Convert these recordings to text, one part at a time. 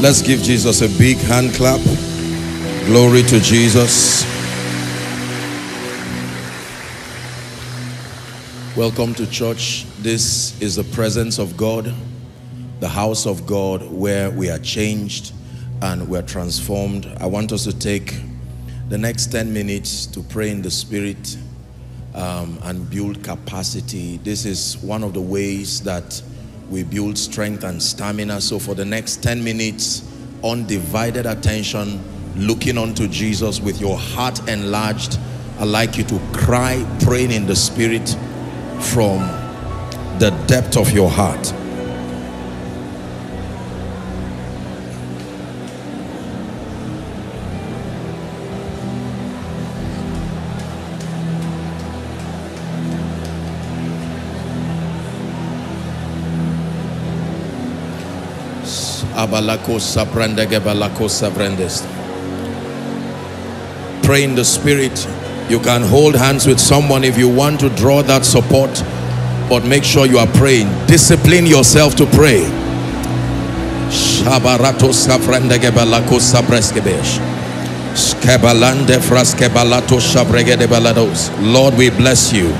Let's give Jesus a big hand clap. Glory to Jesus. Welcome to church. This is the presence of God, the house of God, where we are changed and we're transformed. I want us to take the next 10 minutes to pray in the Spirit um, and build capacity. This is one of the ways that we build strength and stamina. So for the next 10 minutes, undivided attention, looking unto Jesus with your heart enlarged. I'd like you to cry, praying in the Spirit from the depth of your heart. Pray in the spirit. You can hold hands with someone if you want to draw that support, but make sure you are praying. Discipline yourself to pray. Lord, we bless you.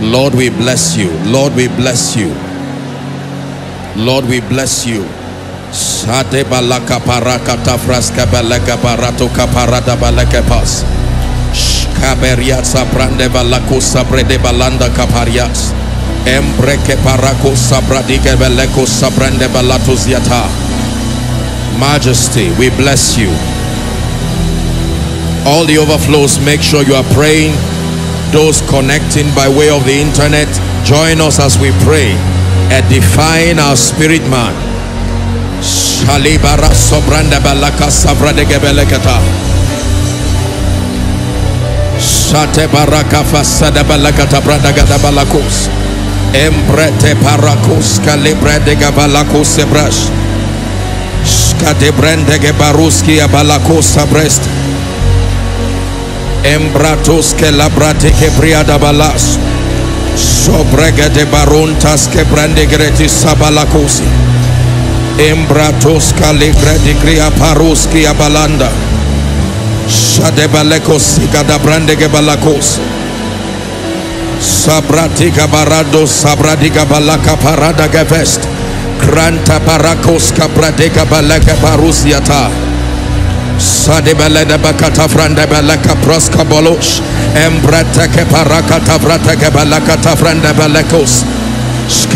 Lord, we bless you. Lord, we bless you. Lord, we bless you. Sade balaka parakata fraska balaka barato kaparada balaka pas. Kaberiat sabrande balako sabrede balanda kaparias. Embreke parako sabradike beleko sabrande balatos yata. Majesty, we bless you. All the overflows, make sure you are praying. Those connecting by way of the internet, join us as we pray, edifying our spirit man. Shalibara sobranda balaka savrade gebelekata. Shate baraka fasada balakata brada gada balakos. Embrete parakos kalibre de gabalakos sebrash. Skade brende gebaruski abalakos sabrest. Embratos ke labrate ke briada balas. Sobrega de baruntas ke brande gretis sabalakosi. Embratos kaligre di gria paruski abalanda. Shadebalekos gada brande gebalakos. Sabrati gabarado sabradi gabalaka parada gevest. Kranta parakos kabrade gabalaka parusiata. Sadebelede bakata frande beleka proska bolosh. Embrete ke parakata vrate gebalaka frande belekos.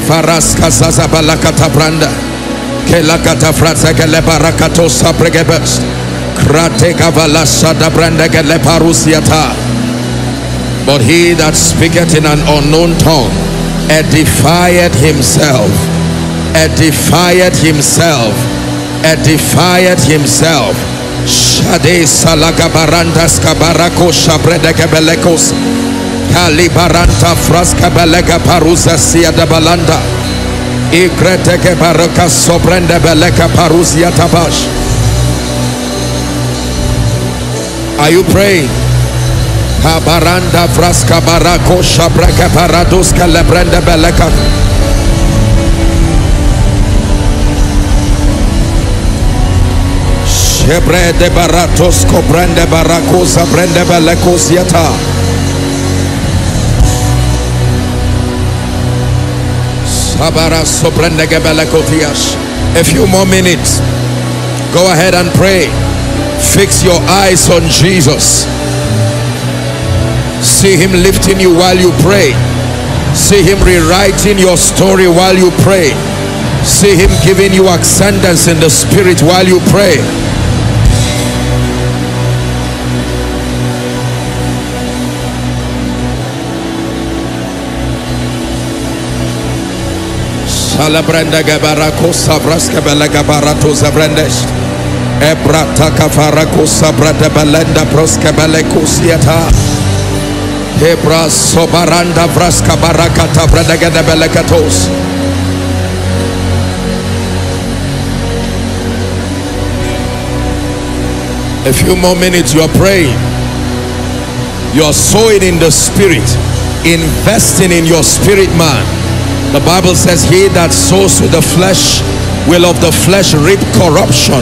Faraska branda. Kelakata sabregebes. Krate gavala sada branda. But he that speaketh in an unknown tongue edified himself. Edified himself. Edified himself. Shade salaga barandas kabarako shabrede gebelekos. Kalibaranta fraska belega paruza sia de balanda. Ikrete ke baraka sobrende belega paruzia tabash. Are you praying? Kabaranda fraska barako shabraka paradus kalebrende belega. Shebre de baratos kobrende barakosa brende belekos yata. A few more minutes. Go ahead and pray. Fix your eyes on Jesus. See him lifting you while you pray. See him rewriting your story while you pray. See him giving you ascendance in the spirit while you pray. Gabarako savraska belega barato zavrendesh. Ebrata kafarakusa brada belenda belekusiata. Hebra sobaranda barakata belekatos. A few more minutes, you are praying. You are sowing in the spirit, investing in your spirit man. The Bible says, He that sows to the flesh will of the flesh reap corruption,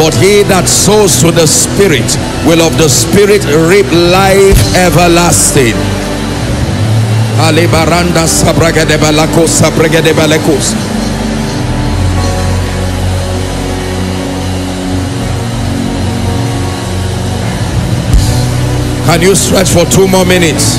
but he that sows to the spirit will of the spirit reap life everlasting. Alibaranda sabragede balakos sabragede balakos. Can you stretch for two more minutes?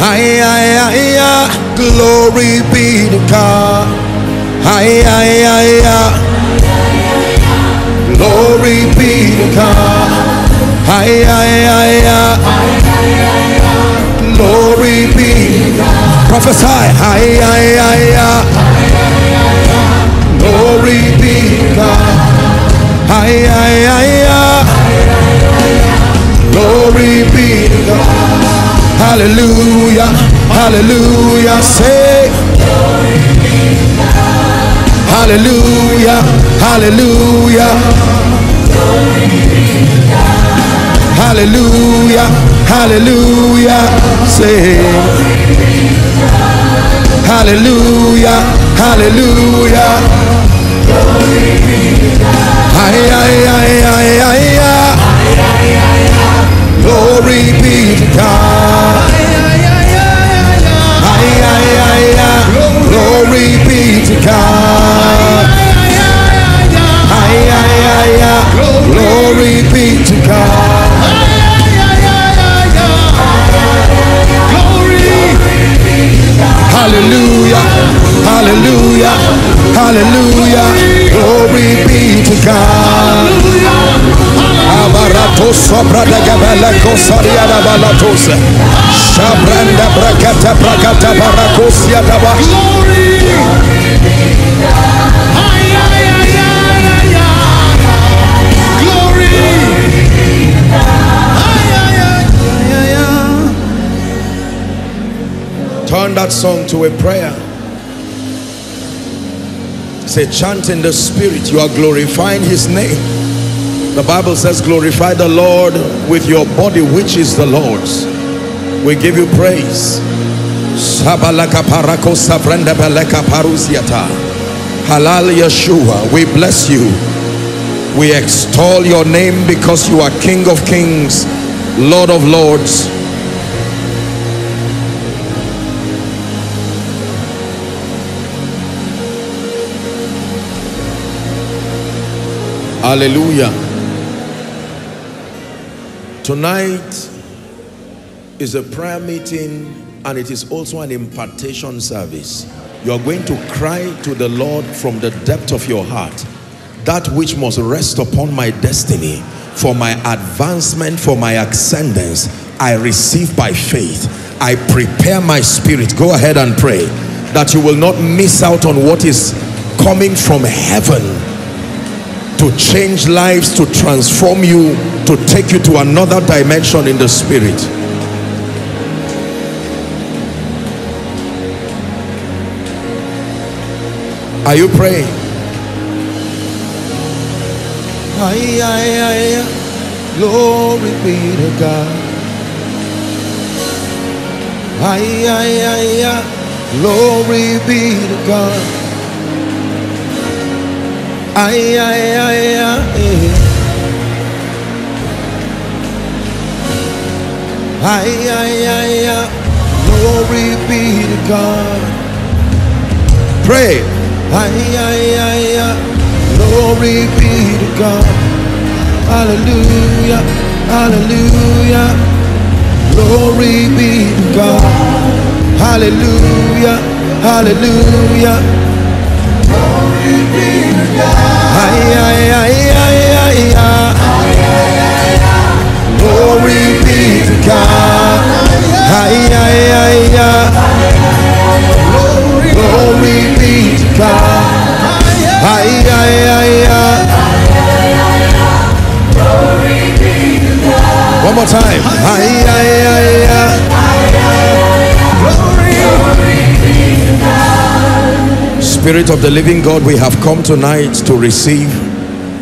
Ay, ay, ay, ay. Glory be to God. Ay, ay, ay, ay. Glory be to God. Ay, ay, ay, ay. Glory be to God. Prophesy. Ay, ay, ay, ay. Glory be to God. Ay, ay, ay, ay. Glory be. Hallelujah. Hallelujah. Say. Hallelujah. Hallelujah. Hallelujah. Hallelujah. Say. Hallelujah. Hallelujah. Ay, ay, ay, ay. Glory be to God. Glory be to God. Glory be to God. Hallelujah. Hallelujah. Hallelujah. Glory be to God. Abarato sobra de gabela kosaria da balatos. Shabranda brakata brakata barakosia da ba. Turn that song to a prayer. Say, chant in the spirit. You are glorifying his name. The Bible says, glorify the Lord with your body, which is the Lord's. We give you praise. Halal Yeshua, we bless you. We extol your name because you are King of kings, Lord of lords. Hallelujah. Tonight is a prayer meeting and it is also an impartation service. You are going to cry to the Lord from the depth of your heart that which must rest upon my destiny for my advancement, for my ascendance. I receive by faith. I prepare my spirit. Go ahead and pray that you will not miss out on what is coming from heaven to change lives, to transform you, to take you to another dimension in the spirit. Are you praying? Ay, ay, ay, ay. Glory be to God. Ay, ay, ay, ay. Glory be to God. Ay, ay, ay, ay. Ay, ay, ay, ay. Glory be to God. Pray. Ay, ay, ay, ay. Glory be to God. hallelujah, hallelujah. Glory be to God. Hallelujah, hallelujah. Glory be to God. Glory be to God. Glory be to God. One more time. Spirit of the living God, we have come tonight to receive.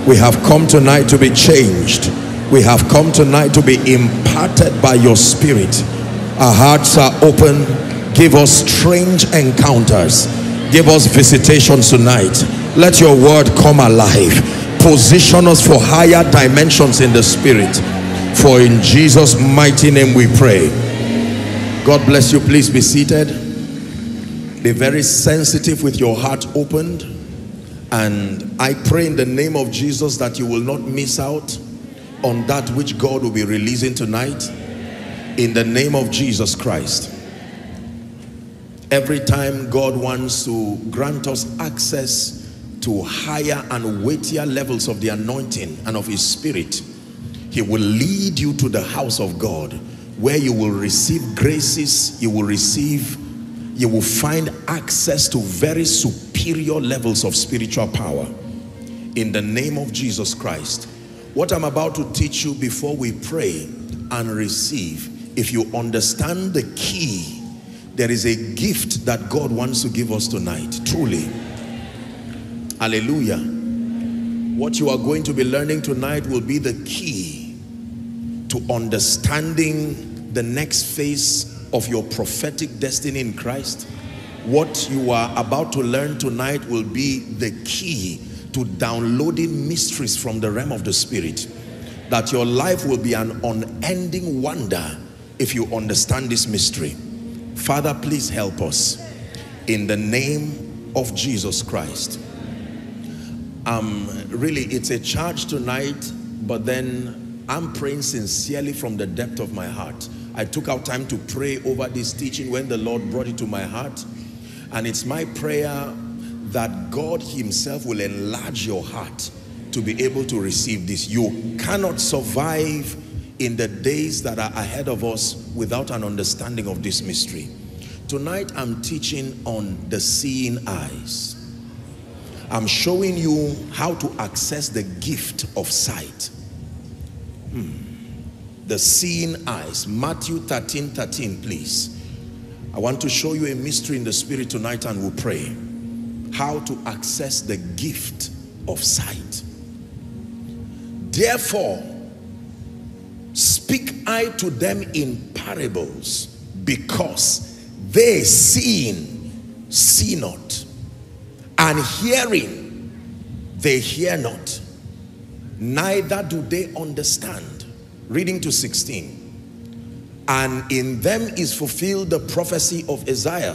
We have come tonight to be changed. We have come tonight to be imparted by your spirit. Our hearts are open. Give us strange encounters. Give us visitations tonight. Let your word come alive. Position us for higher dimensions in the spirit. For in Jesus' mighty name we pray. God bless you. Please be seated. Be very sensitive with your heart opened. And I pray in the name of Jesus that you will not miss out on that which God will be releasing tonight. In the name of Jesus Christ. Every time God wants to grant us access to higher and weightier levels of the anointing and of his spirit, he will lead you to the house of God where you will receive graces, you will receive you will find access to very superior levels of spiritual power in the name of Jesus Christ. What I'm about to teach you before we pray and receive, if you understand the key, there is a gift that God wants to give us tonight, truly. Hallelujah. What you are going to be learning tonight will be the key to understanding the next phase of your prophetic destiny in Christ. What you are about to learn tonight will be the key to downloading mysteries from the realm of the spirit. That your life will be an unending wonder if you understand this mystery. Father, please help us in the name of Jesus Christ. Um, really, it's a charge tonight, but then I'm praying sincerely from the depth of my heart. I took out time to pray over this teaching when the Lord brought it to my heart. And it's my prayer that God himself will enlarge your heart to be able to receive this. You cannot survive in the days that are ahead of us without an understanding of this mystery. Tonight I'm teaching on the seeing eyes. I'm showing you how to access the gift of sight. Hmm. The seeing eyes. Matthew 13, 13, please. I want to show you a mystery in the spirit tonight and we'll pray. How to access the gift of sight. Therefore, speak I to them in parables because they seeing see not and hearing they hear not neither do they understand reading to 16 and in them is fulfilled the prophecy of Isaiah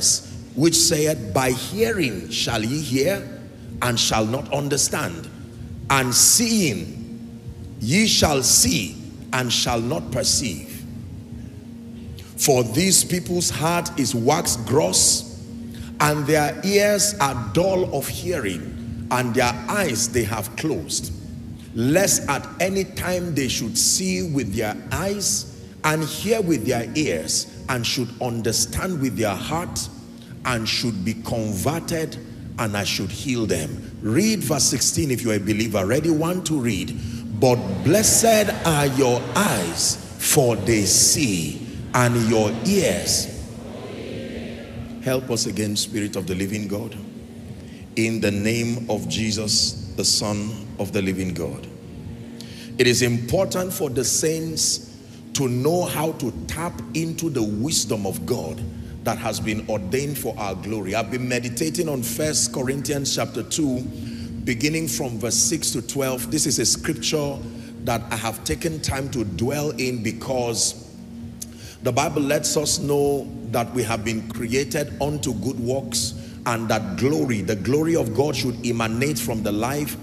which saith by hearing shall ye hear and shall not understand and seeing ye shall see and shall not perceive. For these people's heart is waxed gross and their ears are dull of hearing and their eyes they have closed lest at any time they should see with their eyes and hear with their ears and should understand with their heart and should be converted and I should heal them. Read verse 16 if you're a believer. Ready? One to read. But blessed are your eyes for they see and your ears. Help us again, Spirit of the living God. In the name of Jesus, the Son of the living God. It is important for the saints to know how to tap into the wisdom of God that has been ordained for our glory. I've been meditating on First Corinthians chapter 2, beginning from verse 6 to 12. This is a scripture that I have taken time to dwell in because the Bible lets us know that we have been created unto good works and that glory, the glory of God should emanate from the life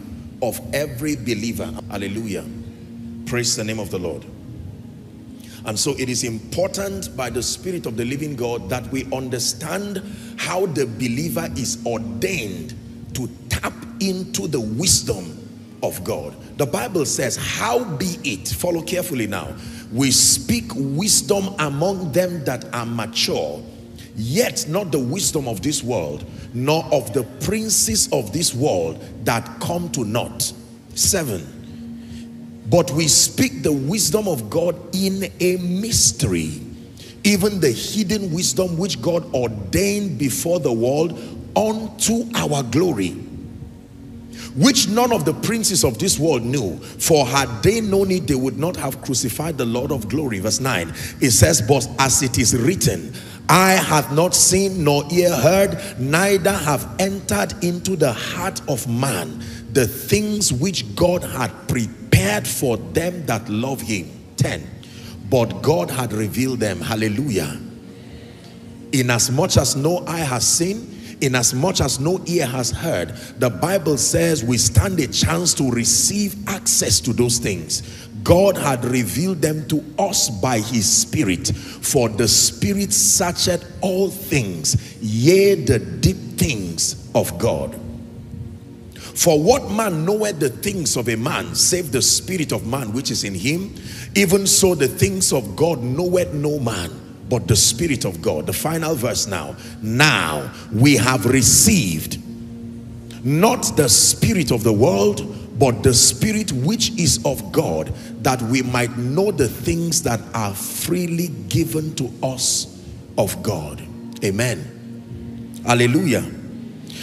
of every believer. Hallelujah. Praise the name of the Lord. And so it is important by the Spirit of the living God that we understand how the believer is ordained to tap into the wisdom of God. The Bible says, how be it, follow carefully now, we speak wisdom among them that are mature, yet not the wisdom of this world, nor of the princes of this world that come to naught. Seven. But we speak the wisdom of God in a mystery, even the hidden wisdom which God ordained before the world unto our glory, which none of the princes of this world knew. For had they known it, they would not have crucified the Lord of glory. Verse 9, it says, But as it is written, I have not seen nor ear heard, neither have entered into the heart of man the things which God had prepared for them that love him. 10. But God had revealed them. Hallelujah. Inasmuch as no eye has seen, inasmuch as no ear has heard, the Bible says we stand a chance to receive access to those things. God had revealed them to us by his spirit for the spirit searcheth all things yea the deep things of God for what man knoweth the things of a man, save the spirit of man which is in him? Even so the things of God knoweth no man, but the spirit of God. The final verse now. Now we have received not the spirit of the world, but the spirit which is of God, that we might know the things that are freely given to us of God. Amen. Hallelujah.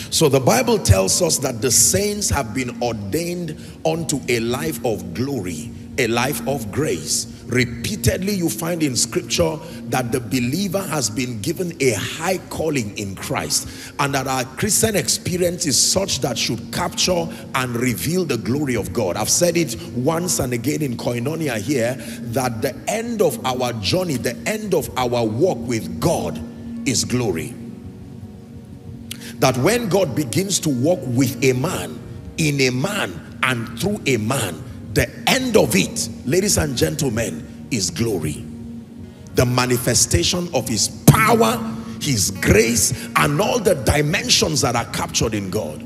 So the Bible tells us that the saints have been ordained unto a life of glory, a life of grace. Repeatedly you find in scripture that the believer has been given a high calling in Christ and that our Christian experience is such that should capture and reveal the glory of God. I've said it once and again in Koinonia here that the end of our journey, the end of our walk with God is glory that when God begins to walk with a man, in a man, and through a man, the end of it, ladies and gentlemen, is glory. The manifestation of his power, his grace, and all the dimensions that are captured in God.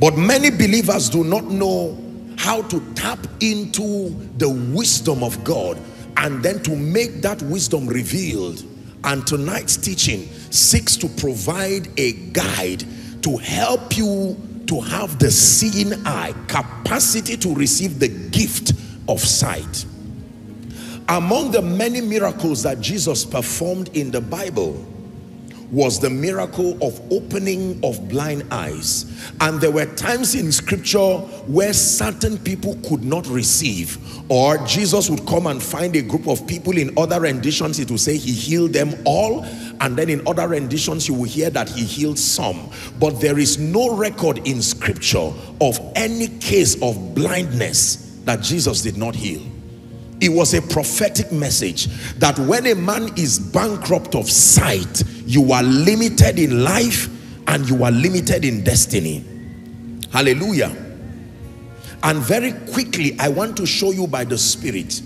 But many believers do not know how to tap into the wisdom of God and then to make that wisdom revealed. And tonight's teaching seeks to provide a guide to help you to have the seeing eye, capacity to receive the gift of sight. Among the many miracles that Jesus performed in the Bible, was the miracle of opening of blind eyes. And there were times in scripture where certain people could not receive or Jesus would come and find a group of people in other renditions it will say he healed them all and then in other renditions you will hear that he healed some. But there is no record in scripture of any case of blindness that Jesus did not heal it was a prophetic message that when a man is bankrupt of sight you are limited in life and you are limited in destiny. Hallelujah. And very quickly I want to show you by the spirit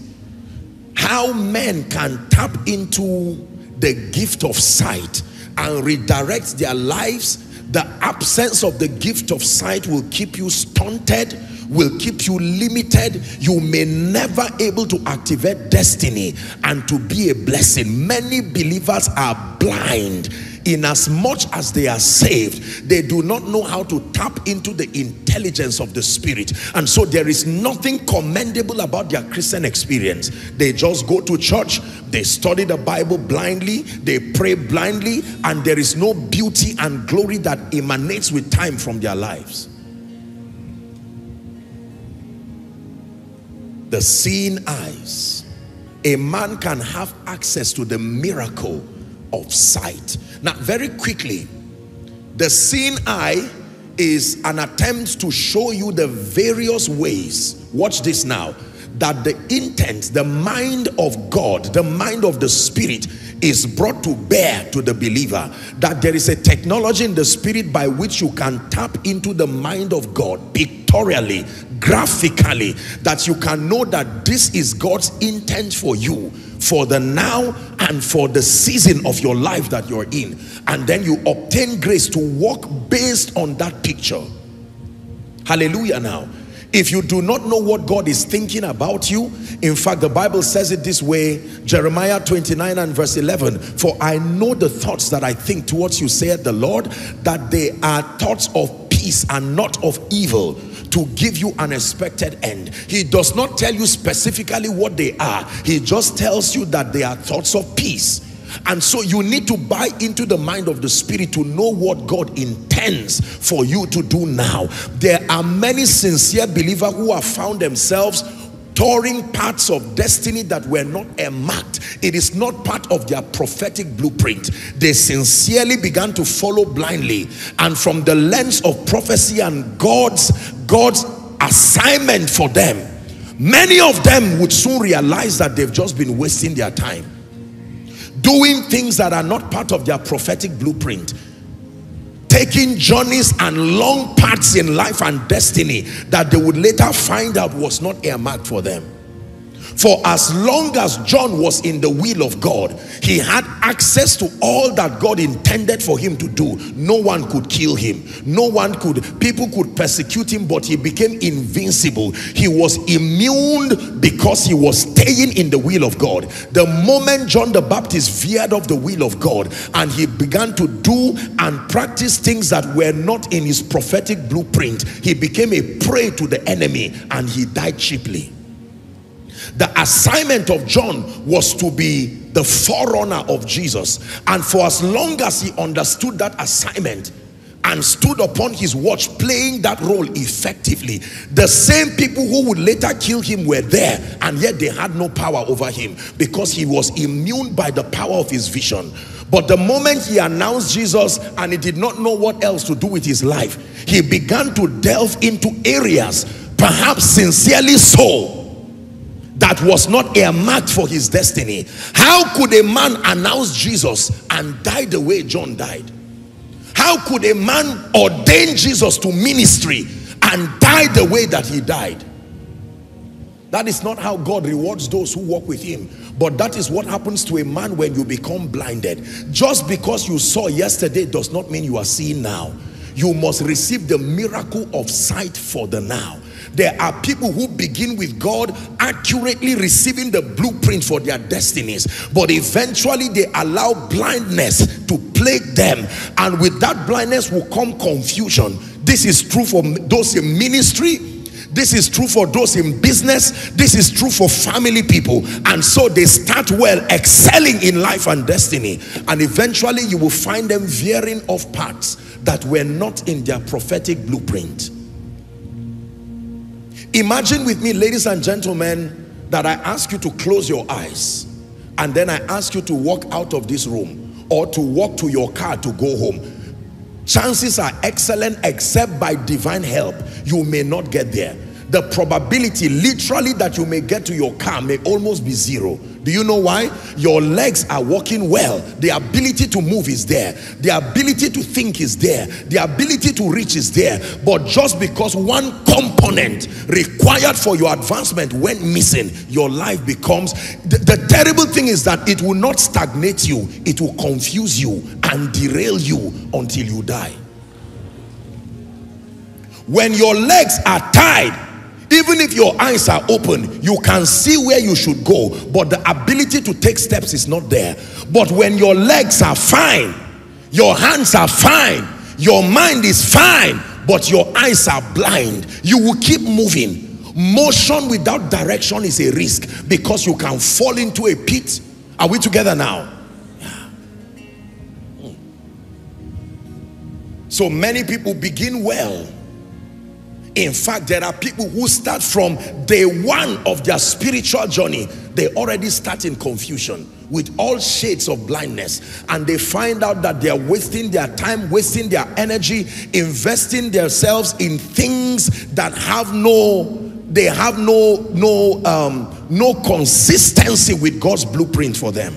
how men can tap into the gift of sight and redirect their lives. The absence of the gift of sight will keep you stunted will keep you limited. You may never able to activate destiny and to be a blessing. Many believers are blind. In as much as they are saved they do not know how to tap into the intelligence of the spirit. And so there is nothing commendable about their christian experience. They just go to church they study the bible blindly they pray blindly and there is no beauty and glory that emanates with time from their lives the seeing eyes a man can have access to the miracle of sight. Now very quickly the seeing eye is an attempt to show you the various ways. Watch this now that the intent, the mind of God, the mind of the spirit is brought to bear to the believer. That there is a technology in the spirit by which you can tap into the mind of God pictorially, graphically, that you can know that this is God's intent for you for the now and for the season of your life that you're in. And then you obtain grace to walk based on that picture. Hallelujah now. If you do not know what God is thinking about you, in fact, the Bible says it this way, Jeremiah 29 and verse 11, for I know the thoughts that I think towards you, saith the Lord, that they are thoughts of peace and not of evil to give you an expected end. He does not tell you specifically what they are. He just tells you that they are thoughts of peace. And so you need to buy into the mind of the spirit to know what God intends for you to do now. There are many sincere believers who have found themselves touring parts of destiny that were not earmarked. It is not part of their prophetic blueprint. They sincerely began to follow blindly. And from the lens of prophecy and God's, God's assignment for them, many of them would soon realize that they've just been wasting their time. Doing things that are not part of their prophetic blueprint taking journeys and long paths in life and destiny that they would later find out was not earmarked for them. For as long as John was in the will of God, he had access to all that God intended for him to do. No one could kill him. No one could, people could persecute him, but he became invincible. He was immune because he was staying in the will of God. The moment John the Baptist veered off the will of God and he began to do and practice things that were not in his prophetic blueprint, he became a prey to the enemy and he died cheaply. The assignment of John was to be the forerunner of Jesus. And for as long as he understood that assignment, and stood upon his watch playing that role effectively the same people who would later kill him were there and yet they had no power over him because he was immune by the power of his vision but the moment he announced Jesus and he did not know what else to do with his life he began to delve into areas perhaps sincerely so that was not earmarked for his destiny. How could a man announce Jesus and die the way John died? How could a man ordain Jesus to ministry and die the way that he died? That is not how God rewards those who walk with him. But that is what happens to a man when you become blinded. Just because you saw yesterday does not mean you are seeing now. You must receive the miracle of sight for the now. There are people who begin with God accurately receiving the blueprint for their destinies, but eventually they allow blindness to plague them. And with that blindness will come confusion. This is true for those in ministry, this is true for those in business. This is true for family people. And so they start well, excelling in life and destiny. And eventually you will find them veering off paths that were not in their prophetic blueprint. Imagine with me, ladies and gentlemen, that I ask you to close your eyes and then I ask you to walk out of this room or to walk to your car to go home. Chances are excellent except by divine help, you may not get there the probability literally that you may get to your car may almost be zero. Do you know why? Your legs are working well. The ability to move is there. The ability to think is there. The ability to reach is there. But just because one component required for your advancement went missing, your life becomes... The, the terrible thing is that it will not stagnate you. It will confuse you and derail you until you die. When your legs are tied, even if your eyes are open, you can see where you should go, but the ability to take steps is not there. But when your legs are fine, your hands are fine, your mind is fine, but your eyes are blind, you will keep moving. Motion without direction is a risk because you can fall into a pit. Are we together now? Hmm. So many people begin well in fact, there are people who start from day one of their spiritual journey. They already start in confusion with all shades of blindness. And they find out that they are wasting their time, wasting their energy, investing themselves in things that have no they have no no um, no consistency with God's blueprint for them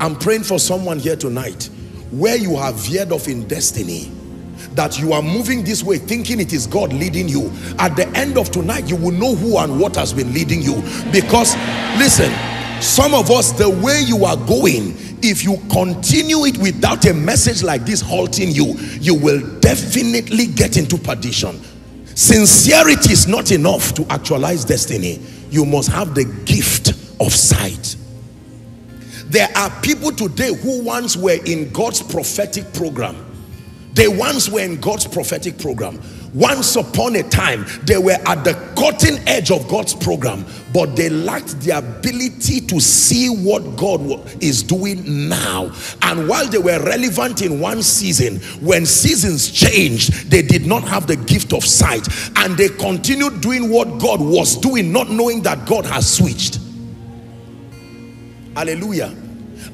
I'm praying for someone here tonight where you have veered off in destiny that you are moving this way thinking it is God leading you. At the end of tonight you will know who and what has been leading you. Because listen some of us the way you are going if you continue it without a message like this halting you you will definitely get into perdition. Sincerity is not enough to actualize destiny. You must have the gift of sight. There are people today who once were in God's prophetic program they once were in God's prophetic program once upon a time, they were at the cutting edge of God's program, but they lacked the ability to see what God is doing now. And while they were relevant in one season, when seasons changed, they did not have the gift of sight. And they continued doing what God was doing, not knowing that God has switched. Hallelujah.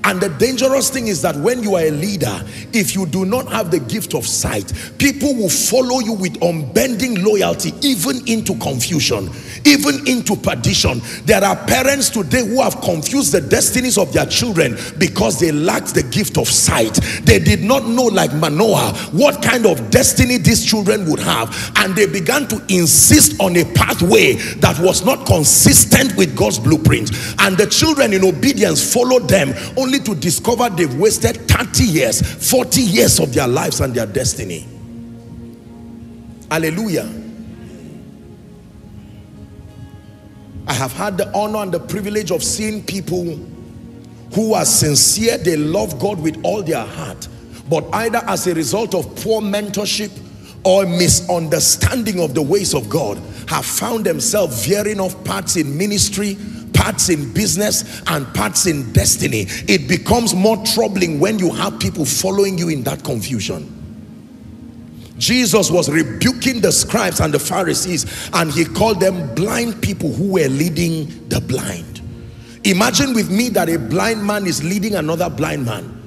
And the dangerous thing is that when you are a leader, if you do not have the gift of sight, people will follow you with unbending loyalty, even into confusion, even into perdition. There are parents today who have confused the destinies of their children because they lacked the gift of sight. They did not know, like Manoah, what kind of destiny these children would have. And they began to insist on a pathway that was not consistent with God's blueprint. And the children, in obedience, followed them only only to discover they've wasted 30 years 40 years of their lives and their destiny. Hallelujah. I have had the honor and the privilege of seeing people who are sincere they love God with all their heart but either as a result of poor mentorship or misunderstanding of the ways of God have found themselves veering off paths in ministry parts in business and parts in destiny it becomes more troubling when you have people following you in that confusion. Jesus was rebuking the scribes and the Pharisees and he called them blind people who were leading the blind. Imagine with me that a blind man is leading another blind man.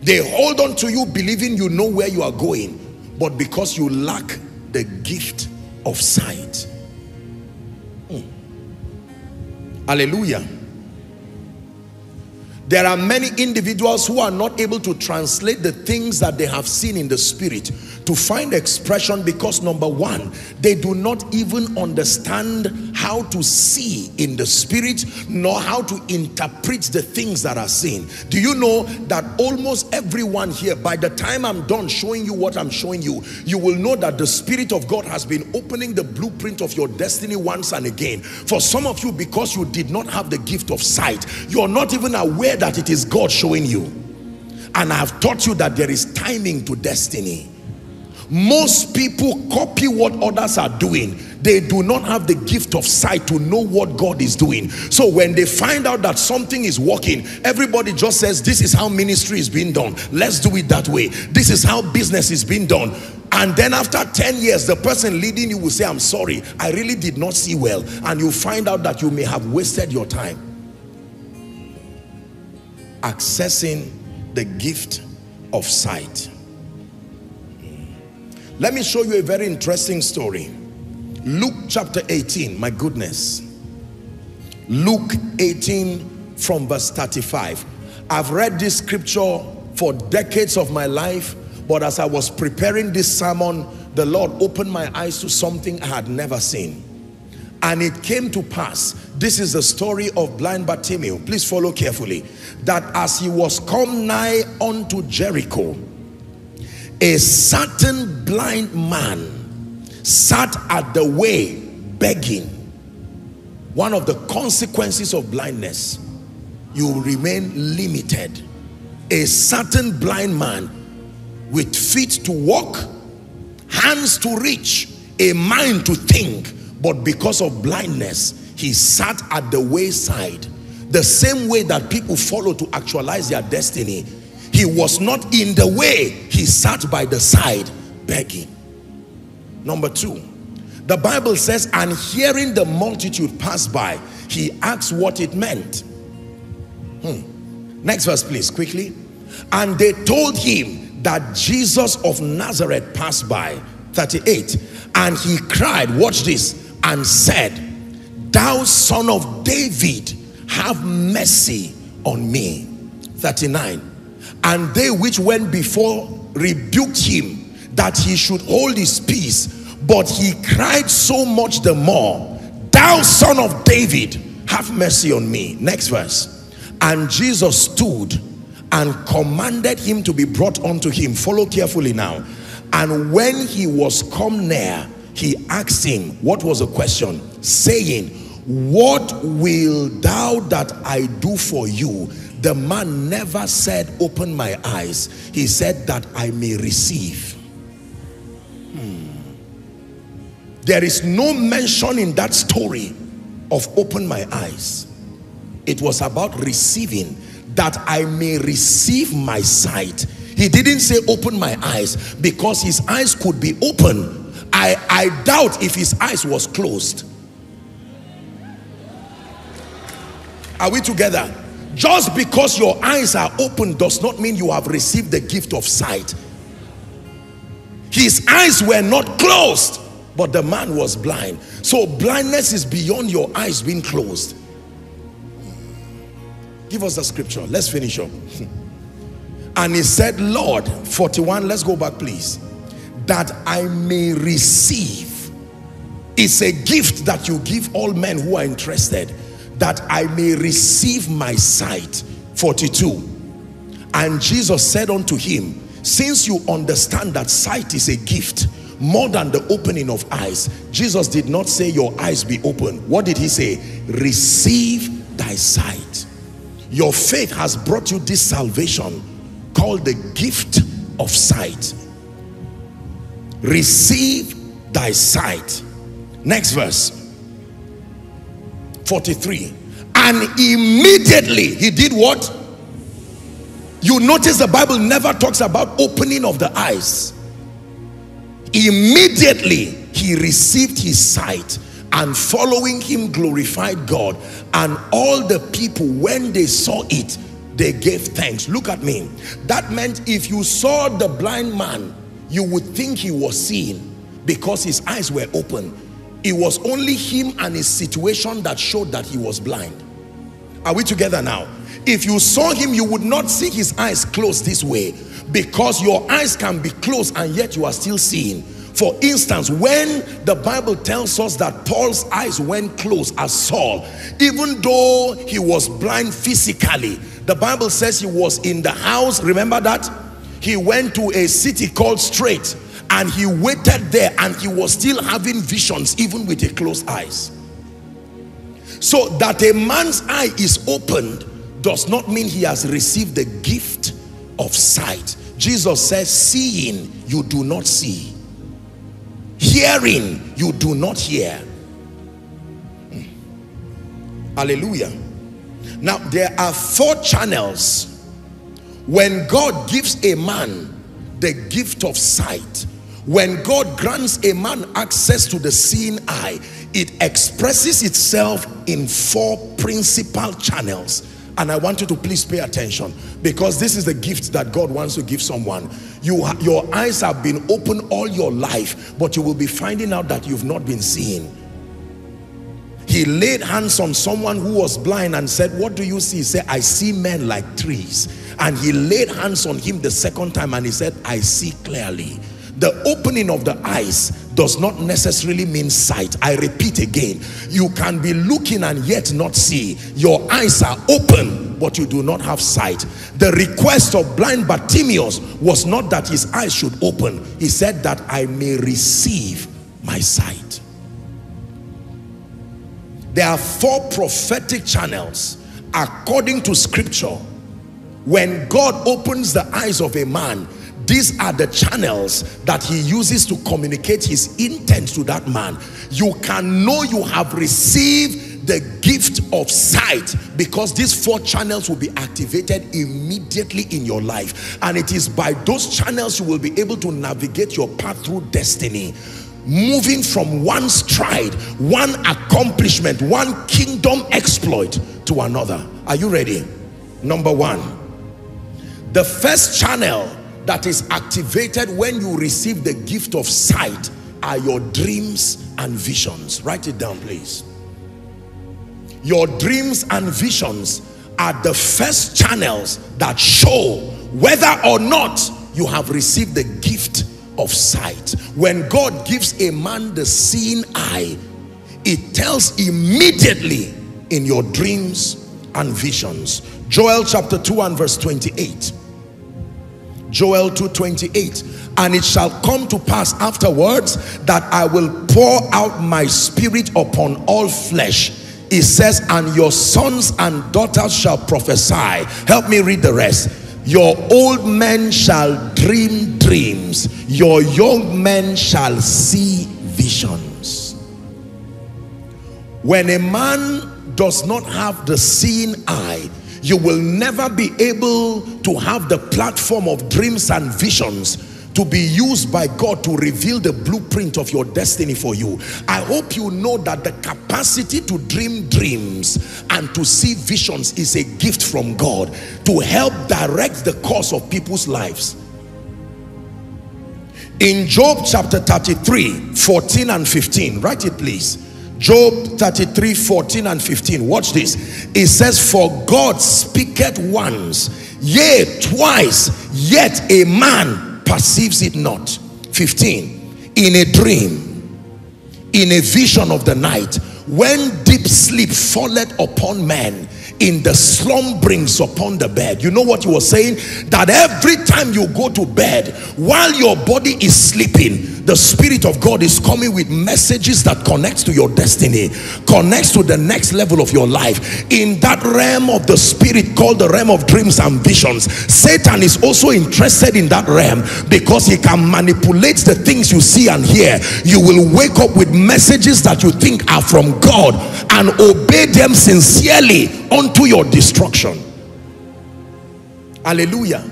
They hold on to you believing you know where you are going but because you lack the gift of sight Hallelujah. There are many individuals who are not able to translate the things that they have seen in the spirit to find expression because number one, they do not even understand how to see in the spirit nor how to interpret the things that are seen. Do you know that almost everyone here, by the time I'm done showing you what I'm showing you, you will know that the spirit of God has been opening the blueprint of your destiny once and again. For some of you, because you did not have the gift of sight, you're not even aware that it is God showing you. And I have taught you that there is timing to destiny most people copy what others are doing. They do not have the gift of sight to know what God is doing. So when they find out that something is working everybody just says this is how ministry is being done. Let's do it that way. This is how business is being done. And then after 10 years the person leading you will say I'm sorry. I really did not see well. And you find out that you may have wasted your time accessing the gift of sight let me show you a very interesting story. Luke chapter 18, my goodness. Luke 18 from verse 35. I've read this scripture for decades of my life, but as I was preparing this sermon, the Lord opened my eyes to something I had never seen. And it came to pass, this is the story of blind Bartimaeus. Please follow carefully. That as he was come nigh unto Jericho, a certain blind man sat at the way begging. One of the consequences of blindness you remain limited. A certain blind man with feet to walk hands to reach a mind to think but because of blindness he sat at the wayside. The same way that people follow to actualize their destiny he was not in the way he sat by the side begging number two the bible says and hearing the multitude pass by he asked what it meant hmm. next verse please quickly and they told him that jesus of nazareth passed by 38 And he cried, watch this, and said, Thou son of David, have mercy on me. 39. And they which went before rebuked him that he should hold his peace. But he cried so much the more, Thou son of David, have mercy on me. Next verse. And Jesus stood and commanded him to be brought unto him. Follow carefully now. And when he was come near, he asked him, What was the question? Saying, What will thou that I do for you? The man never said, Open my eyes. He said, That I may receive. Hmm. There is no mention in that story of open my eyes. It was about receiving, that I may receive my sight he didn't say open my eyes because his eyes could be open. I, I doubt if his eyes was closed. Are we together? Just because your eyes are open does not mean you have received the gift of sight. His eyes were not closed, but the man was blind. So blindness is beyond your eyes being closed. Give us the scripture. Let's finish up. And he said, Lord, 41, let's go back please. That I may receive. It's a gift that you give all men who are interested. That I may receive my sight. 42. And Jesus said unto him, since you understand that sight is a gift, more than the opening of eyes, Jesus did not say your eyes be open. What did he say? Receive thy sight. Your faith has brought you this salvation called the gift of sight. Receive thy sight. Next verse. 43. And immediately he did what? You notice the Bible never talks about opening of the eyes. Immediately he received his sight and following him glorified God and all the people when they saw it they gave thanks look at me that meant if you saw the blind man you would think he was seeing because his eyes were open it was only him and his situation that showed that he was blind are we together now if you saw him you would not see his eyes closed this way because your eyes can be closed and yet you are still seeing for instance, when the Bible tells us that Paul's eyes went closed as Saul, even though he was blind physically, the Bible says he was in the house. Remember that? He went to a city called Straight and he waited there and he was still having visions even with a closed eyes. So that a man's eye is opened does not mean he has received the gift of sight. Jesus says, seeing you do not see. Hearing you do not hear. Hmm. Hallelujah. Now, there are four channels. When God gives a man the gift of sight, when God grants a man access to the seeing eye, it expresses itself in four principal channels. And I want you to please pay attention because this is the gift that God wants to give someone. You, your eyes have been open all your life, but you will be finding out that you've not been seeing he laid hands on someone who was blind and said what do you see he said i see men like trees and he laid hands on him the second time and he said i see clearly the opening of the eyes does not necessarily mean sight. I repeat again you can be looking and yet not see. Your eyes are open but you do not have sight. The request of blind Bartimaeus was not that his eyes should open. He said that i may receive my sight. There are four prophetic channels. According to scripture. When God opens the eyes of a man, these are the channels that he uses to communicate his intent to that man. You can know you have received the gift of sight because these four channels will be activated immediately in your life. And it is by those channels you will be able to navigate your path through destiny moving from one stride, one accomplishment, one kingdom exploit to another. Are you ready? Number one, the first channel that is activated when you receive the gift of sight are your dreams and visions. Write it down, please. Your dreams and visions are the first channels that show whether or not you have received the gift of sight. When God gives a man the seeing eye, it tells immediately in your dreams and visions. Joel chapter 2 and verse 28. Joel 2:28 and it shall come to pass afterwards that I will pour out my spirit upon all flesh. It says and your sons and daughters shall prophesy. Help me read the rest. Your old men shall dream dreams. Your young men shall see visions. When a man does not have the seeing eye you will never be able to have the platform of dreams and visions to be used by God to reveal the blueprint of your destiny for you. I hope you know that the capacity to dream dreams and to see visions is a gift from God to help direct the course of people's lives. In Job chapter 33, 14 and 15, write it please. Job 33, 14 and 15. Watch this. It says, For God speaketh once, yea, twice, yet a man perceives it not. 15. In a dream, in a vision of the night, when deep sleep falleth upon men, in the slumberings upon the bed. You know what he was saying? That every time you go to bed, while your body is sleeping, the Spirit of God is coming with messages that connects to your destiny, connects to the next level of your life. In that realm of the Spirit called the realm of dreams and visions, Satan is also interested in that realm because he can manipulate the things you see and hear. You will wake up with messages that you think are from God and obey them sincerely unto your destruction. Hallelujah.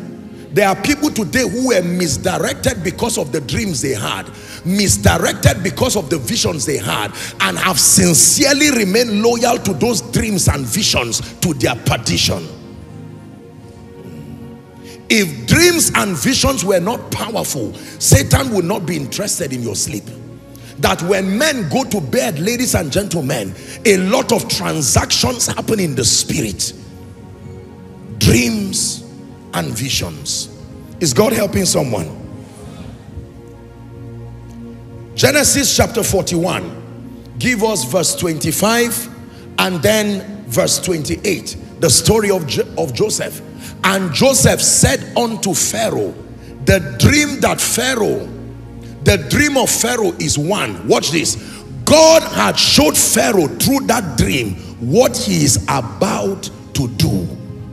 There are people today who were misdirected because of the dreams they had, misdirected because of the visions they had, and have sincerely remained loyal to those dreams and visions to their perdition. If dreams and visions were not powerful, Satan would not be interested in your sleep. That when men go to bed, ladies and gentlemen, a lot of transactions happen in the spirit. Dreams and visions. Is God helping someone? Genesis chapter 41. Give us verse 25 and then verse 28. The story of, jo of Joseph. And Joseph said unto Pharaoh, the dream that Pharaoh, the dream of Pharaoh is one. Watch this. God had showed Pharaoh through that dream what he is about to do.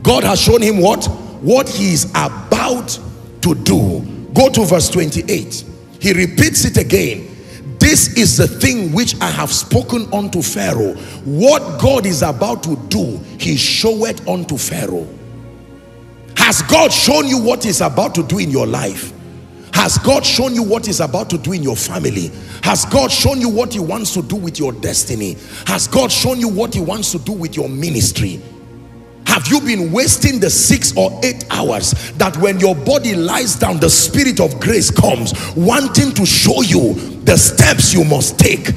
God has shown him what? what he is about to do. Go to verse 28. He repeats it again. This is the thing which I have spoken unto Pharaoh. What God is about to do, he showeth unto Pharaoh. Has God shown you what he's about to do in your life? Has God shown you what he's about to do in your family? Has God shown you what he wants to do with your destiny? Has God shown you what he wants to do with your ministry? Have you been wasting the six or eight hours that when your body lies down, the spirit of grace comes wanting to show you the steps you must take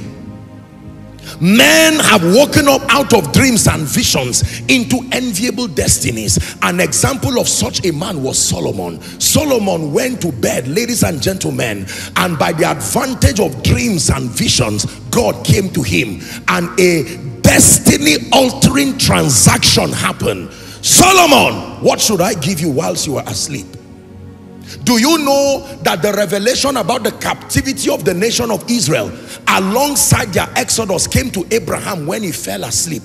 men have woken up out of dreams and visions into enviable destinies. An example of such a man was solomon. Solomon went to bed ladies and gentlemen and by the advantage of dreams and visions god came to him and a destiny altering transaction happened. Solomon what should I give you whilst you are asleep do you know that the revelation about the captivity of the nation of Israel alongside their exodus came to Abraham when he fell asleep?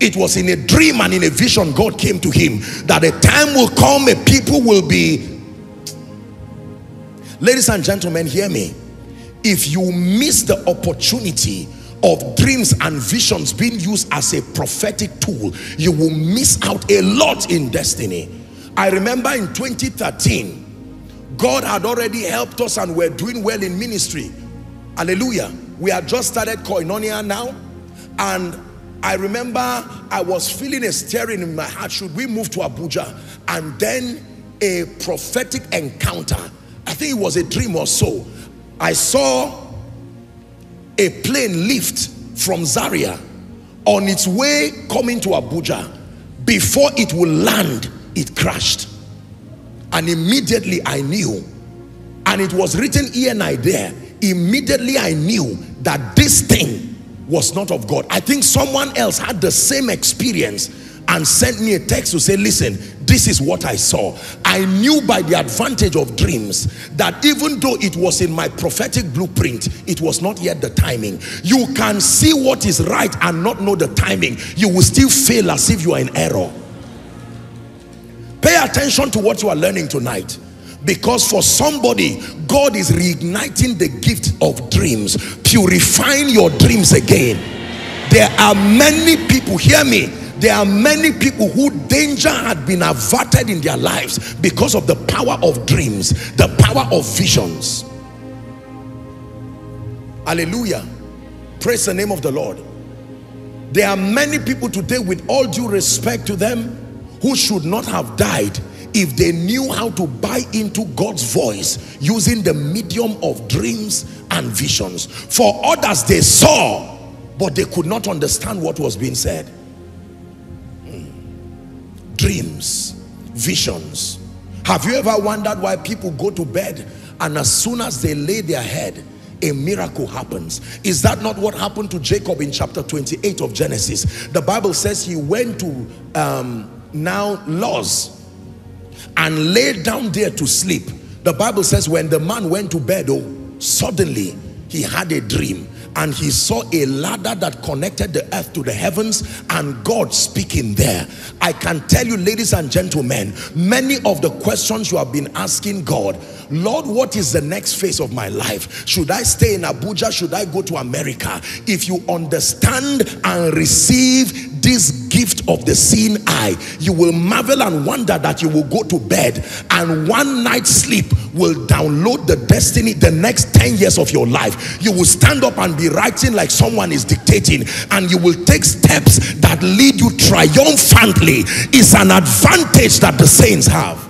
It was in a dream and in a vision God came to him that a time will come a people will be. Ladies and gentlemen hear me. If you miss the opportunity of dreams and visions being used as a prophetic tool you will miss out a lot in destiny. I remember in 2013 god had already helped us and we're doing well in ministry. Hallelujah. We had just started koinonia now. And i remember i was feeling a stirring in my heart. Should we move to abuja? And then a prophetic encounter. I think it was a dream or so. I saw a plane lift from Zaria on its way coming to Abuja. Before it would land, it crashed. And immediately I knew, and it was written here and I there, immediately I knew that this thing was not of God. I think someone else had the same experience and sent me a text to say, listen, this is what I saw. I knew by the advantage of dreams that even though it was in my prophetic blueprint, it was not yet the timing. You can see what is right and not know the timing. You will still feel as if you are in error. Pay attention to what you are learning tonight. Because for somebody, God is reigniting the gift of dreams, purifying your dreams again. There are many people, hear me, there are many people who danger had been averted in their lives because of the power of dreams, the power of visions. Hallelujah. Praise the name of the Lord. There are many people today with all due respect to them who should not have died if they knew how to buy into God's voice using the medium of dreams and visions. For others, they saw, but they could not understand what was being said dreams, visions. Have you ever wondered why people go to bed and as soon as they lay their head, a miracle happens. Is that not what happened to Jacob in chapter 28 of Genesis? The Bible says he went to um, now Luz and laid down there to sleep. The Bible says when the man went to bed, oh, suddenly he had a dream and he saw a ladder that connected the earth to the heavens and God speaking there. I can tell you, ladies and gentlemen, many of the questions you have been asking God, Lord, what is the next phase of my life? Should I stay in Abuja? Should I go to America? If you understand and receive this gift of the seeing eye, you will marvel and wonder that you will go to bed and one night's sleep will download the destiny, the next 10 years of your life. You will stand up and be writing like someone is dictating and you will take steps that lead you triumphantly. It's an advantage that the saints have.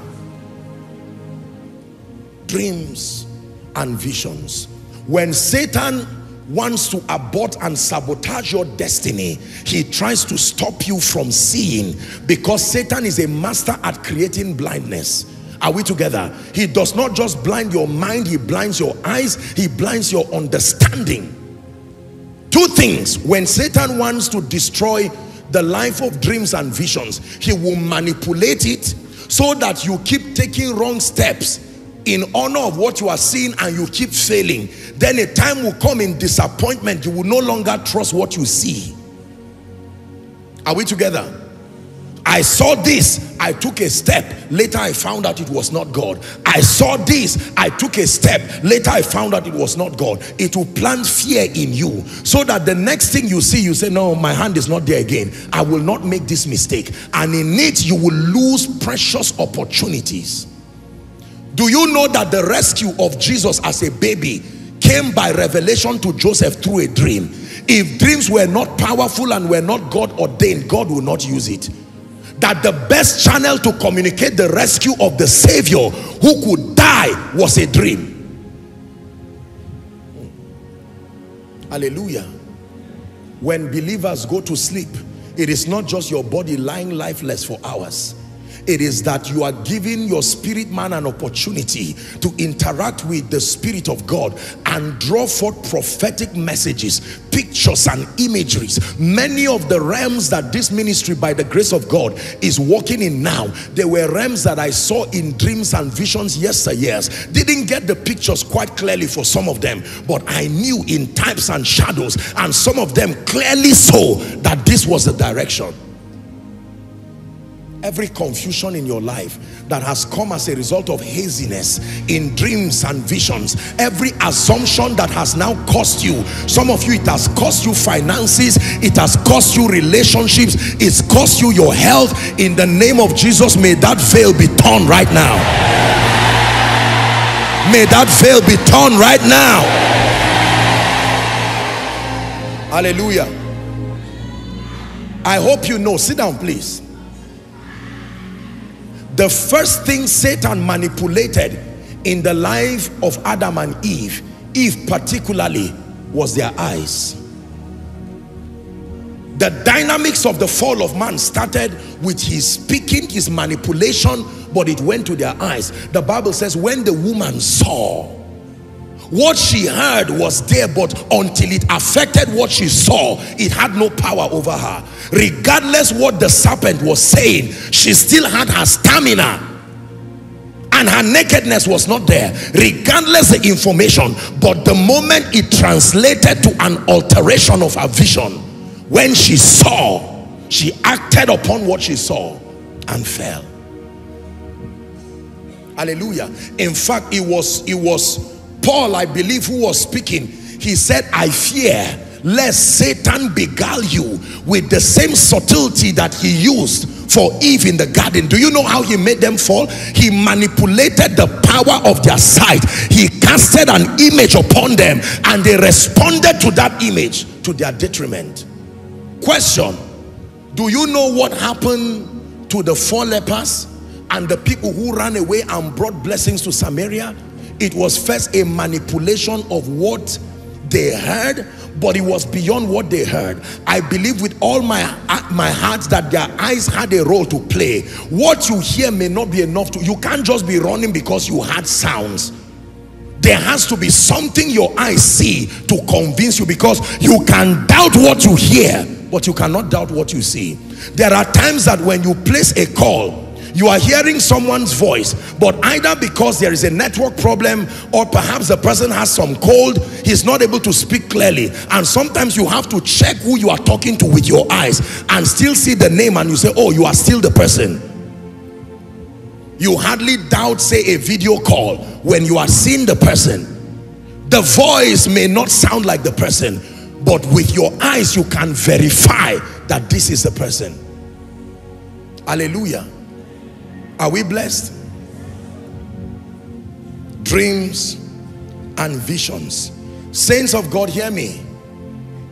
Dreams and visions. When Satan wants to abort and sabotage your destiny, he tries to stop you from seeing because Satan is a master at creating blindness. Are we together? He does not just blind your mind, he blinds your eyes, he blinds your understanding. Two things, when Satan wants to destroy the life of dreams and visions, he will manipulate it so that you keep taking wrong steps in honor of what you are seeing and you keep failing then a time will come in disappointment you will no longer trust what you see are we together I saw this, I took a step. Later I found out it was not God. I saw this, I took a step. Later I found out it was not God. It will plant fear in you so that the next thing you see, you say, no, my hand is not there again. I will not make this mistake. And in it, you will lose precious opportunities. Do you know that the rescue of Jesus as a baby came by revelation to Joseph through a dream? If dreams were not powerful and were not God ordained, God will not use it. That the best channel to communicate the rescue of the Savior who could die was a dream. Hallelujah. When believers go to sleep, it is not just your body lying lifeless for hours it is that you are giving your spirit man an opportunity to interact with the spirit of God and draw forth prophetic messages pictures and imageries. Many of the realms that this ministry by the grace of God is walking in now there were realms that I saw in dreams and visions yesteryears. Didn't get the pictures quite clearly for some of them but I knew in types and shadows and some of them clearly saw that this was the direction every confusion in your life that has come as a result of haziness in dreams and visions every assumption that has now cost you some of you it has cost you finances it has cost you relationships it's cost you your health in the name of Jesus may that veil be torn right now. May that veil be torn right now. Hallelujah. I hope you know. Sit down please the first thing Satan manipulated in the life of Adam and Eve, Eve particularly, was their eyes. The dynamics of the fall of man started with his speaking, his manipulation, but it went to their eyes. The Bible says when the woman saw, what she heard was there, but until it affected what she saw, it had no power over her. Regardless what the serpent was saying, she still had her stamina. And her nakedness was not there. Regardless the information but the moment it translated to an alteration of her vision when she saw she acted upon what she saw and fell. Hallelujah. In fact it was it was paul i believe who was speaking he said i fear lest satan beguile you with the same subtlety that he used for Eve in the garden. Do you know how he made them fall? He manipulated the power of their sight. He casted an image upon them and they responded to that image to their detriment. Question, do you know what happened to the four lepers and the people who ran away and brought blessings to Samaria? It was first a manipulation of what they heard but it was beyond what they heard. I believe with all my my heart that their eyes had a role to play. What you hear may not be enough to you can't just be running because you had sounds. There has to be something your eyes see to convince you because you can doubt what you hear but you cannot doubt what you see. There are times that when you place a call you are hearing someone's voice but either because there is a network problem or perhaps the person has some cold he's not able to speak clearly. And sometimes you have to check who you are talking to with your eyes and still see the name and you say oh you are still the person. You hardly doubt say a video call when you are seeing the person. The voice may not sound like the person but with your eyes you can verify that this is the person. Hallelujah are we blessed? Dreams and visions. Saints of God, hear me.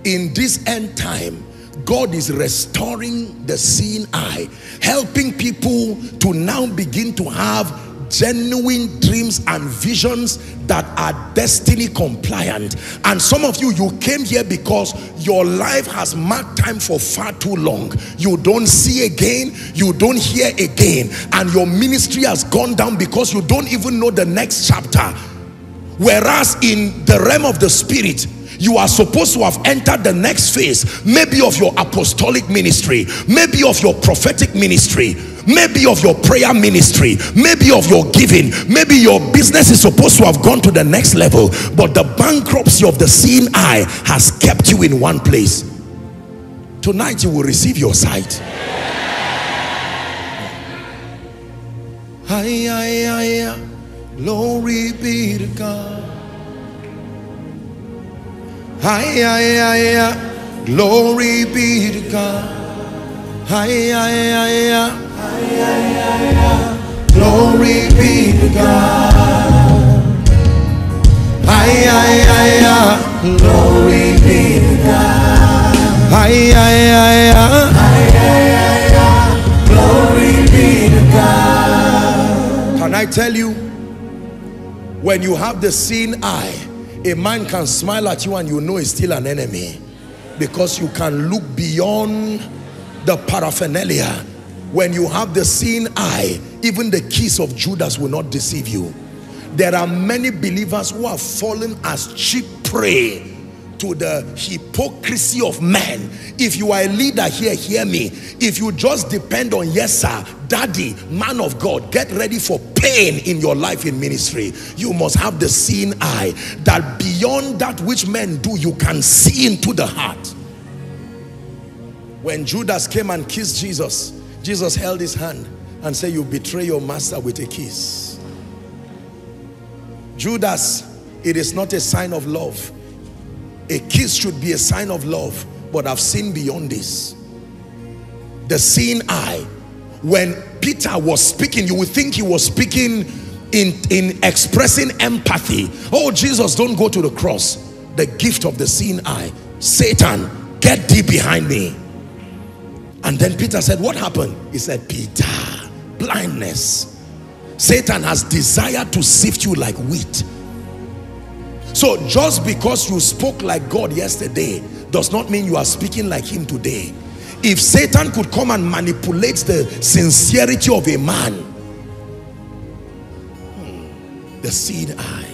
In this end time, God is restoring the seeing eye, helping people to now begin to have genuine dreams and visions that are destiny compliant. And some of you you came here because your life has marked time for far too long. You don't see again you don't hear again. And your ministry has gone down because you don't even know the next chapter. Whereas in the realm of the spirit you are supposed to have entered the next phase maybe of your apostolic ministry maybe of your prophetic ministry maybe of your prayer ministry maybe of your giving maybe your business is supposed to have gone to the next level but the bankruptcy of the seeing eye has kept you in one place tonight you will receive your sight Hi, hi, hi, glory be to God. Hi, hi, hi, glory be to God. Hi, hi, hi, Glory be to God. Ay, ay, ay, ay. Glory be to God. Ay, ay, ay, ay. ay, ay, Glory be to God. Can I tell you, when you have the seen eye, a man can smile at you and you know he's still an enemy because you can look beyond the paraphernalia. When you have the seeing eye even the keys of Judas will not deceive you. There are many believers who have fallen as cheap prey to the hypocrisy of men. If you are a leader here hear me. If you just depend on yes sir daddy man of god get ready for pain in your life in ministry. You must have the seeing eye that beyond that which men do you can see into the heart when judas came and kissed jesus Jesus held his hand and said, you betray your master with a kiss. Judas, it is not a sign of love. A kiss should be a sign of love, but I've seen beyond this. The seeing eye. When Peter was speaking, you would think he was speaking in, in expressing empathy. Oh, Jesus, don't go to the cross. The gift of the seeing eye. Satan, get thee behind me. And then Peter said, what happened? He said, Peter, blindness. Satan has desired to sift you like wheat. So just because you spoke like God yesterday does not mean you are speaking like him today. If Satan could come and manipulate the sincerity of a man, hmm, the seeing eye.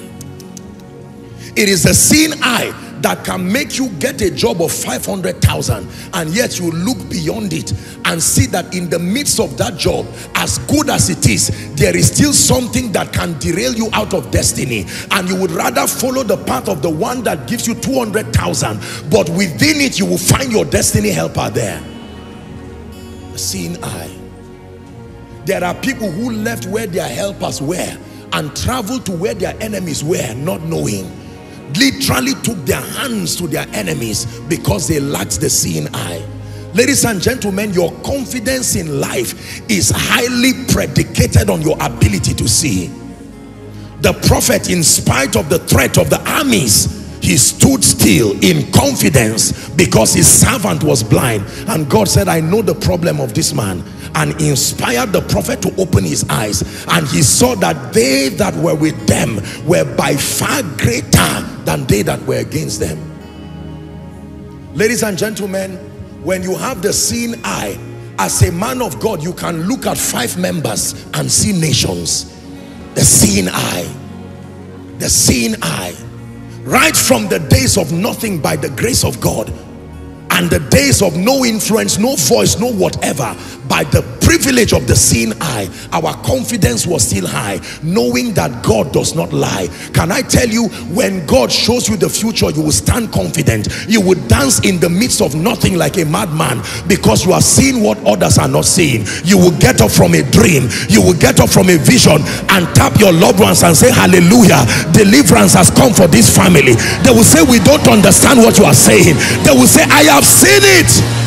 It is the seeing eye that can make you get a job of 500,000 and yet you look beyond it and see that in the midst of that job as good as it is there is still something that can derail you out of destiny. And you would rather follow the path of the one that gives you 200,000 but within it you will find your destiny helper there. Seeing eye. There are people who left where their helpers were and traveled to where their enemies were not knowing literally took their hands to their enemies because they lacked the seeing eye. Ladies and gentlemen your confidence in life is highly predicated on your ability to see. The prophet in spite of the threat of the armies he stood still in confidence because his servant was blind. And God said I know the problem of this man and inspired the prophet to open his eyes. And he saw that they that were with them were by far greater than they that were against them. Ladies and gentlemen when you have the seeing eye as a man of God you can look at five members and see nations. The seeing eye. The seeing eye right from the days of nothing by the grace of God and the days of no influence no voice no whatever by the privilege of the seeing eye our confidence was still high knowing that God does not lie. Can I tell you when God shows you the future you will stand confident. You will dance in the midst of nothing like a madman because you are seeing what others are not seeing. You will get up from a dream. You will get up from a vision and tap your loved ones and say hallelujah. Deliverance has come for this family. They will say we don't understand what you are saying. They will say I have seen it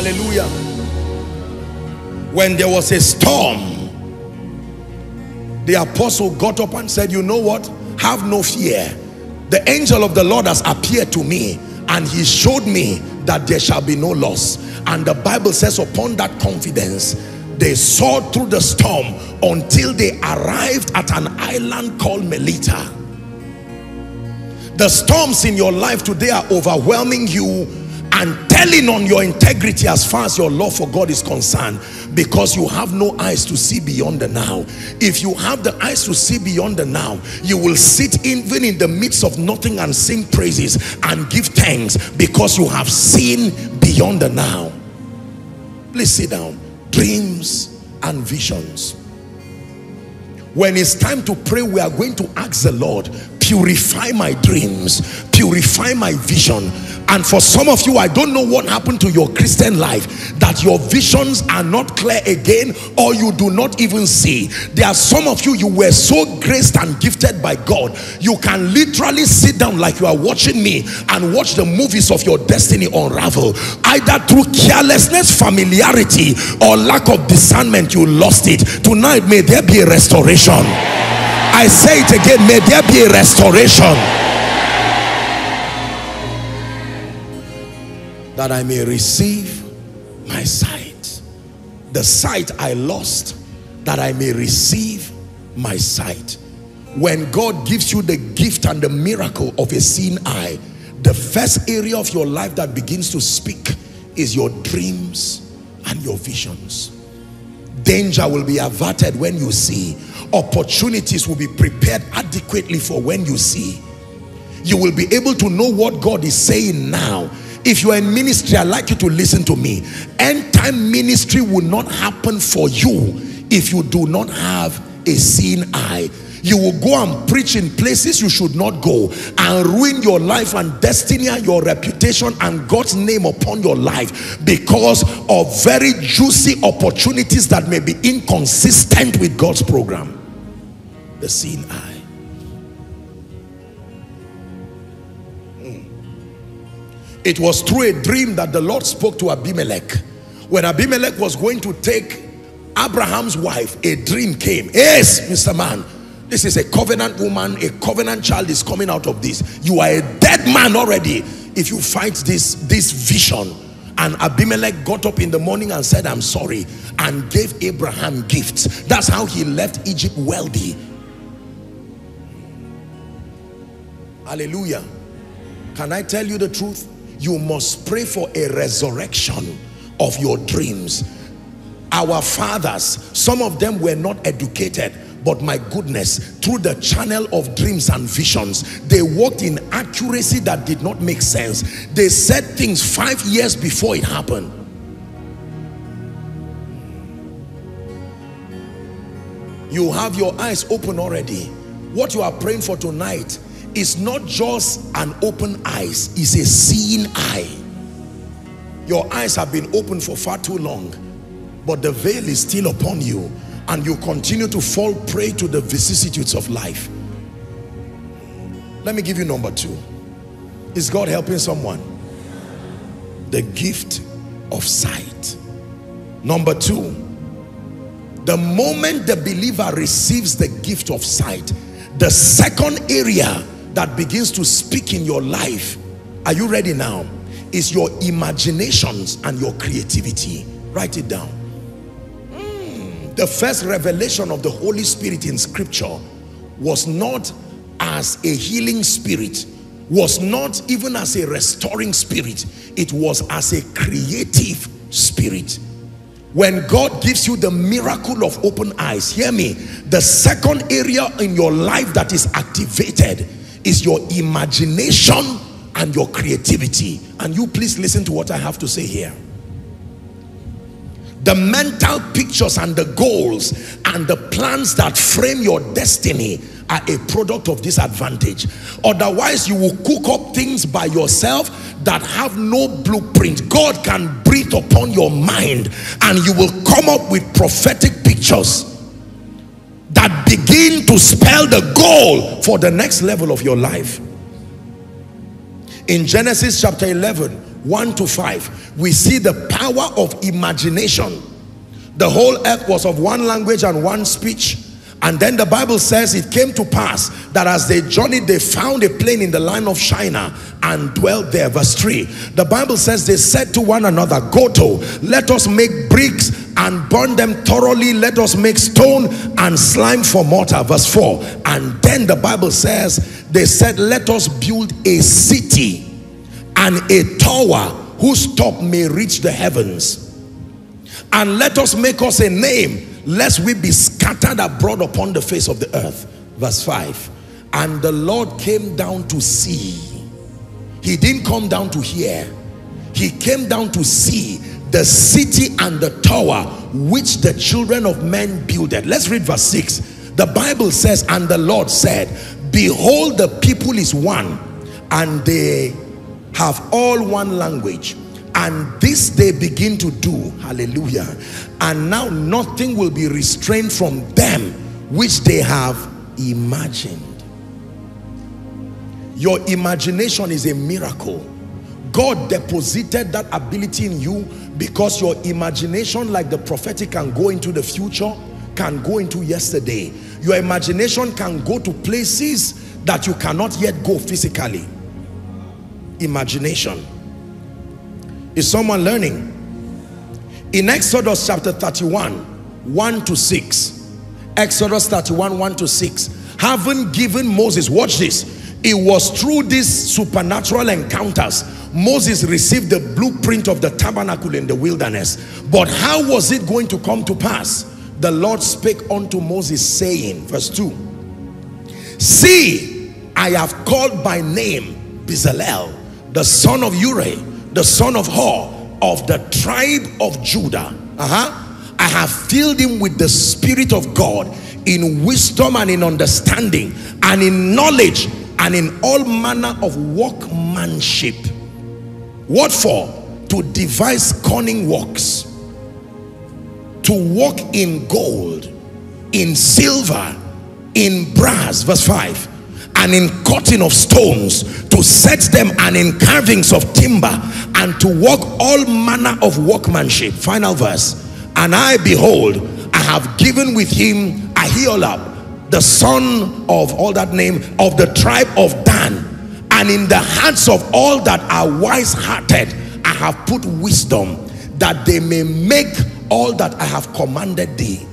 hallelujah. When there was a storm the apostle got up and said you know what? Have no fear. The angel of the Lord has appeared to me and he showed me that there shall be no loss. And the Bible says upon that confidence they soared through the storm until they arrived at an island called Melita. The storms in your life today are overwhelming you and telling on your integrity as far as your love for God is concerned because you have no eyes to see beyond the now. If you have the eyes to see beyond the now you will sit even in the midst of nothing and sing praises and give thanks because you have seen beyond the now. Please sit down. Dreams and visions. When it's time to pray we are going to ask the Lord purify my dreams purify my vision. And for some of you I don't know what happened to your Christian life that your visions are not clear again or you do not even see. There are some of you you were so graced and gifted by God you can literally sit down like you are watching me and watch the movies of your destiny unravel. Either through carelessness familiarity or lack of discernment you lost it. Tonight may there be a restoration I say it again may there be a restoration. That I may receive my sight. The sight I lost that I may receive my sight. When God gives you the gift and the miracle of a seeing eye the first area of your life that begins to speak is your dreams and your visions. Danger will be averted when you see opportunities will be prepared adequately for when you see. You will be able to know what God is saying now. If you are in ministry I'd like you to listen to me. End time ministry will not happen for you if you do not have a seeing eye. You will go and preach in places you should not go and ruin your life and destiny and your reputation and God's name upon your life because of very juicy opportunities that may be inconsistent with God's program the seeing eye. Hmm. it was through a dream that the Lord spoke to Abimelech. When Abimelech was going to take Abraham's wife a dream came. Yes Mr. Man this is a covenant woman a covenant child is coming out of this. You are a dead man already. If you fight this this vision. And Abimelech got up in the morning and said I'm sorry and gave Abraham gifts. That's how he left Egypt wealthy Hallelujah. Can I tell you the truth? You must pray for a resurrection of your dreams. Our fathers, some of them were not educated, but my goodness, through the channel of dreams and visions, they walked in accuracy that did not make sense. They said things five years before it happened. You have your eyes open already. What you are praying for tonight is not just an open eyes, it's a seeing eye. Your eyes have been open for far too long, but the veil is still upon you and you continue to fall prey to the vicissitudes of life. Let me give you number two. Is God helping someone? The gift of sight. Number two, the moment the believer receives the gift of sight, the second area that begins to speak in your life, are you ready now? Is your imaginations and your creativity. Write it down. Mm, the first revelation of the Holy Spirit in scripture was not as a healing spirit, was not even as a restoring spirit, it was as a creative spirit. When God gives you the miracle of open eyes, hear me, the second area in your life that is activated is your imagination and your creativity. And you please listen to what I have to say here. The mental pictures and the goals and the plans that frame your destiny are a product of this advantage. Otherwise, you will cook up things by yourself that have no blueprint. God can breathe upon your mind and you will come up with prophetic pictures that begin to spell the goal for the next level of your life. In Genesis chapter 11, 1 to 5, we see the power of imagination. The whole earth was of one language and one speech. And then the Bible says it came to pass that as they journeyed, they found a plain in the land of Shinar and dwelt there. Verse 3. The Bible says they said to one another, Go to, let us make bricks and burn them thoroughly. Let us make stone and slime for mortar. Verse 4. And then the Bible says, they said, let us build a city and a tower whose top may reach the heavens. And let us make us a name lest we be scattered abroad upon the face of the earth. Verse 5. And the Lord came down to see. He didn't come down to hear. He came down to see the city and the tower which the children of men builded. Let's read verse 6. The Bible says, And the Lord said, Behold, the people is one, and they have all one language and this they begin to do hallelujah and now nothing will be restrained from them which they have imagined your imagination is a miracle God deposited that ability in you because your imagination like the prophetic can go into the future can go into yesterday your imagination can go to places that you cannot yet go physically imagination is someone learning? In Exodus chapter 31, 1 to 6. Exodus 31, 1 to 6. Having given Moses, watch this. It was through these supernatural encounters Moses received the blueprint of the tabernacle in the wilderness. But how was it going to come to pass? The Lord spake unto Moses saying, verse 2, See, I have called by name Bezalel, the son of Uri, the son of Hur of the tribe of Judah. Uh -huh. I have filled him with the Spirit of God in wisdom and in understanding and in knowledge and in all manner of workmanship. What for? To devise cunning works. To walk in gold, in silver, in brass. Verse 5 and in cutting of stones to set them and in carvings of timber and to work all manner of workmanship final verse and I behold I have given with him Aholiab the son of all that name of the tribe of Dan. And in the hands of all that are wise-hearted I have put wisdom that they may make all that I have commanded thee.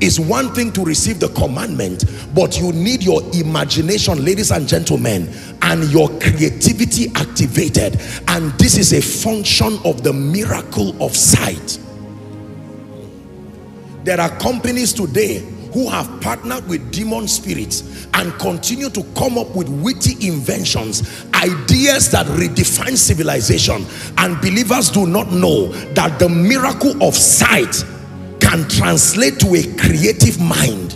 Is one thing to receive the commandment but you need your imagination ladies and gentlemen and your creativity activated. And this is a function of the miracle of sight. There are companies today who have partnered with demon spirits and continue to come up with witty inventions, ideas that redefine civilization. And believers do not know that the miracle of sight can translate to a creative mind.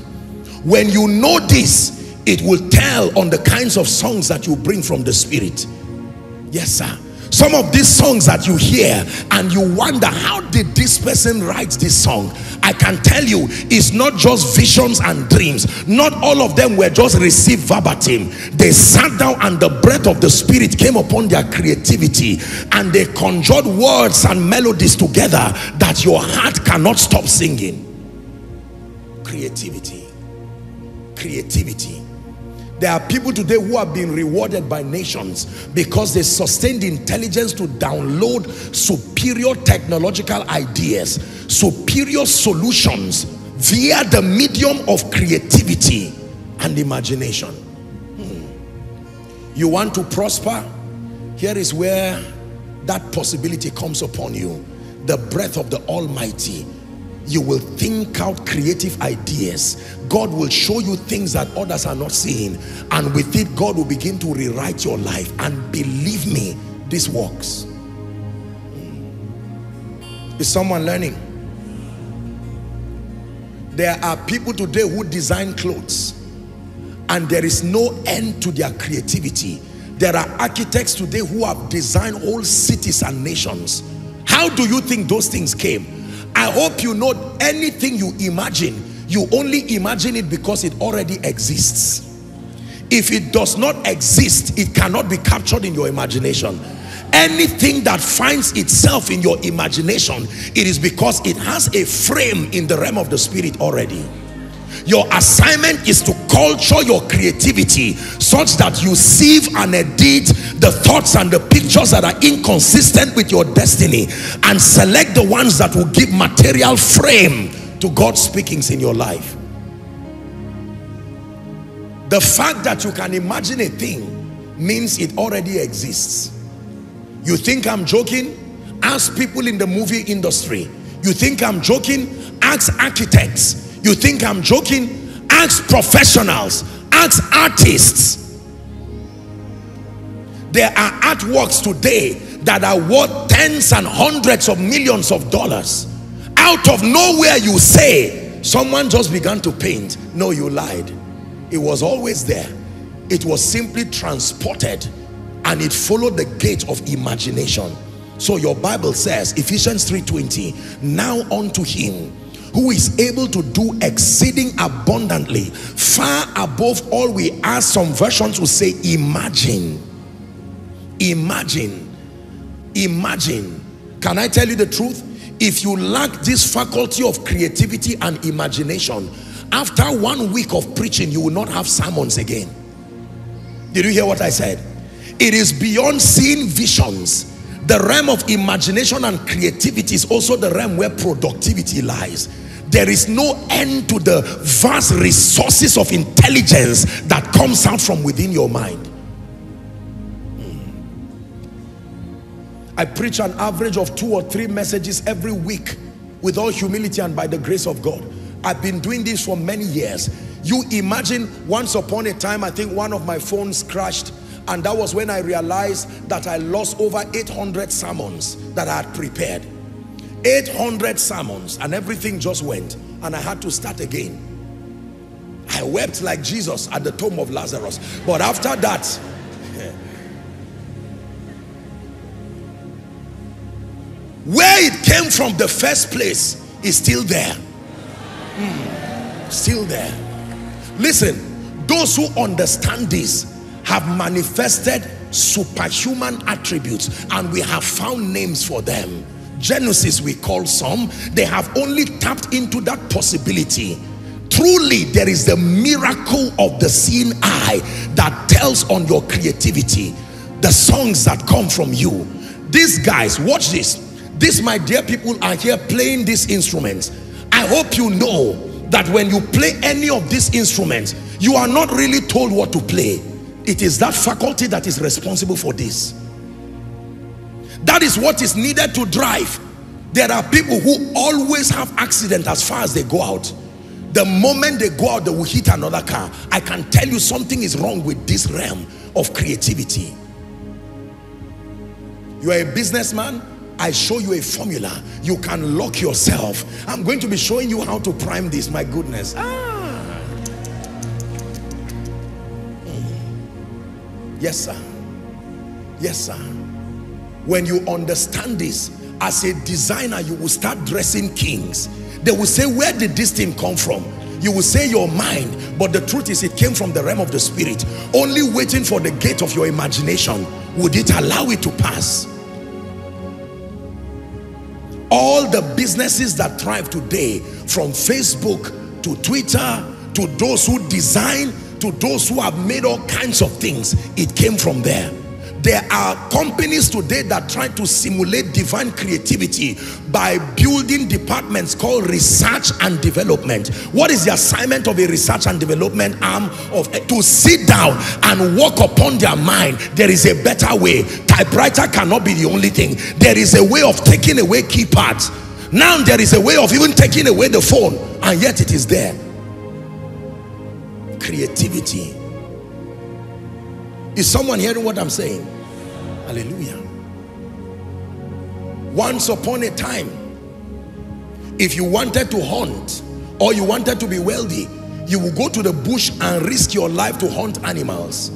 When you know this, it will tell on the kinds of songs that you bring from the spirit. Yes, sir. Some of these songs that you hear and you wonder, how did this person write this song? I can tell you, it's not just visions and dreams. Not all of them were just received verbatim. They sat down and the breath of the spirit came upon their creativity and they conjured words and melodies together that your heart cannot stop singing. Creativity. Creativity there are people today who have been rewarded by nations because they sustained intelligence to download superior technological ideas, superior solutions via the medium of creativity and imagination. Hmm. You want to prosper? Here is where that possibility comes upon you. The breath of the Almighty you will think out creative ideas. God will show you things that others are not seeing. And with it God will begin to rewrite your life. And believe me this works. Is someone learning? There are people today who design clothes. And there is no end to their creativity. There are architects today who have designed whole cities and nations. How do you think those things came I hope you know anything you imagine, you only imagine it because it already exists. If it does not exist, it cannot be captured in your imagination. Anything that finds itself in your imagination, it is because it has a frame in the realm of the spirit already. Your assignment is to culture your creativity such that you sieve and edit the thoughts and the pictures that are inconsistent with your destiny and select the ones that will give material frame to God's speakings in your life. The fact that you can imagine a thing means it already exists. You think I'm joking? Ask people in the movie industry. You think I'm joking? Ask architects you think I'm joking? Ask professionals, ask artists. There are artworks today that are worth tens and hundreds of millions of dollars. Out of nowhere you say, someone just began to paint. No, you lied. It was always there. It was simply transported and it followed the gate of imagination. So your Bible says, Ephesians 3.20, now unto him who is able to do exceeding abundantly far above all we ask some versions will say imagine. Imagine. Imagine. Can i tell you the truth? If you lack this faculty of creativity and imagination after one week of preaching you will not have sermons again. Did you hear what i said? It is beyond seeing visions. The realm of imagination and creativity is also the realm where productivity lies there is no end to the vast resources of intelligence that comes out from within your mind. I preach an average of two or three messages every week with all humility and by the grace of God. I've been doing this for many years. You imagine once upon a time, I think one of my phones crashed and that was when I realized that I lost over 800 sermons that I had prepared. 800 sermons and everything just went and I had to start again. I wept like Jesus at the tomb of Lazarus. But after that, where it came from the first place is still there. Mm, still there. Listen, those who understand this have manifested superhuman attributes and we have found names for them Genesis we call some, they have only tapped into that possibility. Truly, there is the miracle of the seeing eye that tells on your creativity. The songs that come from you. These guys, watch this. These, my dear people, are here playing these instruments. I hope you know that when you play any of these instruments, you are not really told what to play. It is that faculty that is responsible for this. That is what is needed to drive. There are people who always have accident as far as they go out. The moment they go out, they will hit another car. I can tell you something is wrong with this realm of creativity. You are a businessman, I show you a formula. You can lock yourself. I'm going to be showing you how to prime this, my goodness. Ah. Yes, sir. Yes, sir. When you understand this, as a designer, you will start dressing kings. They will say, where did this thing come from? You will say your mind, but the truth is it came from the realm of the spirit. Only waiting for the gate of your imagination would it allow it to pass all the businesses that thrive today from Facebook to Twitter to those who design to those who have made all kinds of things it came from there there are companies today that try to simulate divine creativity by building departments called research and development. What is the assignment of a research and development arm of to sit down and work upon their mind? There is a better way. Typewriter cannot be the only thing. There is a way of taking away keypads. Now there is a way of even taking away the phone and yet it is there. Creativity. Is someone hearing what I'm saying? Hallelujah. Once upon a time, if you wanted to hunt or you wanted to be wealthy, you will go to the bush and risk your life to hunt animals.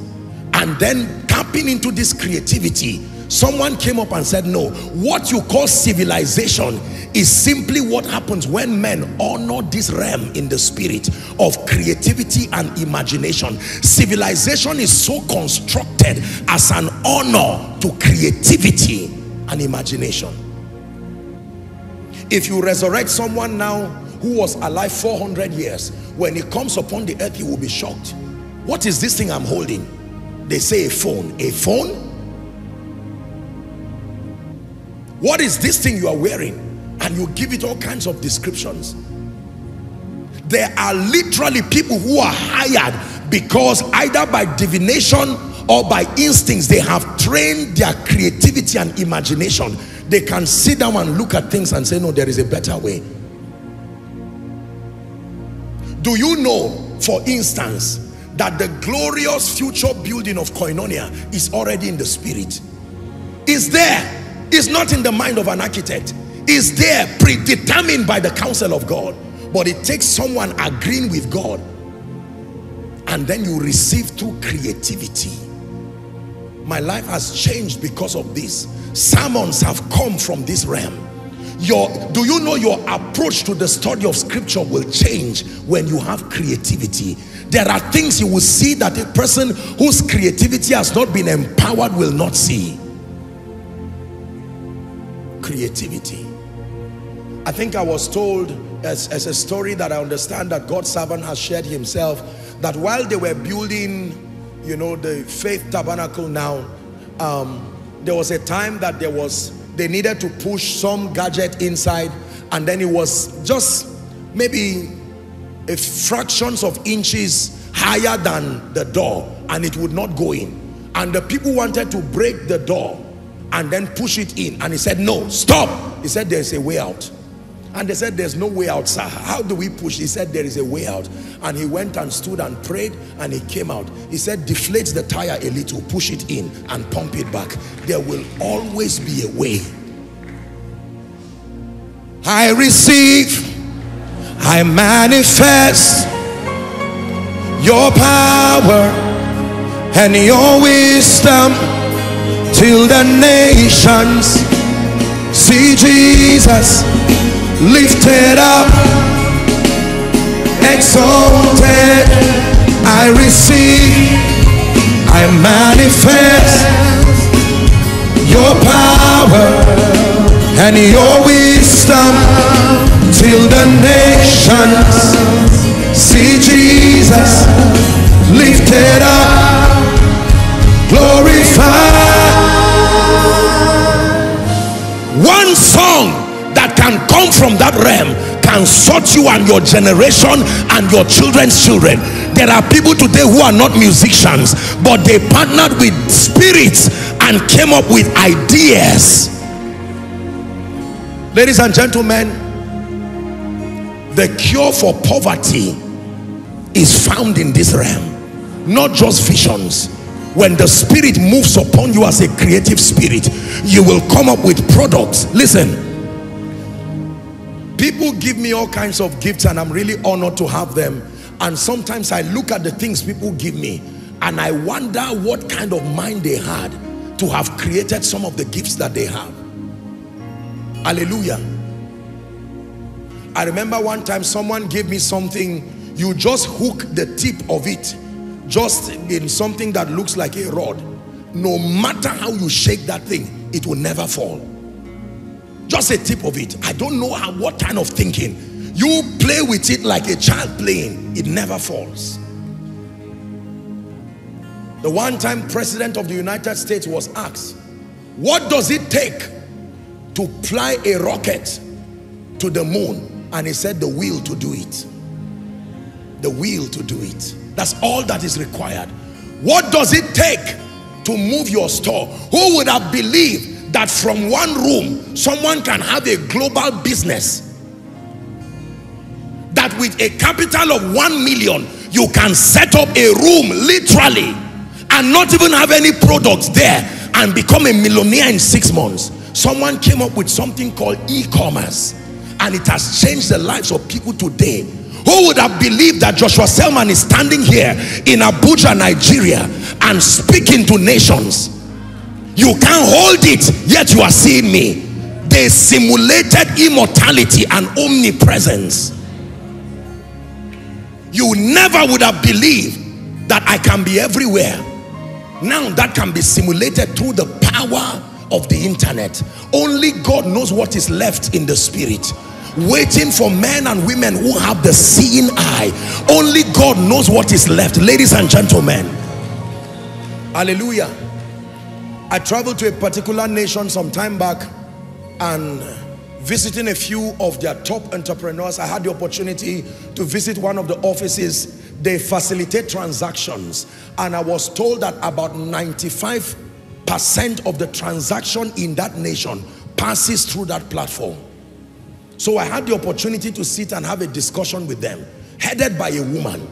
And then tapping into this creativity, someone came up and said, no, what you call civilization is simply what happens when men honor this realm in the spirit of creativity and imagination. Civilization is so constructed as an honor to creativity and imagination. If you resurrect someone now who was alive 400 years, when he comes upon the earth, he will be shocked. What is this thing I'm holding? They say a phone. A phone? What is this thing you are wearing? and you give it all kinds of descriptions. There are literally people who are hired because either by divination or by instincts they have trained their creativity and imagination. They can sit down and look at things and say no there is a better way. Do you know for instance that the glorious future building of koinonia is already in the spirit? Is there it's not in the mind of an architect. Is there predetermined by the counsel of God. But it takes someone agreeing with God and then you receive through creativity. My life has changed because of this. Sermons have come from this realm. Your do you know your approach to the study of scripture will change when you have creativity? There are things you will see that a person whose creativity has not been empowered will not see creativity. I think I was told as, as a story that I understand that God's servant has shared himself that while they were building you know the faith tabernacle now um, there was a time that there was they needed to push some gadget inside and then it was just maybe a fractions of inches higher than the door and it would not go in. And the people wanted to break the door and then push it in and he said no stop he said there's a way out and they said, there's no way out, sir. How do we push? He said, there is a way out. And he went and stood and prayed and he came out. He said, deflate the tire a little, push it in and pump it back. There will always be a way. I receive, I manifest your power and your wisdom till the nations see Jesus lifted up, exalted. I receive, I manifest your power and your wisdom till the nations see Jesus lifted up, glorified. One song that can come from that realm can sort you and your generation and your children's children. There are people today who are not musicians, but they partnered with spirits and came up with ideas. Ladies and gentlemen, the cure for poverty is found in this realm, not just visions when the spirit moves upon you as a creative spirit you will come up with products. Listen. People give me all kinds of gifts and i'm really honored to have them. And sometimes i look at the things people give me and i wonder what kind of mind they had to have created some of the gifts that they have. Hallelujah. I remember one time someone gave me something. You just hook the tip of it just in something that looks like a rod no matter how you shake that thing it will never fall. Just a tip of it. I don't know how what kind of thinking. You play with it like a child playing. It never falls. The one time president of the united states was asked what does it take to fly a rocket to the moon? And he said the will to do it. The will to do it that's all that is required. What does it take to move your store? Who would have believed that from one room, someone can have a global business? That with a capital of one million, you can set up a room literally and not even have any products there and become a millionaire in six months. Someone came up with something called e-commerce and it has changed the lives of people today who would have believed that Joshua Selman is standing here in Abuja, Nigeria and speaking to nations? You can't hold it, yet you are seeing me. They simulated immortality and omnipresence. You never would have believed that I can be everywhere. Now that can be simulated through the power of the internet. Only God knows what is left in the spirit waiting for men and women who have the seeing eye. Only God knows what is left. Ladies and gentlemen. Hallelujah. I traveled to a particular nation some time back and visiting a few of their top entrepreneurs I had the opportunity to visit one of the offices. They facilitate transactions. And I was told that about 95 percent of the transaction in that nation passes through that platform so I had the opportunity to sit and have a discussion with them, headed by a woman,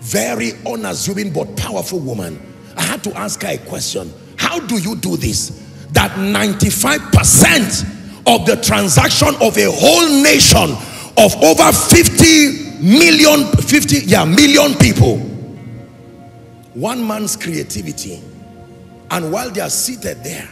very unassuming but powerful woman. I had to ask her a question. How do you do this? That 95% of the transaction of a whole nation of over 50 million, 50, yeah, million people. One man's creativity. And while they are seated there,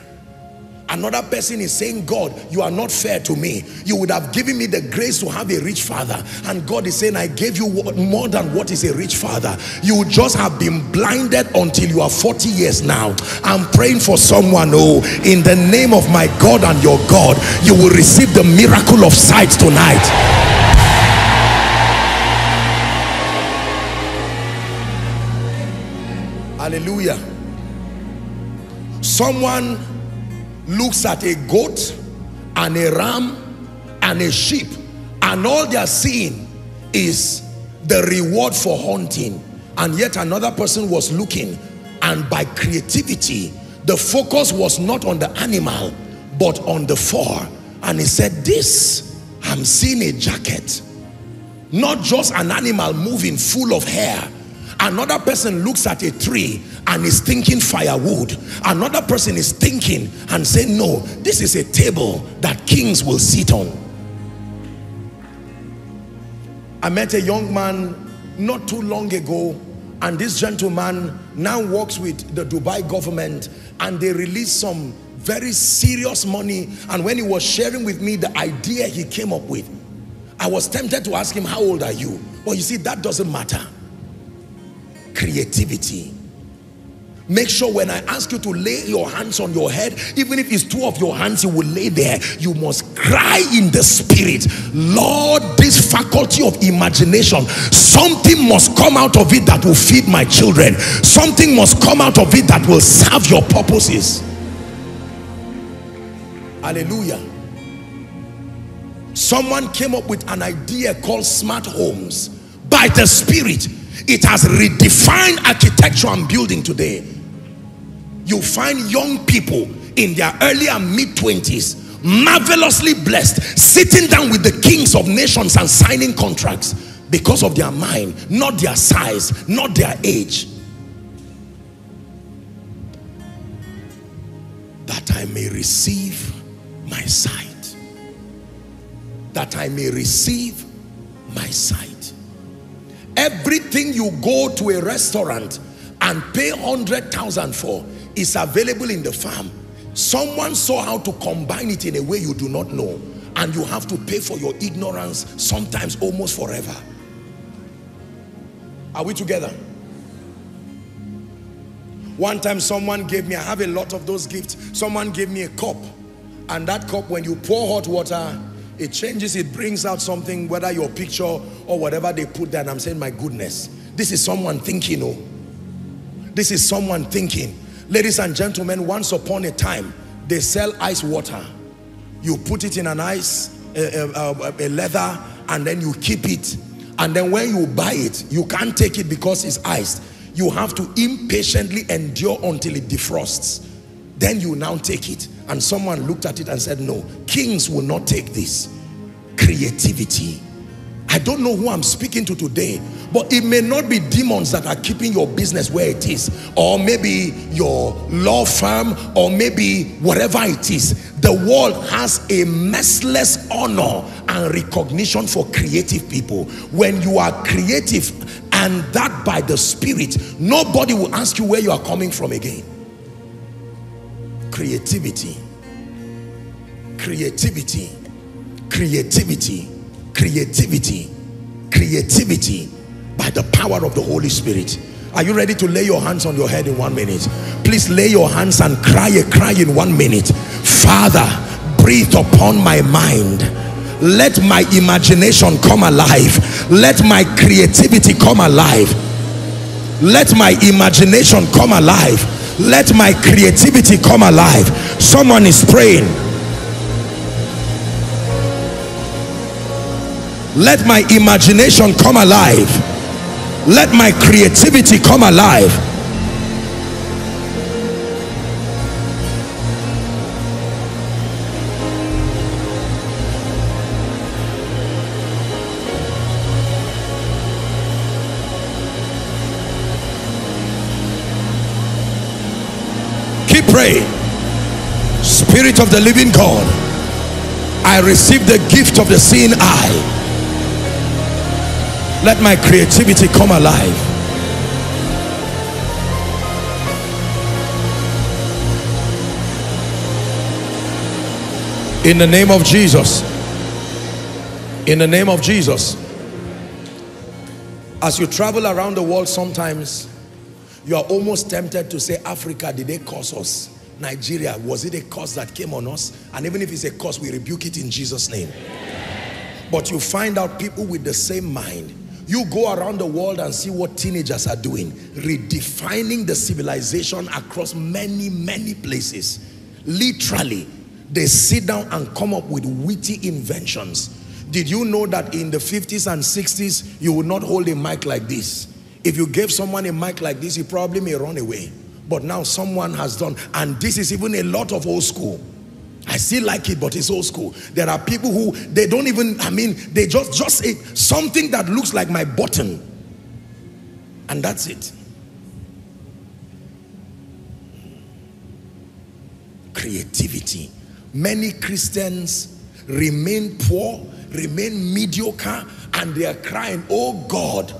another person is saying God you are not fair to me. You would have given me the grace to have a rich father. And God is saying I gave you more than what is a rich father. You just have been blinded until you are 40 years now. I'm praying for someone who, in the name of my God and your God you will receive the miracle of sight tonight. Hallelujah. Someone looks at a goat and a ram and a sheep and all they are seeing is the reward for hunting. And yet another person was looking and by creativity the focus was not on the animal but on the fur and he said this I'm seeing a jacket. Not just an animal moving full of hair another person looks at a tree and is thinking firewood. Another person is thinking and say no this is a table that kings will sit on. I met a young man not too long ago and this gentleman now works with the Dubai government and they released some very serious money. And when he was sharing with me the idea he came up with I was tempted to ask him how old are you? But you see that doesn't matter creativity Make sure when I ask you to lay your hands on your head, even if it's two of your hands you will lay there, you must cry in the spirit. Lord, this faculty of imagination, something must come out of it that will feed my children. Something must come out of it that will serve your purposes. Hallelujah. Someone came up with an idea called smart homes. By the Spirit, it has redefined architecture and building today. You find young people in their early and mid 20s, marvelously blessed, sitting down with the kings of nations and signing contracts because of their mind, not their size, not their age. That I may receive my sight that I may receive my sight. Everything you go to a restaurant and pay 100,000 for is available in the farm. Someone saw how to combine it in a way you do not know and you have to pay for your ignorance sometimes almost forever. Are we together? One time someone gave me, I have a lot of those gifts. Someone gave me a cup and that cup when you pour hot water it changes, it brings out something, whether your picture or whatever they put there. And I'm saying, my goodness, this is someone thinking, oh. This is someone thinking. Ladies and gentlemen, once upon a time, they sell ice water. You put it in an ice, a, a, a leather, and then you keep it. And then when you buy it, you can't take it because it's iced. You have to impatiently endure until it defrosts. Then you now take it. And someone looked at it and said, no, kings will not take this. Creativity. I don't know who I'm speaking to today, but it may not be demons that are keeping your business where it is, or maybe your law firm, or maybe whatever it is. The world has a merciless honor and recognition for creative people. When you are creative and that by the spirit, nobody will ask you where you are coming from again creativity creativity creativity creativity creativity by the power of the Holy Spirit. Are you ready to lay your hands on your head in one minute? Please lay your hands and cry a cry in one minute. Father breathe upon my mind. Let my imagination come alive. Let my creativity come alive. Let my imagination come alive. Let my creativity come alive. Someone is praying let my imagination come alive. Let my creativity come alive. Keep praying. Spirit of the living God I receive the gift of the seeing eye let my creativity come alive in the name of Jesus in the name of Jesus as you travel around the world sometimes you are almost tempted to say, Africa, did they cause us? Nigeria, was it a curse that came on us? And even if it's a curse, we rebuke it in Jesus' name. But you find out people with the same mind. You go around the world and see what teenagers are doing, redefining the civilization across many, many places. Literally, they sit down and come up with witty inventions. Did you know that in the 50s and 60s, you would not hold a mic like this? If you gave someone a mic like this, he probably may run away. But now someone has done, and this is even a lot of old school. I still like it, but it's old school. There are people who, they don't even, I mean, they just, just a, something that looks like my button. And that's it. Creativity. Many Christians remain poor, remain mediocre, and they are crying, oh God,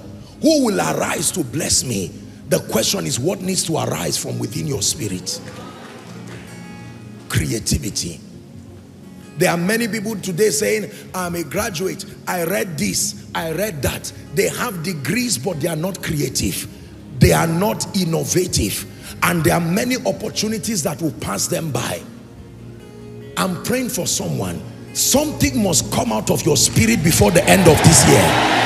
who will arise to bless me? The question is what needs to arise from within your spirit? Creativity. There are many people today saying, I'm a graduate. I read this, I read that. They have degrees, but they are not creative. They are not innovative. And there are many opportunities that will pass them by. I'm praying for someone. Something must come out of your spirit before the end of this year.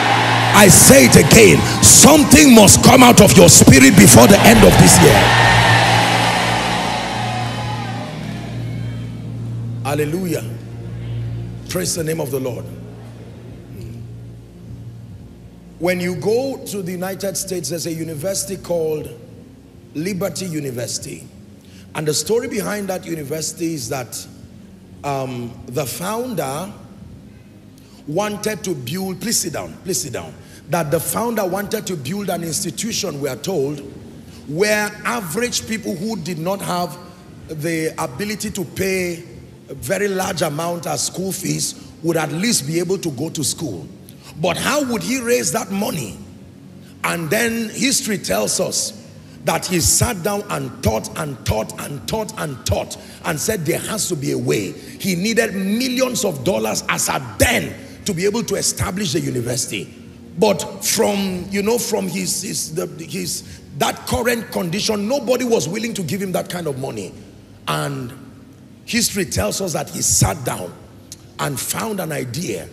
I say it again something must come out of your spirit before the end of this year hallelujah Praise the name of the Lord. When you go to the United States, there's a university called Liberty University. And the story behind that university is that um, the founder wanted to build, please sit down, please sit down, that the founder wanted to build an institution, we are told, where average people who did not have the ability to pay a very large amount as school fees would at least be able to go to school. But how would he raise that money? And then history tells us that he sat down and thought and thought and thought and thought and said there has to be a way. He needed millions of dollars as a then to be able to establish the university. But from, you know, from his, his, the, his, that current condition, nobody was willing to give him that kind of money. And history tells us that he sat down and found an idea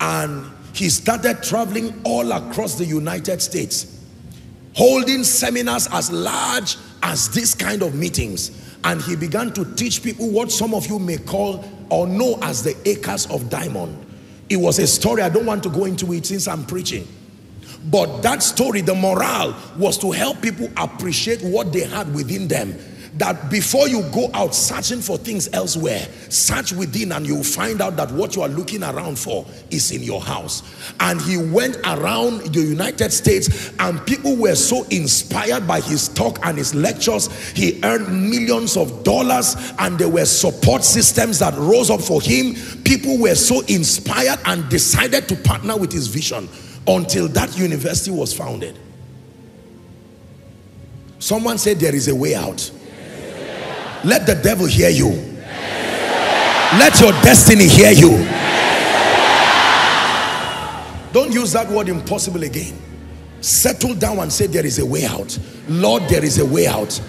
and he started traveling all across the United States holding seminars as large as this kind of meetings. And he began to teach people what some of you may call or know as the acres of diamond. It was a story i don't want to go into it since i'm preaching. But that story the morale was to help people appreciate what they had within them that before you go out searching for things elsewhere, search within and you'll find out that what you are looking around for is in your house. And he went around the United States and people were so inspired by his talk and his lectures. He earned millions of dollars and there were support systems that rose up for him. People were so inspired and decided to partner with his vision until that university was founded. Someone said there is a way out. Let the devil hear you. Let your destiny hear you. Don't use that word impossible again. Settle down and say there is a way out. Lord, there is a way out.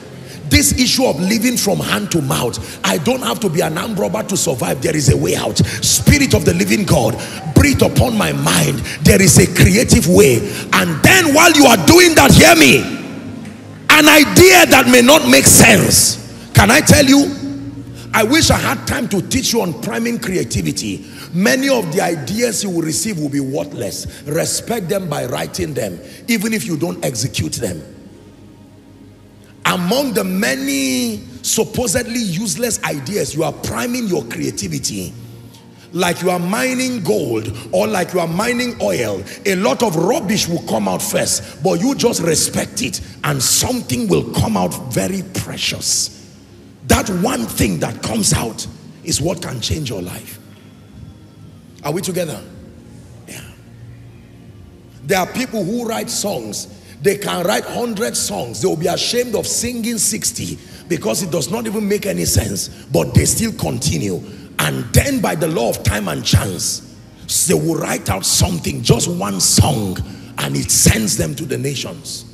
This issue of living from hand to mouth, I don't have to be an armed robber to survive. There is a way out. Spirit of the living God, breathe upon my mind. There is a creative way. And then while you are doing that, hear me. An idea that may not make sense can I tell you? I wish I had time to teach you on priming creativity. Many of the ideas you will receive will be worthless. Respect them by writing them, even if you don't execute them. Among the many supposedly useless ideas, you are priming your creativity like you are mining gold or like you are mining oil a lot of rubbish will come out first but you just respect it and something will come out very precious that one thing that comes out is what can change your life. Are we together? Yeah. There are people who write songs. They can write 100 songs. They will be ashamed of singing 60 because it does not even make any sense. But they still continue. And then by the law of time and chance, they will write out something, just one song, and it sends them to the nations.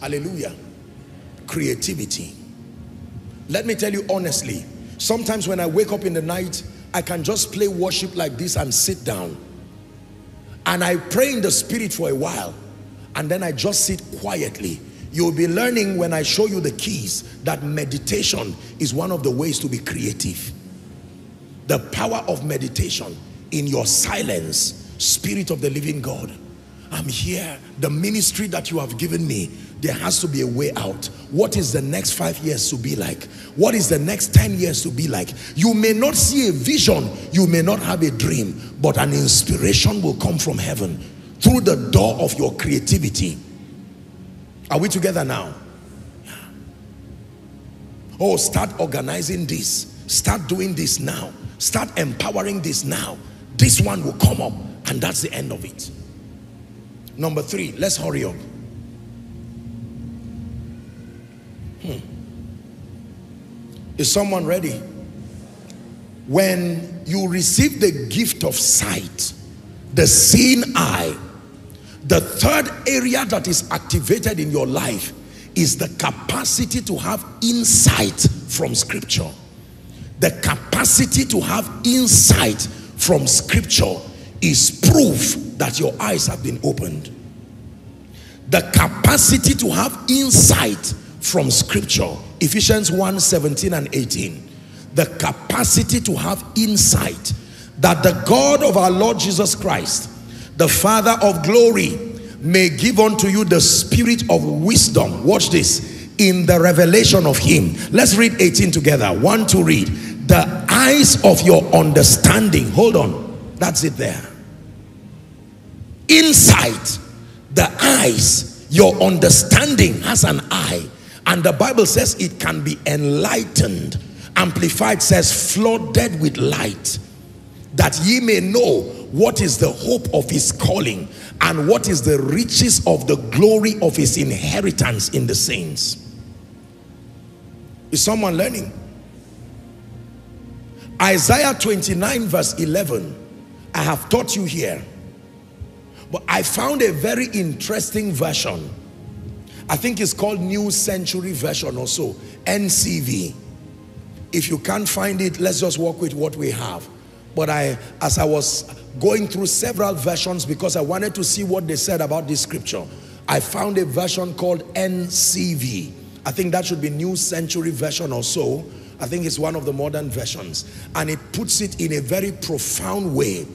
Hallelujah creativity. Let me tell you honestly, sometimes when I wake up in the night, I can just play worship like this and sit down. And I pray in the spirit for a while. And then I just sit quietly. You'll be learning when I show you the keys that meditation is one of the ways to be creative. The power of meditation in your silence, spirit of the living God. I'm here. The ministry that you have given me, there has to be a way out. What is the next five years to be like? What is the next 10 years to be like? You may not see a vision, you may not have a dream, but an inspiration will come from heaven through the door of your creativity. Are we together now? Yeah. Oh, start organizing this. Start doing this now. Start empowering this now. This one will come up and that's the end of it. Number three, let's hurry up. Is someone ready? When you receive the gift of sight, the seeing eye, the third area that is activated in your life is the capacity to have insight from scripture. The capacity to have insight from scripture is proof that your eyes have been opened. The capacity to have insight from scripture Ephesians 1 17 and 18 the capacity to have insight that the God of our Lord Jesus Christ, the Father of glory, may give unto you the spirit of wisdom. Watch this. In the revelation of him. Let's read 18 together. One to read. The eyes of your understanding. Hold on. That's it there. Insight. The eyes. Your understanding has an eye. And the Bible says it can be enlightened. Amplified says flooded with light. That ye may know what is the hope of his calling and what is the riches of the glory of his inheritance in the saints. Is someone learning? Isaiah 29 verse 11. I have taught you here. But I found a very interesting version. I think it's called New Century Version or so. NCV. If you can't find it, let's just work with what we have. But I, as I was going through several versions because I wanted to see what they said about this scripture, I found a version called NCV. I think that should be New Century Version or so. I think it's one of the modern versions. And it puts it in a very profound way.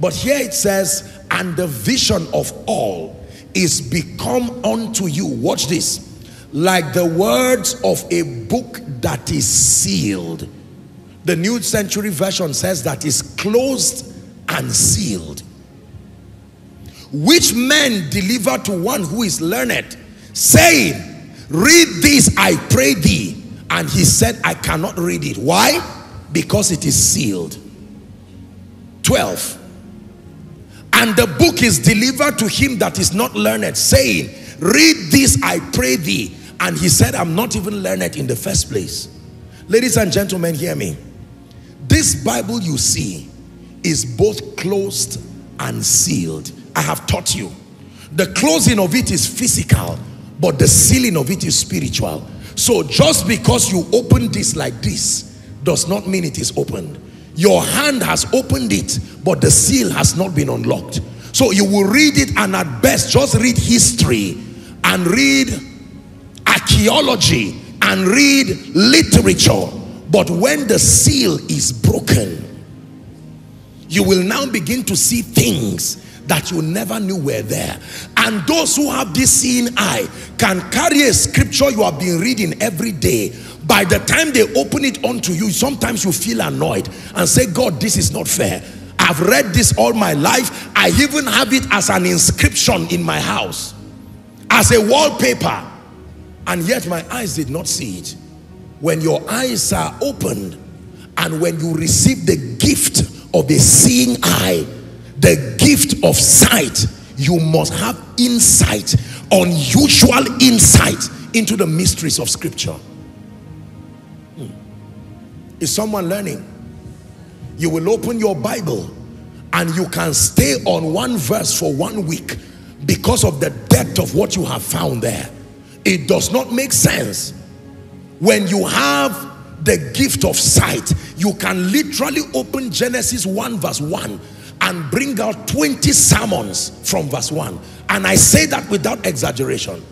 But here it says, and the vision of all is become unto you. Watch this. Like the words of a book that is sealed the New Century Version says that is closed and sealed. Which men deliver to one who is learned, saying, Read this, I pray thee. And he said, I cannot read it. Why? Because it is sealed. 12. And the book is delivered to him that is not learned, saying, Read this, I pray thee. And he said, I'm not even learned in the first place. Ladies and gentlemen, hear me. This Bible you see is both closed and sealed. I have taught you. The closing of it is physical, but the sealing of it is spiritual. So just because you open this like this does not mean it is opened. Your hand has opened it, but the seal has not been unlocked. So you will read it and at best just read history and read archaeology and read literature but when the seal is broken, you will now begin to see things that you never knew were there. And those who have this seeing eye can carry a scripture you have been reading every day. By the time they open it onto you, sometimes you feel annoyed and say, God, this is not fair. I've read this all my life. I even have it as an inscription in my house, as a wallpaper. And yet my eyes did not see it when your eyes are opened and when you receive the gift of a seeing eye, the gift of sight, you must have insight, unusual insight into the mysteries of scripture. Hmm. Is someone learning? You will open your Bible and you can stay on one verse for one week because of the depth of what you have found there. It does not make sense when you have the gift of sight, you can literally open Genesis 1 verse 1 and bring out 20 sermons from verse 1. And I say that without exaggeration.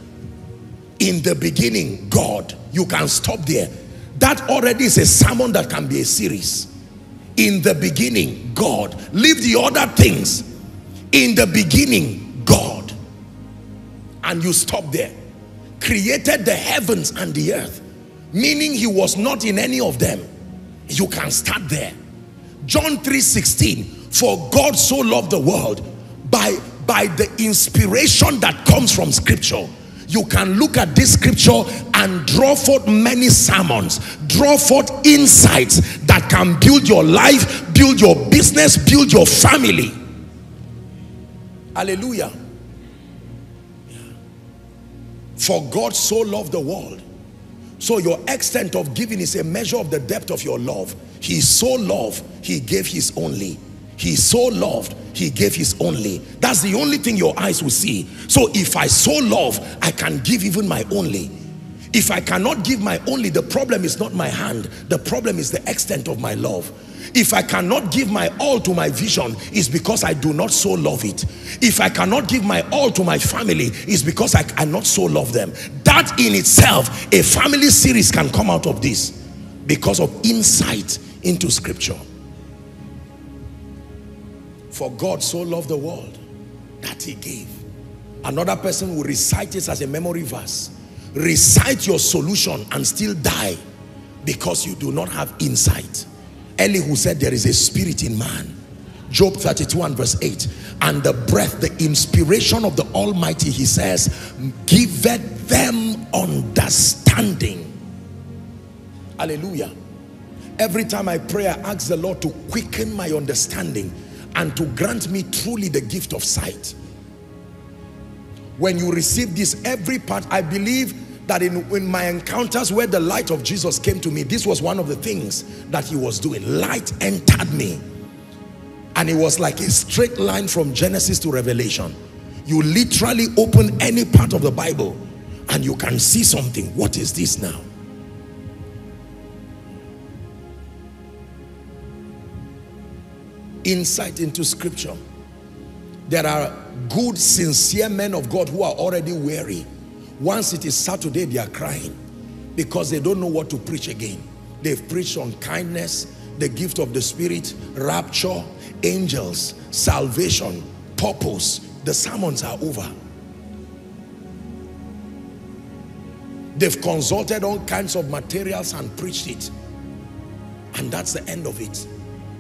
In the beginning, God, you can stop there. That already is a sermon that can be a series. In the beginning, God. Leave the other things. In the beginning, God. And you stop there. Created the heavens and the earth meaning he was not in any of them you can start there John 3:16 for God so loved the world by by the inspiration that comes from scripture you can look at this scripture and draw forth many sermons draw forth insights that can build your life build your business build your family hallelujah for God so loved the world so your extent of giving is a measure of the depth of your love. He so loved, he gave his only. He so loved, he gave his only. That's the only thing your eyes will see. So if I so love, I can give even my only. If I cannot give my only, the problem is not my hand. The problem is the extent of my love. If I cannot give my all to my vision, is because I do not so love it. If I cannot give my all to my family, is because I cannot so love them. That in itself, a family series can come out of this. because of insight into scripture. For God so loved the world that he gave. Another person will recite this as a memory verse. Recite your solution and still die because you do not have insight. Elihu said there is a spirit in man. Job 32 and verse 8. And the breath, the inspiration of the Almighty, he says, giveth them understanding. Hallelujah. Every time I pray, I ask the Lord to quicken my understanding and to grant me truly the gift of sight. When you receive this, every part, I believe that in, in my encounters where the light of Jesus came to me, this was one of the things that he was doing. Light entered me. And it was like a straight line from Genesis to Revelation. You literally open any part of the Bible and you can see something. What is this now? Insight into scripture. There are good, sincere men of God who are already weary. Once it is Saturday, they are crying because they don't know what to preach again. They've preached on kindness, the gift of the Spirit, rapture, angels, salvation, purpose. The sermons are over. They've consulted all kinds of materials and preached it. And that's the end of it.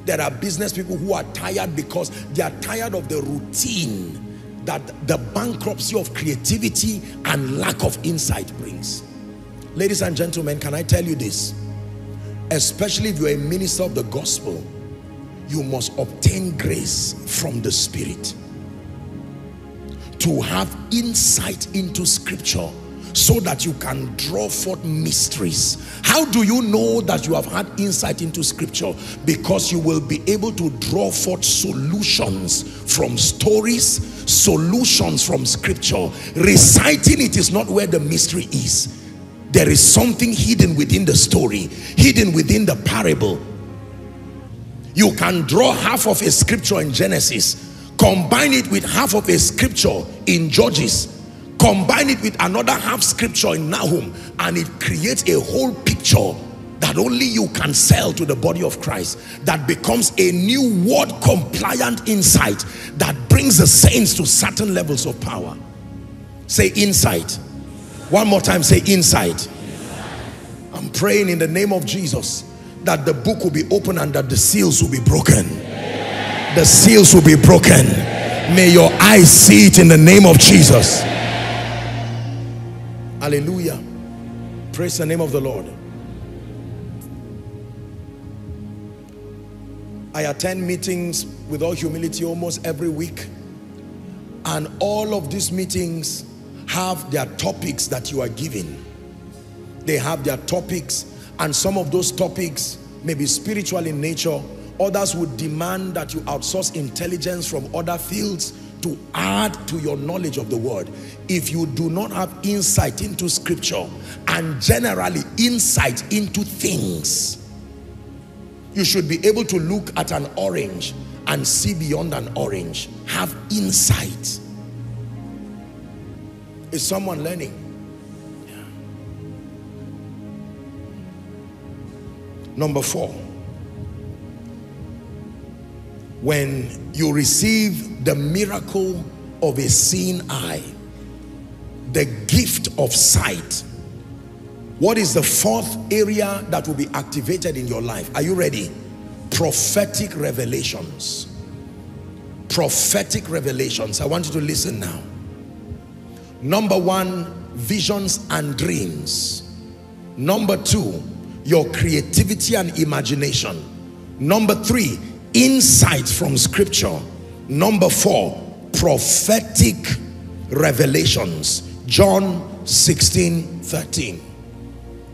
There are business people who are tired because they are tired of the routine that the bankruptcy of creativity and lack of insight brings. Ladies and gentlemen, can I tell you this? Especially if you're a minister of the gospel, you must obtain grace from the Spirit to have insight into scripture so that you can draw forth mysteries. How do you know that you have had insight into scripture? Because you will be able to draw forth solutions from stories, solutions from scripture. Reciting it is not where the mystery is. There is something hidden within the story, hidden within the parable. You can draw half of a scripture in Genesis, combine it with half of a scripture in Judges, combine it with another half scripture in Nahum and it creates a whole picture that only you can sell to the body of Christ that becomes a new word compliant insight that brings the saints to certain levels of power. Say insight. One more time say insight. I'm praying in the name of Jesus that the book will be open and that the seals will be broken. The seals will be broken. May your eyes see it in the name of Jesus Hallelujah. Praise the name of the Lord. I attend meetings with all humility almost every week. And all of these meetings have their topics that you are giving. They have their topics and some of those topics may be spiritual in nature. Others would demand that you outsource intelligence from other fields to add to your knowledge of the word. If you do not have insight into scripture and generally insight into things you should be able to look at an orange and see beyond an orange. Have insight. Is someone learning? Number four. When you receive the miracle of a seeing eye the gift of sight. What is the fourth area that will be activated in your life? Are you ready? Prophetic revelations. Prophetic revelations. I want you to listen now. Number one visions and dreams. Number two your creativity and imagination. Number three insight from scripture number four prophetic revelations. John 16 13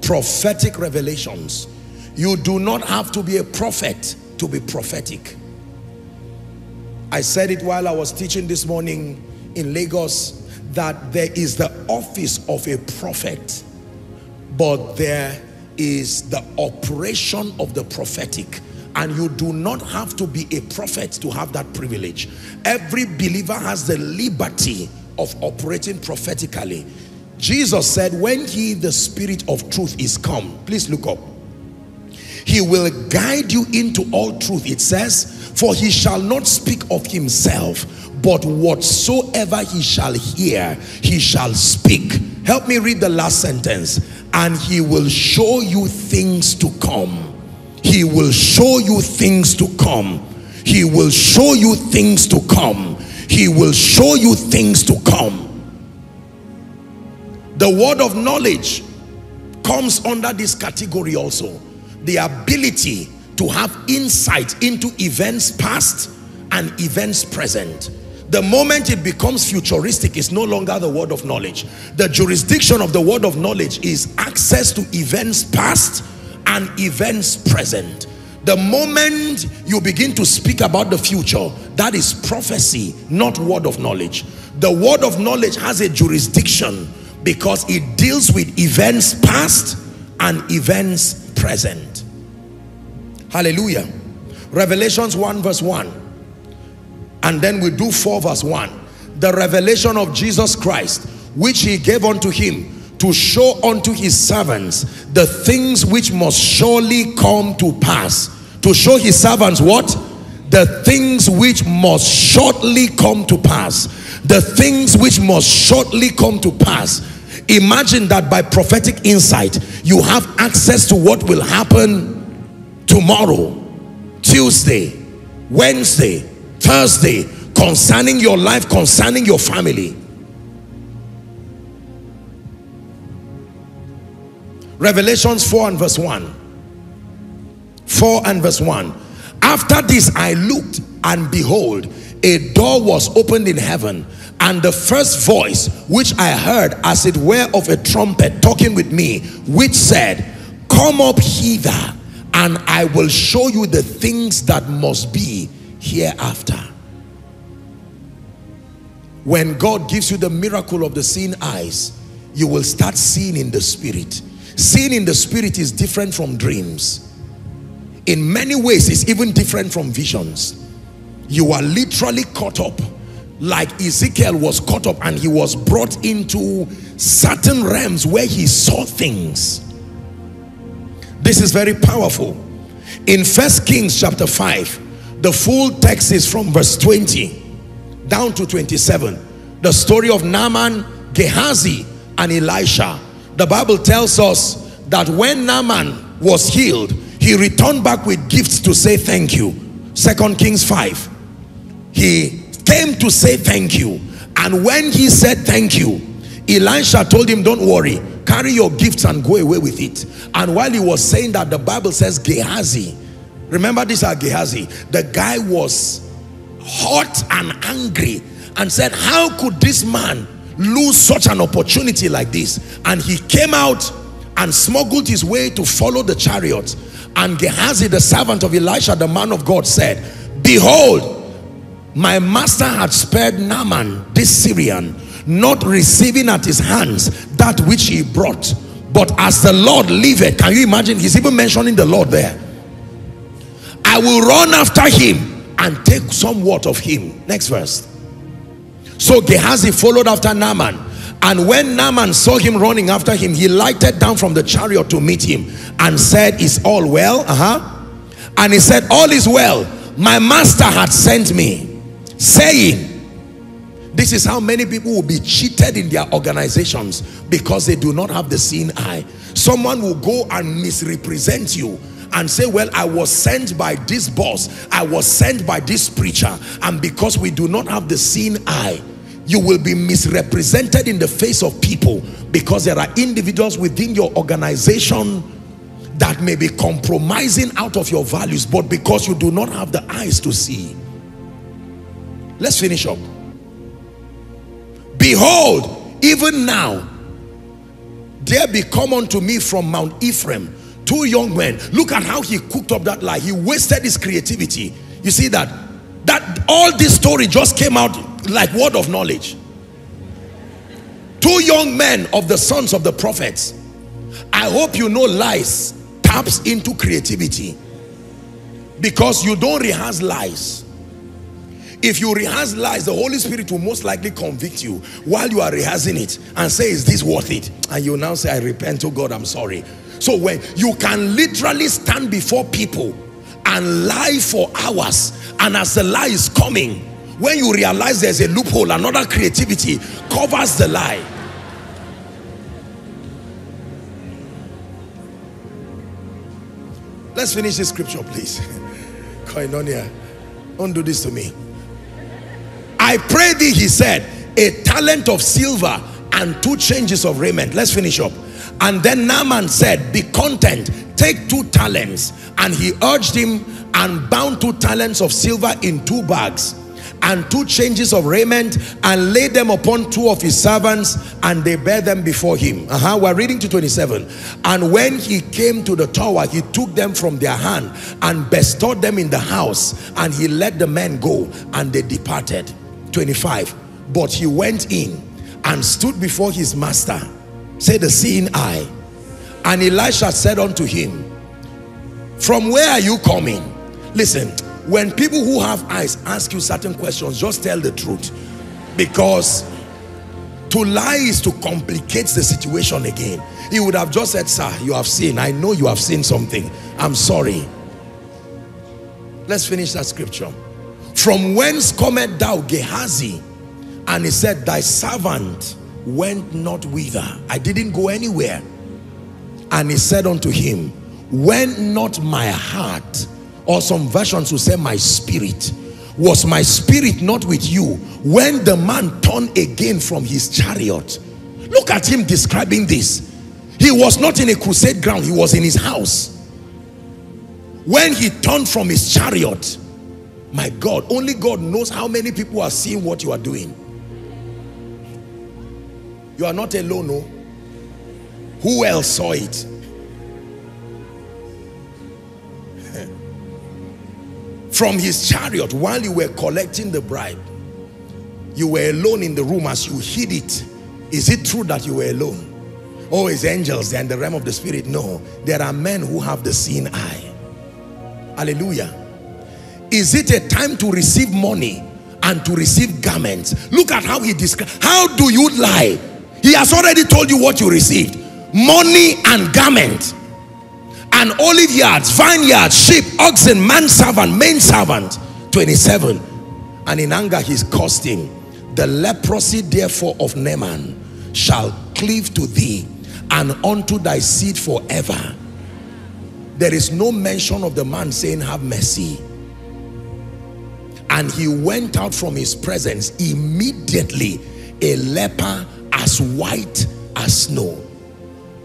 prophetic revelations. You do not have to be a prophet to be prophetic. I said it while i was teaching this morning in lagos that there is the office of a prophet but there is the operation of the prophetic and you do not have to be a prophet to have that privilege every believer has the liberty of operating prophetically Jesus said when he the spirit of truth is come please look up He will guide you into all truth. It says, for he shall not speak of himself, but whatsoever he shall hear, he shall speak. Help me read the last sentence. And he will show you things to come. He will show you things to come. He will show you things to come. He will show you things to come. The word of knowledge comes under this category also. The ability to have insight into events past and events present. The moment it becomes futuristic, it's no longer the word of knowledge. The jurisdiction of the word of knowledge is access to events past and events present. The moment you begin to speak about the future, that is prophecy, not word of knowledge. The word of knowledge has a jurisdiction because it deals with events past and events present. Hallelujah. Revelations 1 verse 1. And then we do 4 verse 1. The revelation of Jesus Christ, which he gave unto him to show unto his servants the things which must surely come to pass. To show his servants what? The things which must shortly come to pass. The things which must shortly come to pass. Imagine that by prophetic insight, you have access to what will happen tomorrow, Tuesday, Wednesday, Thursday, concerning your life, concerning your family. Revelations 4 and verse 1. 4 and verse 1. After this I looked and behold, a door was opened in heaven and the first voice which I heard as it were of a trumpet talking with me, which said, come up hither and I will show you the things that must be hereafter. When God gives you the miracle of the seeing eyes, you will start seeing in the spirit. Seeing in the spirit is different from dreams. In many ways, it's even different from visions. You are literally caught up like Ezekiel was caught up and he was brought into certain realms where he saw things. This is very powerful. In First Kings chapter 5, the full text is from verse 20 down to 27. The story of Naaman, Gehazi, and Elisha. The Bible tells us that when Naaman was healed, he returned back with gifts to say thank you. Second Kings 5. He came to say thank you. And when he said thank you, Elisha told him, don't worry, carry your gifts and go away with it. And while he was saying that, the Bible says Gehazi, remember this are Gehazi, the guy was hot and angry and said, how could this man lose such an opportunity like this? And he came out and smuggled his way to follow the chariot. And Gehazi, the servant of Elisha, the man of God said, behold, my master had spared Naaman, this Syrian, not receiving at his hands that which he brought. But as the Lord liveth, can you imagine? He's even mentioning the Lord there. I will run after him and take somewhat of him. Next verse. So Gehazi followed after Naaman. And when Naaman saw him running after him, he lighted down from the chariot to meet him and said, Is all well? Uh-huh. And he said, All is well. My master had sent me, saying, this is how many people will be cheated in their organizations because they do not have the seeing eye. Someone will go and misrepresent you and say, well, I was sent by this boss. I was sent by this preacher. And because we do not have the seeing eye, you will be misrepresented in the face of people because there are individuals within your organization that may be compromising out of your values, but because you do not have the eyes to see. Let's finish up. Behold, even now, there be come unto me from Mount Ephraim two young men. Look at how he cooked up that lie. He wasted his creativity. You see that? That all this story just came out like word of knowledge. Two young men of the sons of the prophets. I hope you know lies taps into creativity because you don't rehearse lies if you rehearse lies, the Holy Spirit will most likely convict you while you are rehearsing it and say, is this worth it? And you now say, I repent to God, I'm sorry. So when you can literally stand before people and lie for hours and as the lie is coming, when you realize there's a loophole, another creativity covers the lie. Let's finish this scripture, please. Koinonia, don't do this to me. I pray thee, he said, a talent of silver and two changes of raiment. Let's finish up. And then Naaman said, be content, take two talents. And he urged him and bound two talents of silver in two bags and two changes of raiment and laid them upon two of his servants and they bear them before him. Uh -huh. We're reading to 27. And when he came to the tower, he took them from their hand and bestowed them in the house and he let the men go and they departed. 25. But he went in and stood before his master say the seeing eye. And Elisha said unto him from where are you coming? Listen when people who have eyes ask you certain questions just tell the truth. Because to lie is to complicate the situation again. He would have just said sir you have seen. I know you have seen something. I'm sorry. Let's finish that scripture. From whence cometh thou Gehazi? And he said thy servant went not whither I didn't go anywhere. And he said unto him went not my heart or some versions will say my spirit was my spirit not with you when the man turned again from his chariot? Look at him describing this. He was not in a crusade ground. He was in his house. When he turned from his chariot my God only God knows how many people are seeing what you are doing you are not alone, no. Who else saw it? From his chariot, while you were collecting the bribe, you were alone in the room as you hid it. Is it true that you were alone? Oh, it's angels, in the realm of the spirit. No, there are men who have the seeing eye. Hallelujah. Is it a time to receive money and to receive garments? Look at how he describes. How do you lie? He has already told you what you received. Money and garment. And olive yards, vineyards, sheep, oxen, manservant, main servant. 27. And in anger he's cursed him. The leprosy therefore of Naaman shall cleave to thee and unto thy seed forever. There is no mention of the man saying have mercy. And he went out from his presence immediately a leper as white as snow.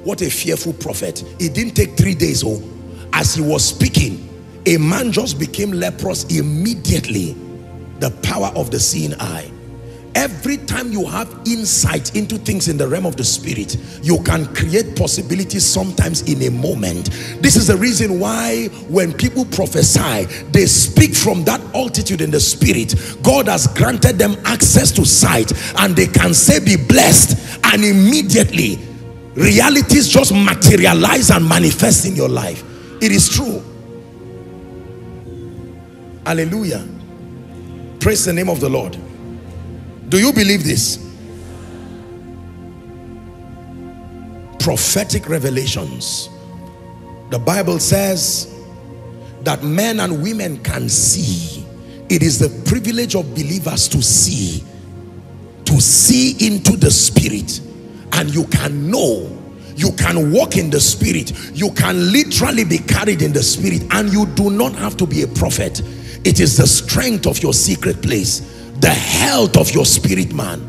What a fearful prophet. It didn't take three days oh. As he was speaking a man just became leprous immediately. The power of the seeing eye every time you have insight into things in the realm of the spirit you can create possibilities sometimes in a moment. This is the reason why when people prophesy they speak from that altitude in the spirit. God has granted them access to sight and they can say be blessed and immediately realities just materialize and manifest in your life. It is true. Hallelujah. Praise the name of the lord do you believe this? Prophetic revelations. The Bible says that men and women can see. It is the privilege of believers to see. To see into the spirit. And you can know. You can walk in the spirit. You can literally be carried in the spirit. And you do not have to be a prophet. It is the strength of your secret place the health of your spirit man.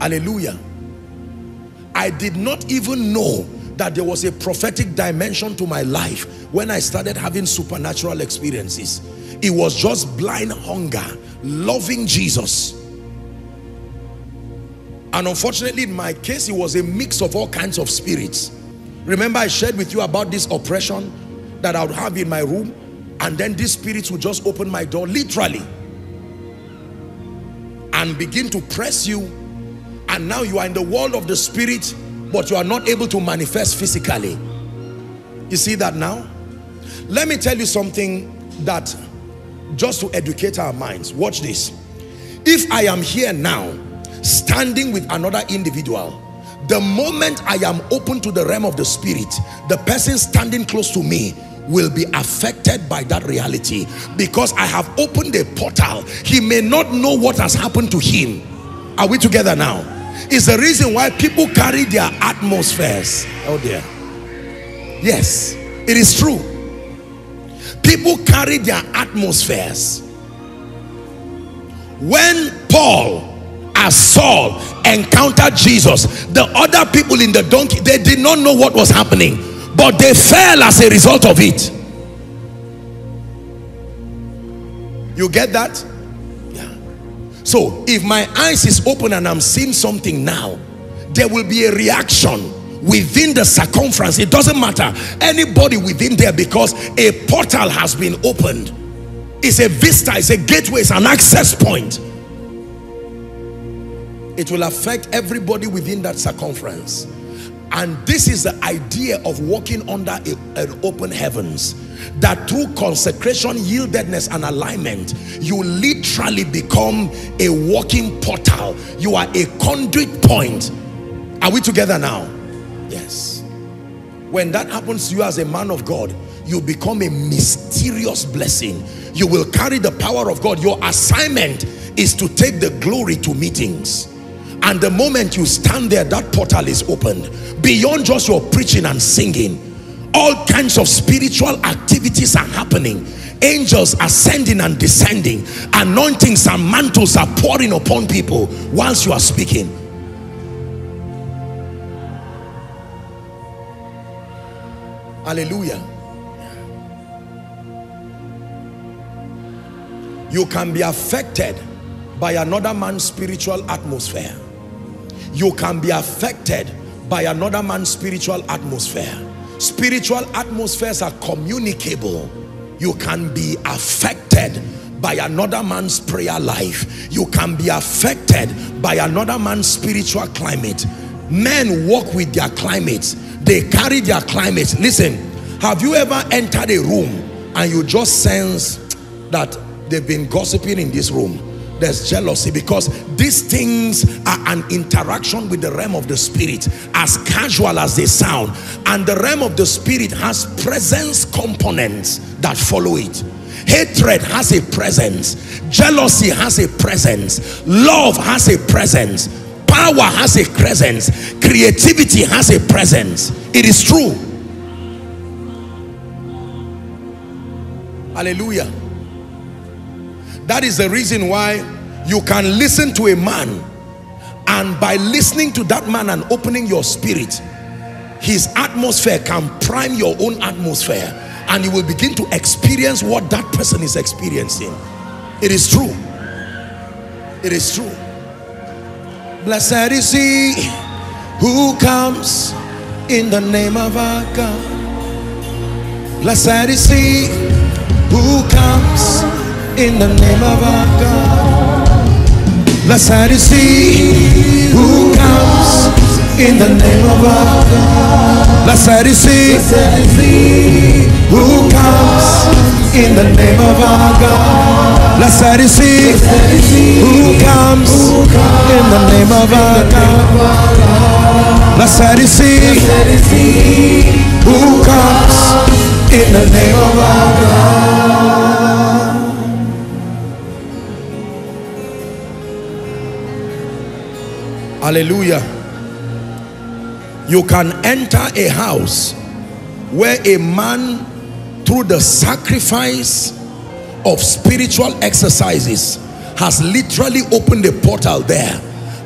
Hallelujah. I did not even know that there was a prophetic dimension to my life when I started having supernatural experiences. It was just blind hunger loving Jesus. And unfortunately in my case it was a mix of all kinds of spirits. Remember I shared with you about this oppression that I would have in my room and then these spirits would just open my door literally and begin to press you and now you are in the world of the spirit but you are not able to manifest physically. You see that now? Let me tell you something that just to educate our minds. Watch this. If I am here now standing with another individual the moment I am open to the realm of the spirit, the person standing close to me will be affected by that reality because I have opened a portal. He may not know what has happened to him. Are we together now? Is the reason why people carry their atmospheres. Oh dear. Yes, it is true. People carry their atmospheres. When Paul as Saul encountered Jesus, the other people in the donkey, they did not know what was happening, but they fell as a result of it. You get that? Yeah. So if my eyes is open and I'm seeing something now, there will be a reaction within the circumference it doesn't matter anybody within there because a portal has been opened it's a vista it's a gateway it's an access point it will affect everybody within that circumference and this is the idea of walking under an open heavens that through consecration yieldedness and alignment you literally become a walking portal you are a conduit point are we together now Yes. When that happens to you as a man of God, you become a mysterious blessing. You will carry the power of God. Your assignment is to take the glory to meetings. And the moment you stand there, that portal is opened. Beyond just your preaching and singing, all kinds of spiritual activities are happening. Angels ascending and descending. Anointings and mantles are pouring upon people whilst you are speaking Hallelujah. You can be affected by another man's spiritual atmosphere. You can be affected by another man's spiritual atmosphere. Spiritual atmospheres are communicable. You can be affected by another man's prayer life. You can be affected by another man's spiritual climate. Men walk with their climates they carry their climates. listen have you ever entered a room and you just sense that they've been gossiping in this room there's jealousy because these things are an interaction with the realm of the spirit as casual as they sound. And the realm of the spirit has presence components that follow it. Hatred has a presence. Jealousy has a presence. Love has a presence. Power has a presence. Creativity has a presence. It is true. Hallelujah that is the reason why you can listen to a man and by listening to that man and opening your spirit his atmosphere can prime your own atmosphere and you will begin to experience what that person is experiencing. It is true. It is true. Blessed is he who comes in the name of our God. Blessed is he who comes in the name of our God. Blessed is he who comes in the name of our God. Blessed is he who comes in the name of our God. Blessed is he who comes in the name of our God. Blessed is he who comes in the name of our God. Hallelujah. You can enter a house where a man through the sacrifice of spiritual exercises has literally opened a portal there.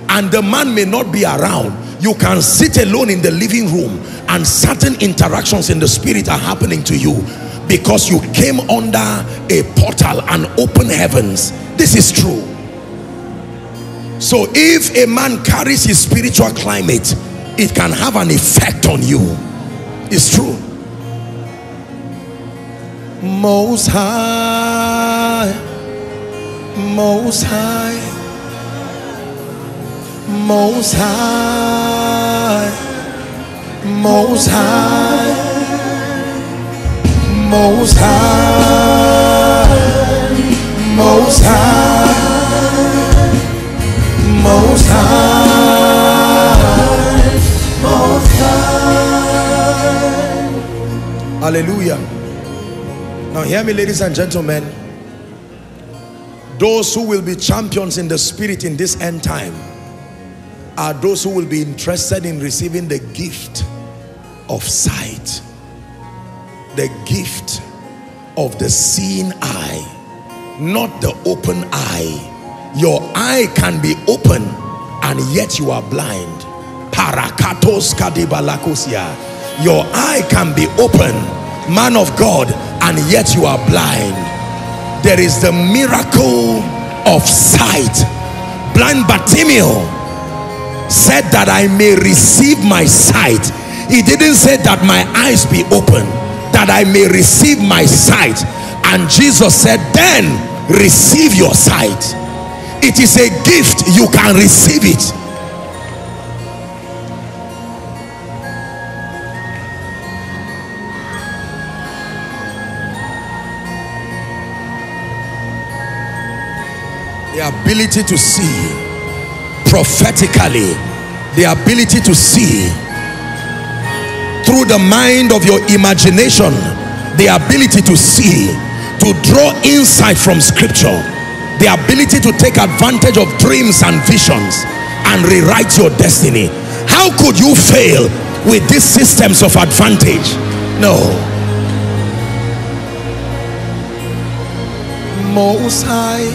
And the man may not be around. You can sit alone in the living room and certain interactions in the spirit are happening to you because you came under a portal and open heavens. This is true so if a man carries his spiritual climate it can have an effect on you. It's true. Most high most high most high most high most high most high most High, Most High. Hallelujah. Now hear me ladies and gentlemen. Those who will be champions in the spirit in this end time are those who will be interested in receiving the gift of sight. The gift of the seeing eye, not the open eye your eye can be open and yet you are blind. Your eye can be open man of God and yet you are blind. There is the miracle of sight. Blind Bartimaeus said that I may receive my sight. He didn't say that my eyes be open that I may receive my sight. And Jesus said then receive your sight it is a gift. You can receive it. The ability to see prophetically. The ability to see through the mind of your imagination. The ability to see to draw insight from scripture the ability to take advantage of dreams and visions and rewrite your destiny. How could you fail with these systems of advantage? No. Most high.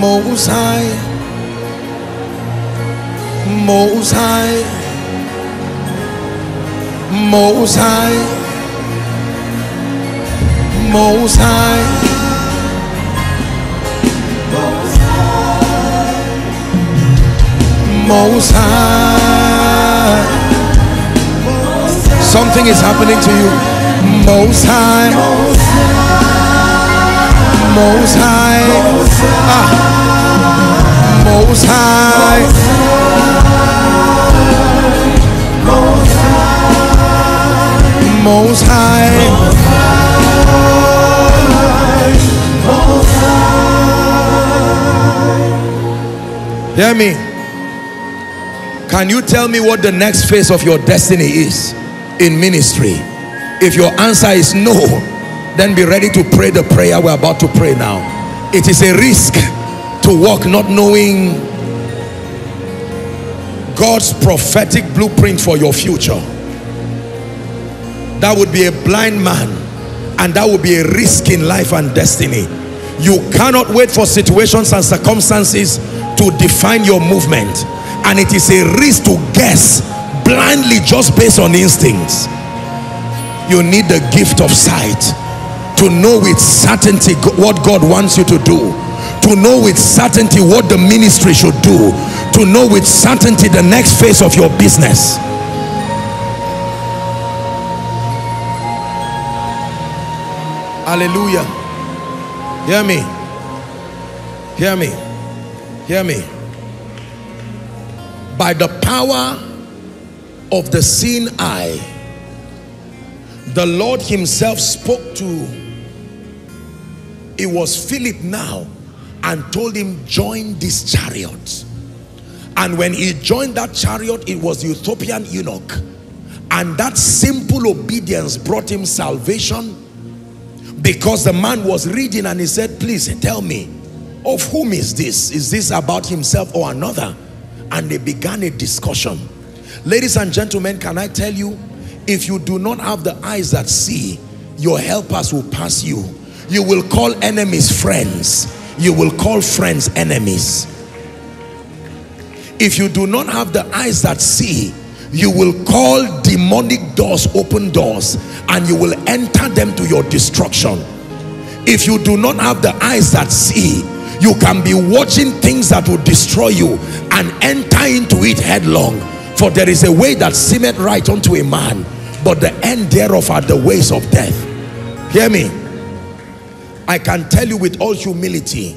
Most high. Most high. Most high. Most high most high. Something is happening to you. Most high. Most high. Ah. Most high. Most high. Most High. hear me can you tell me what the next phase of your destiny is in ministry? If your answer is no then be ready to pray the prayer we're about to pray now. It is a risk to walk not knowing God's prophetic blueprint for your future. That would be a blind man and that would be a risk in life and destiny. You cannot wait for situations and circumstances to define your movement and it is a risk to guess blindly just based on instincts. You need the gift of sight to know with certainty what God wants you to do to know with certainty what the ministry should do to know with certainty the next phase of your business. Hallelujah. Hear me. Hear me. Hear me by the power of the seeing eye. The Lord himself spoke to it was Philip now and told him join this chariot. And when he joined that chariot it was the Ethiopian eunuch. And that simple obedience brought him salvation because the man was reading and he said please tell me of whom is this? Is this about himself or another and they began a discussion. Ladies and gentlemen can I tell you if you do not have the eyes that see your helpers will pass you. You will call enemies friends. You will call friends enemies. If you do not have the eyes that see you will call demonic doors open doors and you will enter them to your destruction. If you do not have the eyes that see you can be watching things that will destroy you and enter into it headlong. For there is a way that seemeth right unto a man but the end thereof are the ways of death. Hear me? I can tell you with all humility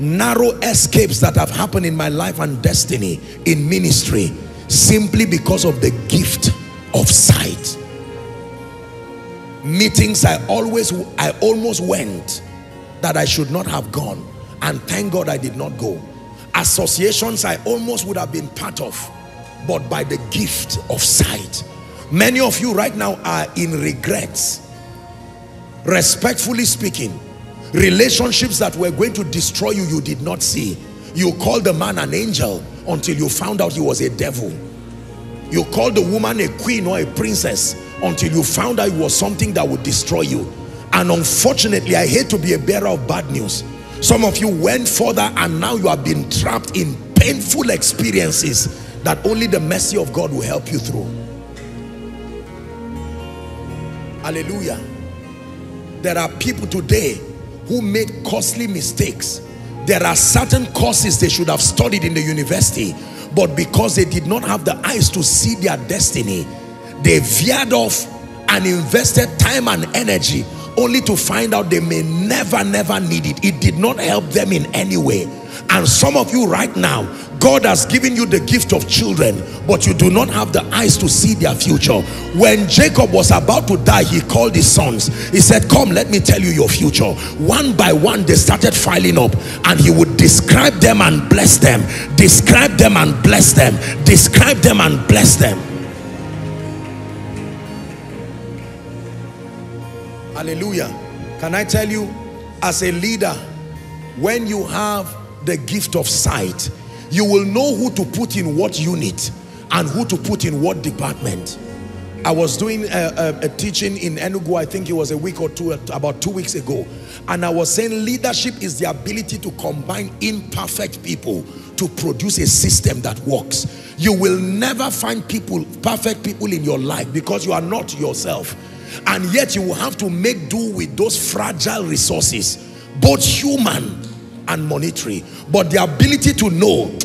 narrow escapes that have happened in my life and destiny in ministry simply because of the gift of sight. Meetings I always I almost went that I should not have gone and thank God I did not go associations I almost would have been part of but by the gift of sight Many of you right now are in regrets. Respectfully speaking, relationships that were going to destroy you, you did not see. You called the man an angel until you found out he was a devil. You called the woman a queen or a princess until you found out it was something that would destroy you. And unfortunately, I hate to be a bearer of bad news. Some of you went further and now you have been trapped in painful experiences that only the mercy of God will help you through. Hallelujah. There are people today who made costly mistakes. There are certain courses they should have studied in the university, but because they did not have the eyes to see their destiny, they veered off and invested time and energy only to find out they may never, never need it. It did not help them in any way. And some of you right now, God has given you the gift of children, but you do not have the eyes to see their future. When Jacob was about to die, he called his sons. He said, come, let me tell you your future. One by one, they started filing up and he would describe them and bless them. Describe them and bless them. Describe them and bless them. Hallelujah. Can I tell you, as a leader, when you have the gift of sight, you will know who to put in what unit and who to put in what department. I was doing a, a, a, teaching in Enugu, I think it was a week or two, about two weeks ago. And I was saying leadership is the ability to combine imperfect people to produce a system that works. You will never find people, perfect people in your life because you are not yourself. And yet you will have to make do with those fragile resources, both human and monetary. But the ability to know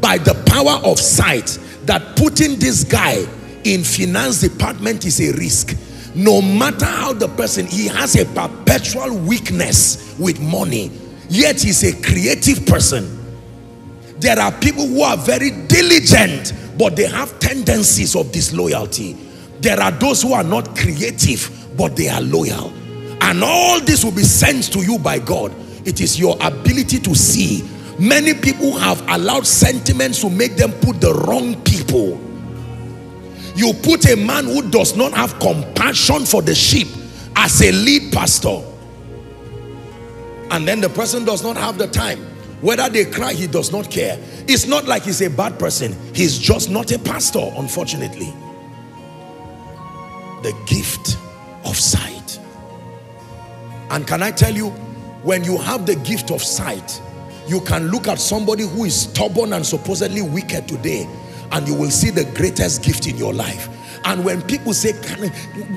by the power of sight that putting this guy in finance department is a risk. No matter how the person, he has a perpetual weakness with money, yet he's a creative person. There are people who are very diligent, but they have tendencies of disloyalty. There are those who are not creative, but they are loyal. And all this will be sent to you by God. It is your ability to see. Many people have allowed sentiments to make them put the wrong people. You put a man who does not have compassion for the sheep as a lead pastor. And then the person does not have the time. Whether they cry, he does not care. It's not like he's a bad person. He's just not a pastor, unfortunately. The gift of sight. And can I tell you, when you have the gift of sight, you can look at somebody who is stubborn and supposedly wicked today and you will see the greatest gift in your life. And when people say,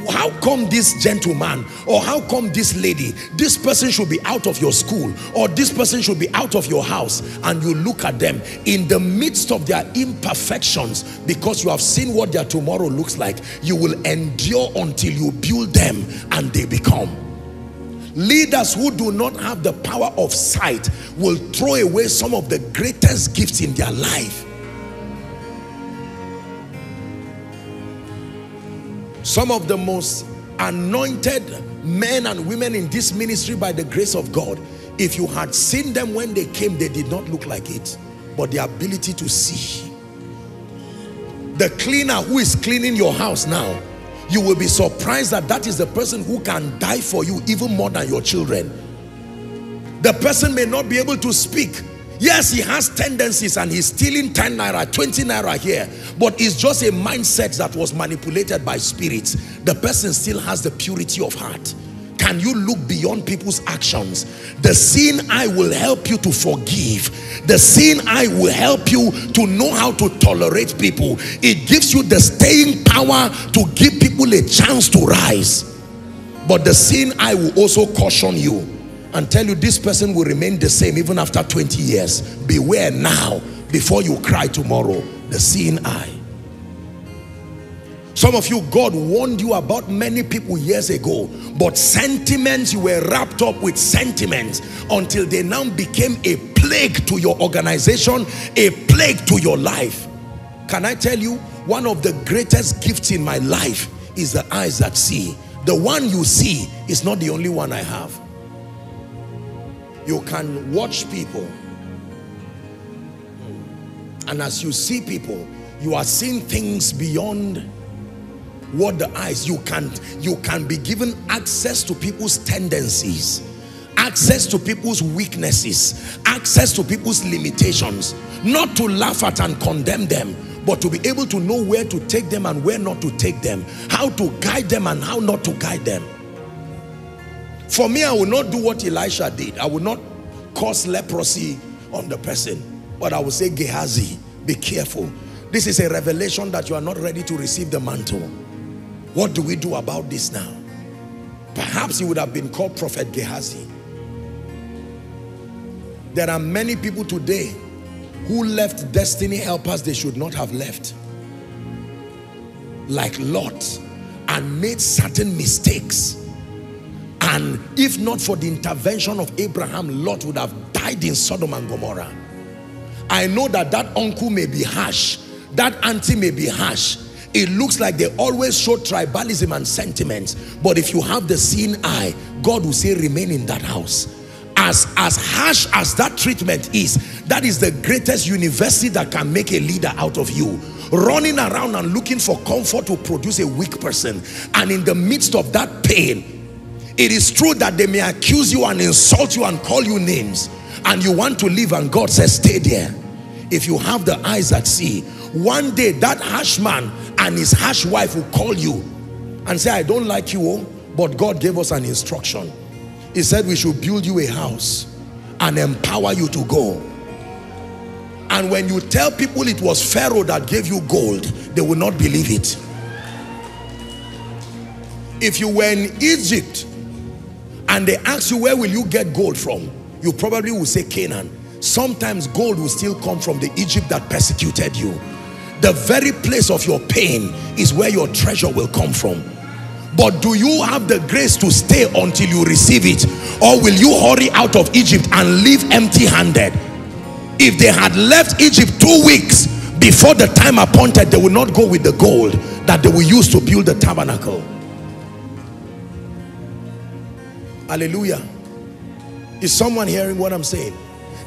how come this gentleman or how come this lady, this person should be out of your school or this person should be out of your house and you look at them in the midst of their imperfections because you have seen what their tomorrow looks like, you will endure until you build them and they become. Leaders who do not have the power of sight will throw away some of the greatest gifts in their life. Some of the most anointed men and women in this ministry by the grace of God, if you had seen them when they came, they did not look like it. But the ability to see. The cleaner who is cleaning your house now, you will be surprised that that is the person who can die for you even more than your children. The person may not be able to speak. Yes, he has tendencies and he's stealing 10 naira, 20 naira here, but it's just a mindset that was manipulated by spirits. The person still has the purity of heart. Can you look beyond people's actions? The sin I will help you to forgive. The sin I will help you to know how to tolerate people. It gives you the staying power to give people a chance to rise. But the sin I will also caution you and tell you this person will remain the same even after 20 years. Beware now before you cry tomorrow. The seeing eye. Some of you, God warned you about many people years ago, but sentiments, you were wrapped up with sentiments until they now became a plague to your organization, a plague to your life. Can I tell you, one of the greatest gifts in my life is the eyes that see. The one you see is not the only one I have. You can watch people. And as you see people, you are seeing things beyond what the eyes you can't. you can be given access to people's tendencies access to people's weaknesses access to people's limitations not to laugh at and condemn them but to be able to know where to take them and where not to take them how to guide them and how not to guide them for me i will not do what elisha did i will not cause leprosy on the person but i will say gehazi be careful this is a revelation that you are not ready to receive the mantle what do we do about this now? Perhaps he would have been called Prophet Gehazi. There are many people today who left destiny helpers they should not have left. Like Lot and made certain mistakes. And if not for the intervention of Abraham, Lot would have died in Sodom and Gomorrah. I know that that uncle may be harsh. That auntie may be harsh. It looks like they always show tribalism and sentiments but if you have the seeing eye God will say remain in that house. As as harsh as that treatment is that is the greatest university that can make a leader out of you. Running around and looking for comfort to produce a weak person. And in the midst of that pain it is true that they may accuse you and insult you and call you names and you want to leave and God says stay there. If you have the eyes that see one day that harsh man and his harsh wife will call you and say I don't like you oh, but God gave us an instruction. He said we should build you a house and empower you to go. And when you tell people it was Pharaoh that gave you gold they will not believe it. If you were in Egypt and they ask you where will you get gold from? You probably will say Canaan. Sometimes gold will still come from the Egypt that persecuted you. The very place of your pain is where your treasure will come from. But do you have the grace to stay until you receive it? Or will you hurry out of Egypt and leave empty-handed? If they had left Egypt two weeks before the time appointed they would not go with the gold that they will use to build the tabernacle hallelujah. Is someone hearing what I'm saying?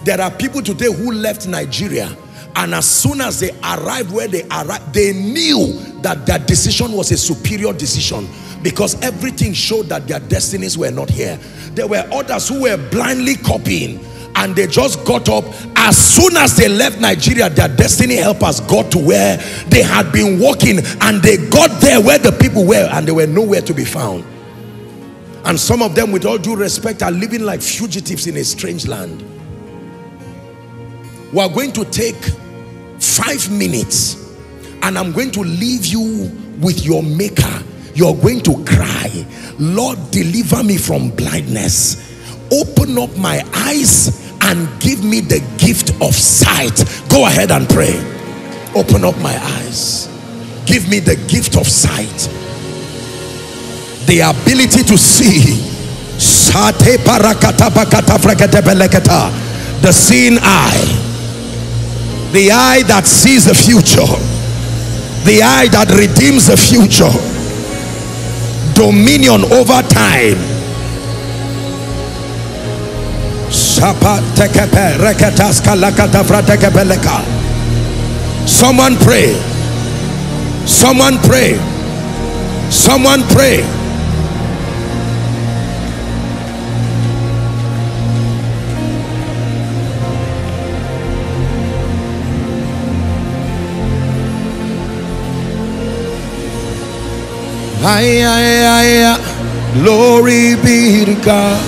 There are people today who left Nigeria and as soon as they arrived where they arrived they knew that their decision was a superior decision because everything showed that their destinies were not here. There were others who were blindly copying and they just got up. As soon as they left Nigeria their destiny helpers got to where they had been walking and they got there where the people were and they were nowhere to be found and some of them with all due respect are living like fugitives in a strange land. We are going to take five minutes and I'm going to leave you with your maker. You're going to cry Lord deliver me from blindness. Open up my eyes and give me the gift of sight. Go ahead and pray. Open up my eyes. Give me the gift of sight the ability to see. The seeing eye. The eye that sees the future. The eye that redeems the future. Dominion over time. Someone pray. Someone pray. Someone pray Ay, ay, ay, ay. Glory be to God.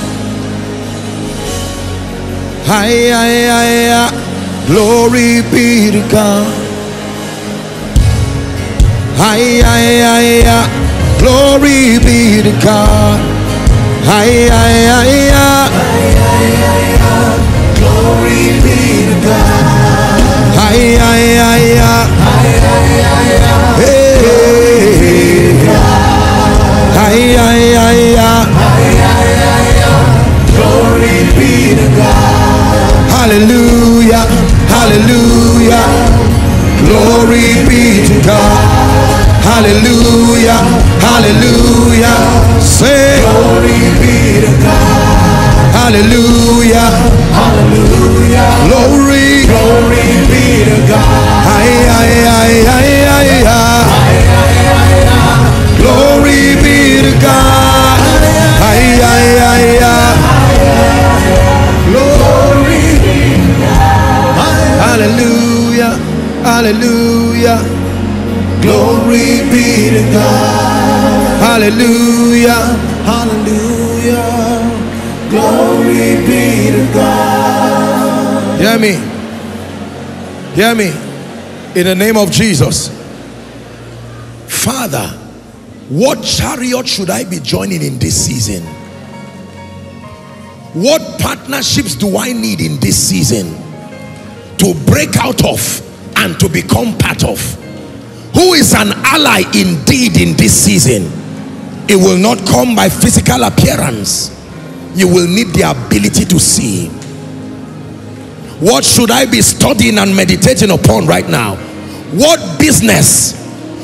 Ay, ay, ay, ay. Glory be to God. Ay, ay, ay, ay. Glory be to God. Ay, ay, ay, ay. Glory be to God. Ay, ay, ay, Hallelujah, hallelujah. Glory be to God. Hallelujah, hallelujah. Say, Glory be to God. Hallelujah, hallelujah. Glory, glory be to God. Aye, aye, aye, aye, aye, aye. Glory be to God. Aye, aye. Hallelujah. Hallelujah. Glory be to God. Hallelujah. Hallelujah. Glory be to God. Hear me. Hear me. In the name of Jesus. Father, what chariot should I be joining in this season? What partnerships do I need in this season to break out of and to become part of? Who is an ally indeed in this season? It will not come by physical appearance. You will need the ability to see. What should I be studying and meditating upon right now? What business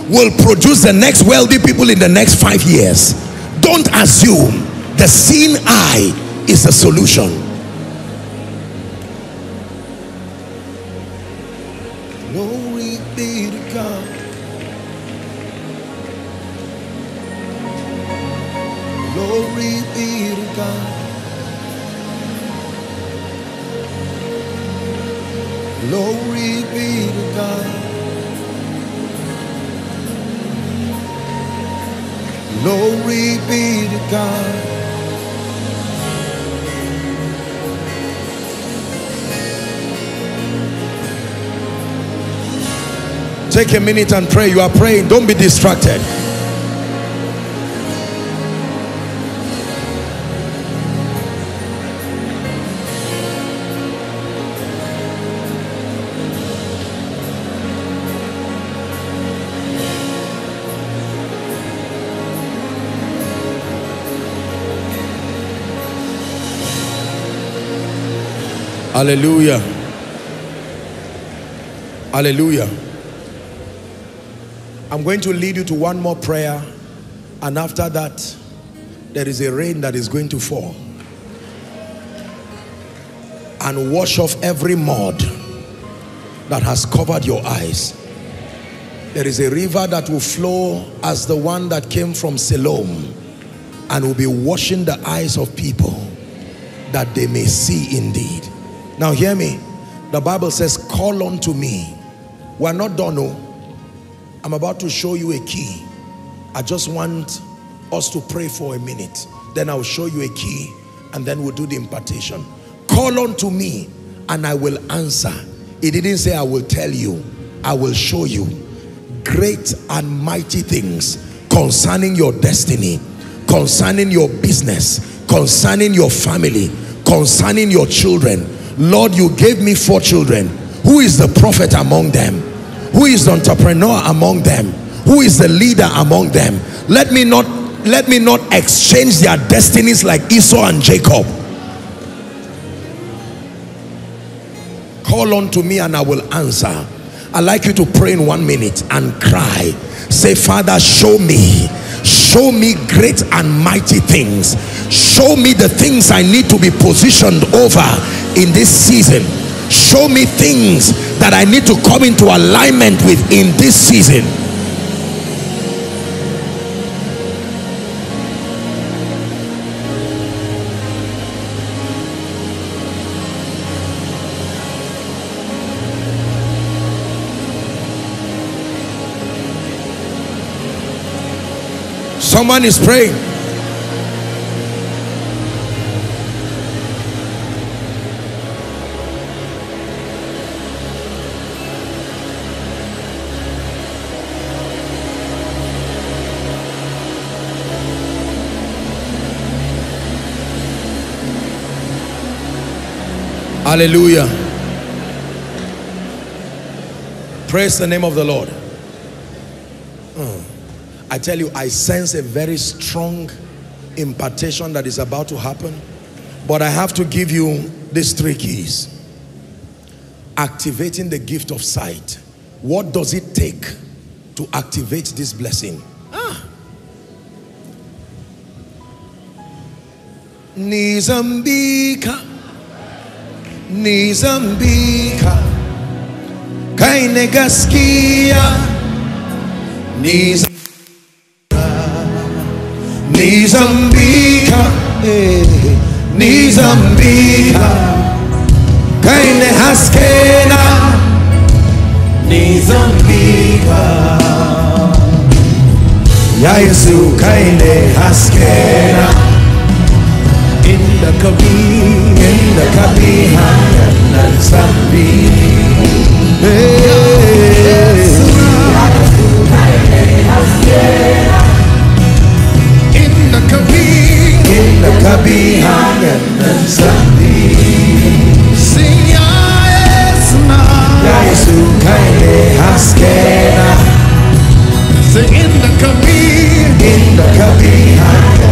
will produce the next wealthy people in the next five years? Don't assume the seeing eye is the solution. Minute and pray. You are praying. Don't be distracted. Hallelujah. Hallelujah. I'm going to lead you to one more prayer and after that there is a rain that is going to fall and wash off every mud that has covered your eyes. There is a river that will flow as the one that came from Siloam and will be washing the eyes of people that they may see indeed. Now hear me. The Bible says, call unto me. We're not done, no. I'm about to show you a key. I just want us to pray for a minute. Then I'll show you a key and then we'll do the impartation. Call unto me and I will answer. It didn't say I will tell you. I will show you great and mighty things concerning your destiny, concerning your business, concerning your family, concerning your children. Lord, you gave me four children. Who is the prophet among them? Who is the entrepreneur among them? Who is the leader among them? Let me not let me not exchange their destinies like Esau and Jacob. Call unto me and I will answer. i like you to pray in one minute and cry. Say, Father, show me. Show me great and mighty things. Show me the things I need to be positioned over in this season. Show me things that I need to come into alignment with in this season. Someone is praying. Hallelujah. Praise the name of the Lord. Mm. I tell you, I sense a very strong impartation that is about to happen. But I have to give you these three keys. Activating the gift of sight. What does it take to activate this blessing? Ah. Nizambika. Nizambika. Kaine gaskia. Nizambika. Nizambika, eh, Nizambika, kaine haskena, Nizambika. ya yesu kaine haskera inda kabi inda kabi hanya nansambi inda kabi inda kabi hanya nansambi Sing ya Yesu na ya yesu kaine haskera Sing in the inda kabi hanya nansambi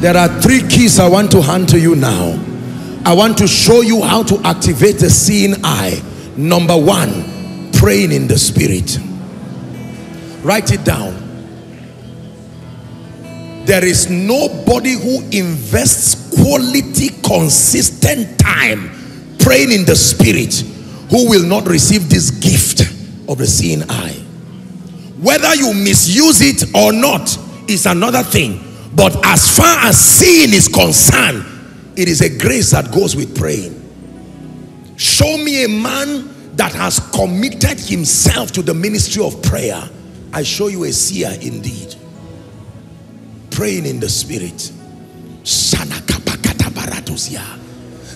there are three keys I want to hand to you now. I want to show you how to activate the seeing eye. Number one, praying in the spirit. Write it down. There is nobody who invests quality, consistent time praying in the spirit who will not receive this gift of the seeing eye. Whether you misuse it or not is another thing. But as far as seeing is concerned, it is a grace that goes with praying. Show me a man that has committed himself to the ministry of prayer. I show you a seer indeed. Praying in the spirit. Sanakapakata baratusia.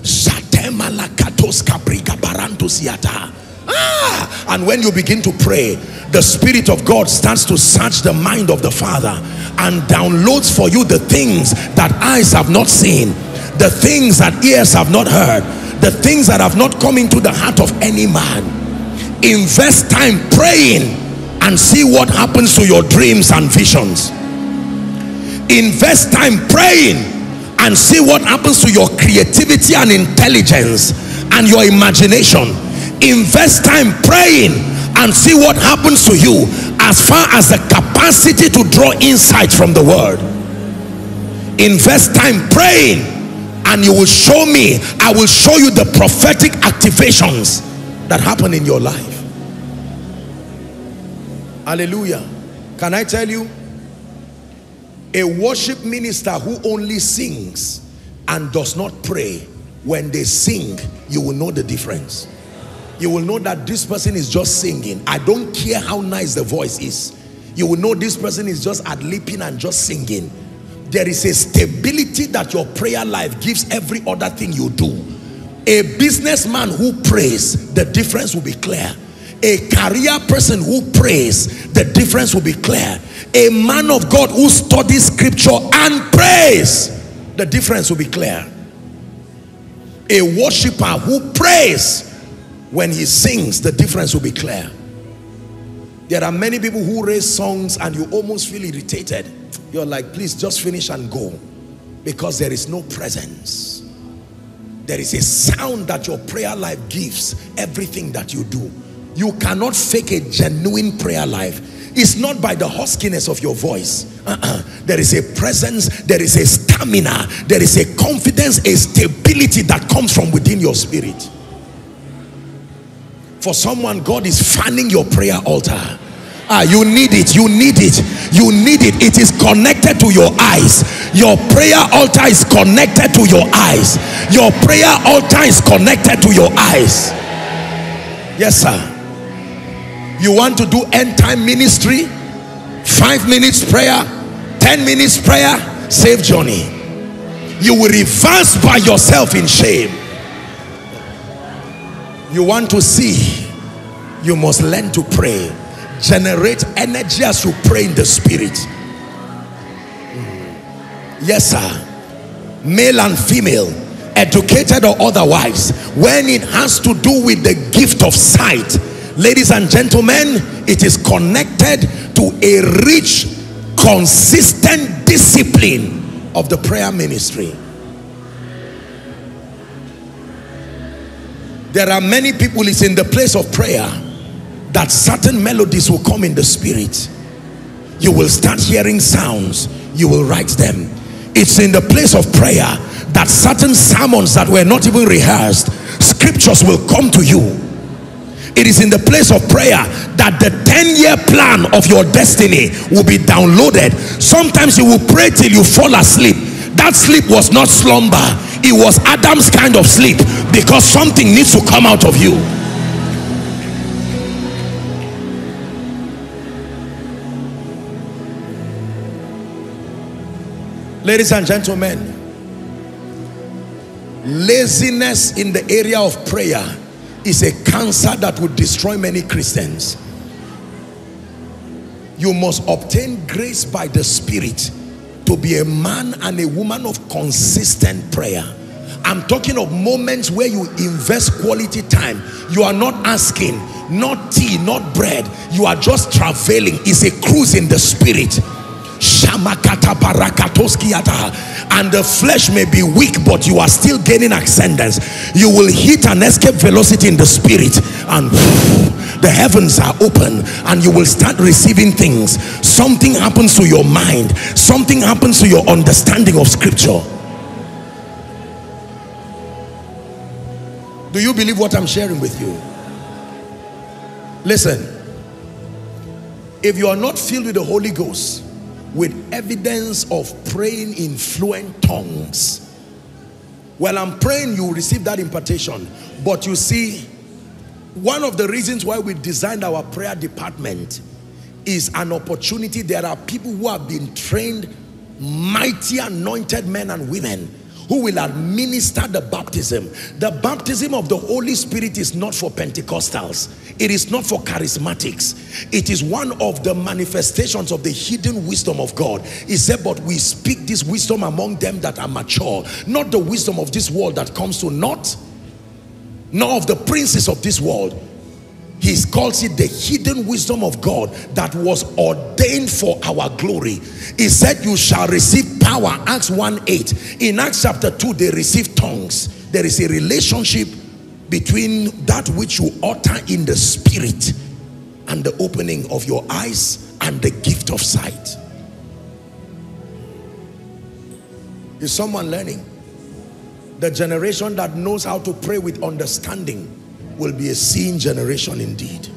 Satemalakatos kabrika barantusiata. Ah, and when you begin to pray, the Spirit of God starts to search the mind of the Father and downloads for you the things that eyes have not seen, the things that ears have not heard, the things that have not come into the heart of any man. Invest time praying and see what happens to your dreams and visions. Invest time praying and see what happens to your creativity and intelligence and your imagination invest time praying and see what happens to you as far as the capacity to draw insight from the word. Invest time praying and you will show me i will show you the prophetic activations that happen in your life. Hallelujah. Can i tell you? A worship minister who only sings and does not pray when they sing you will know the difference you will know that this person is just singing. I don't care how nice the voice is. You will know this person is just ad lipping and just singing. There is a stability that your prayer life gives every other thing you do. A businessman who prays the difference will be clear. A career person who prays the difference will be clear. A man of God who studies scripture and prays the difference will be clear. A worshiper who prays when he sings the difference will be clear. There are many people who raise songs and you almost feel irritated. You're like please just finish and go because there is no presence. There is a sound that your prayer life gives everything that you do. You cannot fake a genuine prayer life. It's not by the huskiness of your voice. Uh -uh. there is a presence there is a stamina there is a confidence a stability that comes from within your spirit for someone God is fanning your prayer altar. Ah you need it you need it you need it. It is connected to your eyes. Your prayer altar is connected to your eyes. Your prayer altar is connected to your eyes. Yes sir. You want to do end time ministry? Five minutes prayer ten minutes prayer save Johnny. you will reverse by yourself in shame you want to see you must learn to pray. Generate energy as you pray in the spirit. Hmm. Yes sir. Male and female educated or otherwise when it has to do with the gift of sight ladies and gentlemen it is connected to a rich consistent discipline of the prayer ministry there are many people it's in the place of prayer that certain melodies will come in the spirit. You will start hearing sounds. You will write them. It's in the place of prayer that certain sermons that were not even rehearsed, scriptures will come to you. It is in the place of prayer that the 10-year plan of your destiny will be downloaded. Sometimes you will pray till you fall asleep. That sleep was not slumber. It was Adam's kind of sleep because something needs to come out of you. Ladies and gentlemen, laziness in the area of prayer is a cancer that would destroy many Christians. You must obtain grace by the Spirit to be a man and a woman of consistent prayer. I'm talking of moments where you invest quality time. You are not asking, not tea, not bread. You are just traveling. It's a cruise in the spirit and the flesh may be weak but you are still gaining ascendance you will hit an escape velocity in the spirit and the heavens are open and you will start receiving things something happens to your mind something happens to your understanding of scripture do you believe what i'm sharing with you listen if you are not filled with the holy ghost with evidence of praying in fluent tongues. Well, I'm praying you receive that impartation. But you see, one of the reasons why we designed our prayer department is an opportunity. There are people who have been trained, mighty anointed men and women who will administer the baptism. The baptism of the Holy Spirit is not for Pentecostals. It is not for charismatics. It is one of the manifestations of the hidden wisdom of God. He said, but we speak this wisdom among them that are mature, not the wisdom of this world that comes to naught, nor of the princes of this world, he calls it the hidden wisdom of God that was ordained for our glory. He said, you shall receive power. Acts 1 8. In Acts chapter 2, they receive tongues. There is a relationship between that which you utter in the spirit and the opening of your eyes and the gift of sight. Is someone learning? The generation that knows how to pray with understanding will be a seeing generation indeed.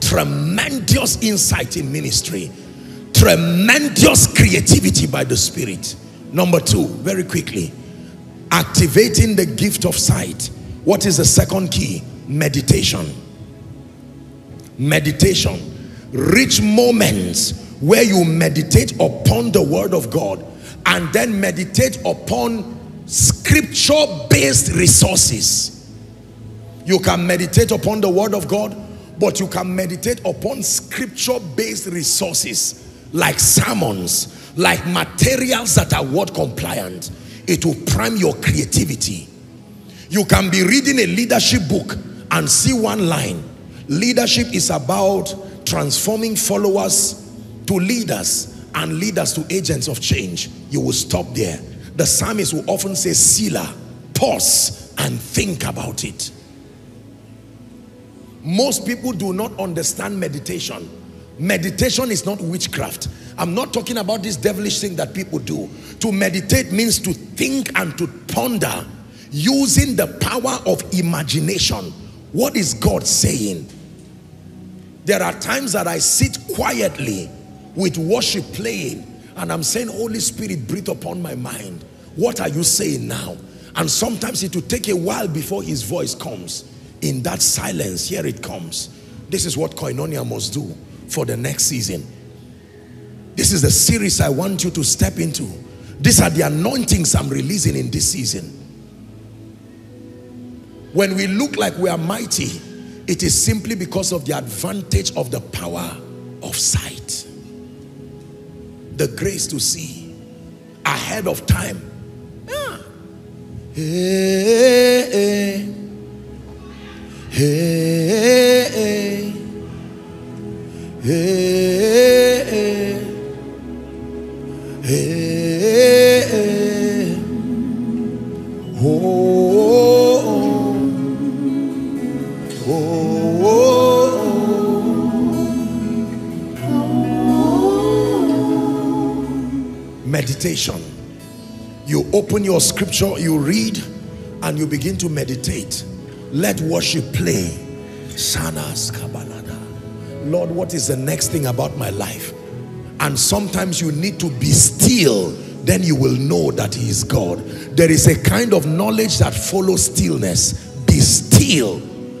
Tremendous insight in ministry. Tremendous creativity by the Spirit. Number two, very quickly, activating the gift of sight. What is the second key? Meditation. Meditation. Rich moments where you meditate upon the word of God and then meditate upon scripture-based resources you can meditate upon the word of God, but you can meditate upon scripture-based resources like sermons, like materials that are word compliant. It will prime your creativity. You can be reading a leadership book and see one line. Leadership is about transforming followers to leaders and leaders to agents of change. You will stop there. The psalmist will often say, Selah, pause and think about it. Most people do not understand meditation. Meditation is not witchcraft. I'm not talking about this devilish thing that people do. To meditate means to think and to ponder using the power of imagination. What is God saying? There are times that I sit quietly with worship playing and I'm saying, Holy Spirit, breathe upon my mind. What are you saying now? And sometimes it will take a while before his voice comes in that silence, here it comes. This is what Koinonia must do for the next season. This is the series I want you to step into. These are the anointings I'm releasing in this season. When we look like we are mighty, it is simply because of the advantage of the power of sight. The grace to see ahead of time. Yeah. Hey, hey. Hey, hey, hey, hey, hey, Meditation. You open your scripture, you read, and you begin to meditate. Let worship play. Sanas Kabalada. Lord, what is the next thing about my life? And sometimes you need to be still, then you will know that He is God. There is a kind of knowledge that follows stillness. Be still,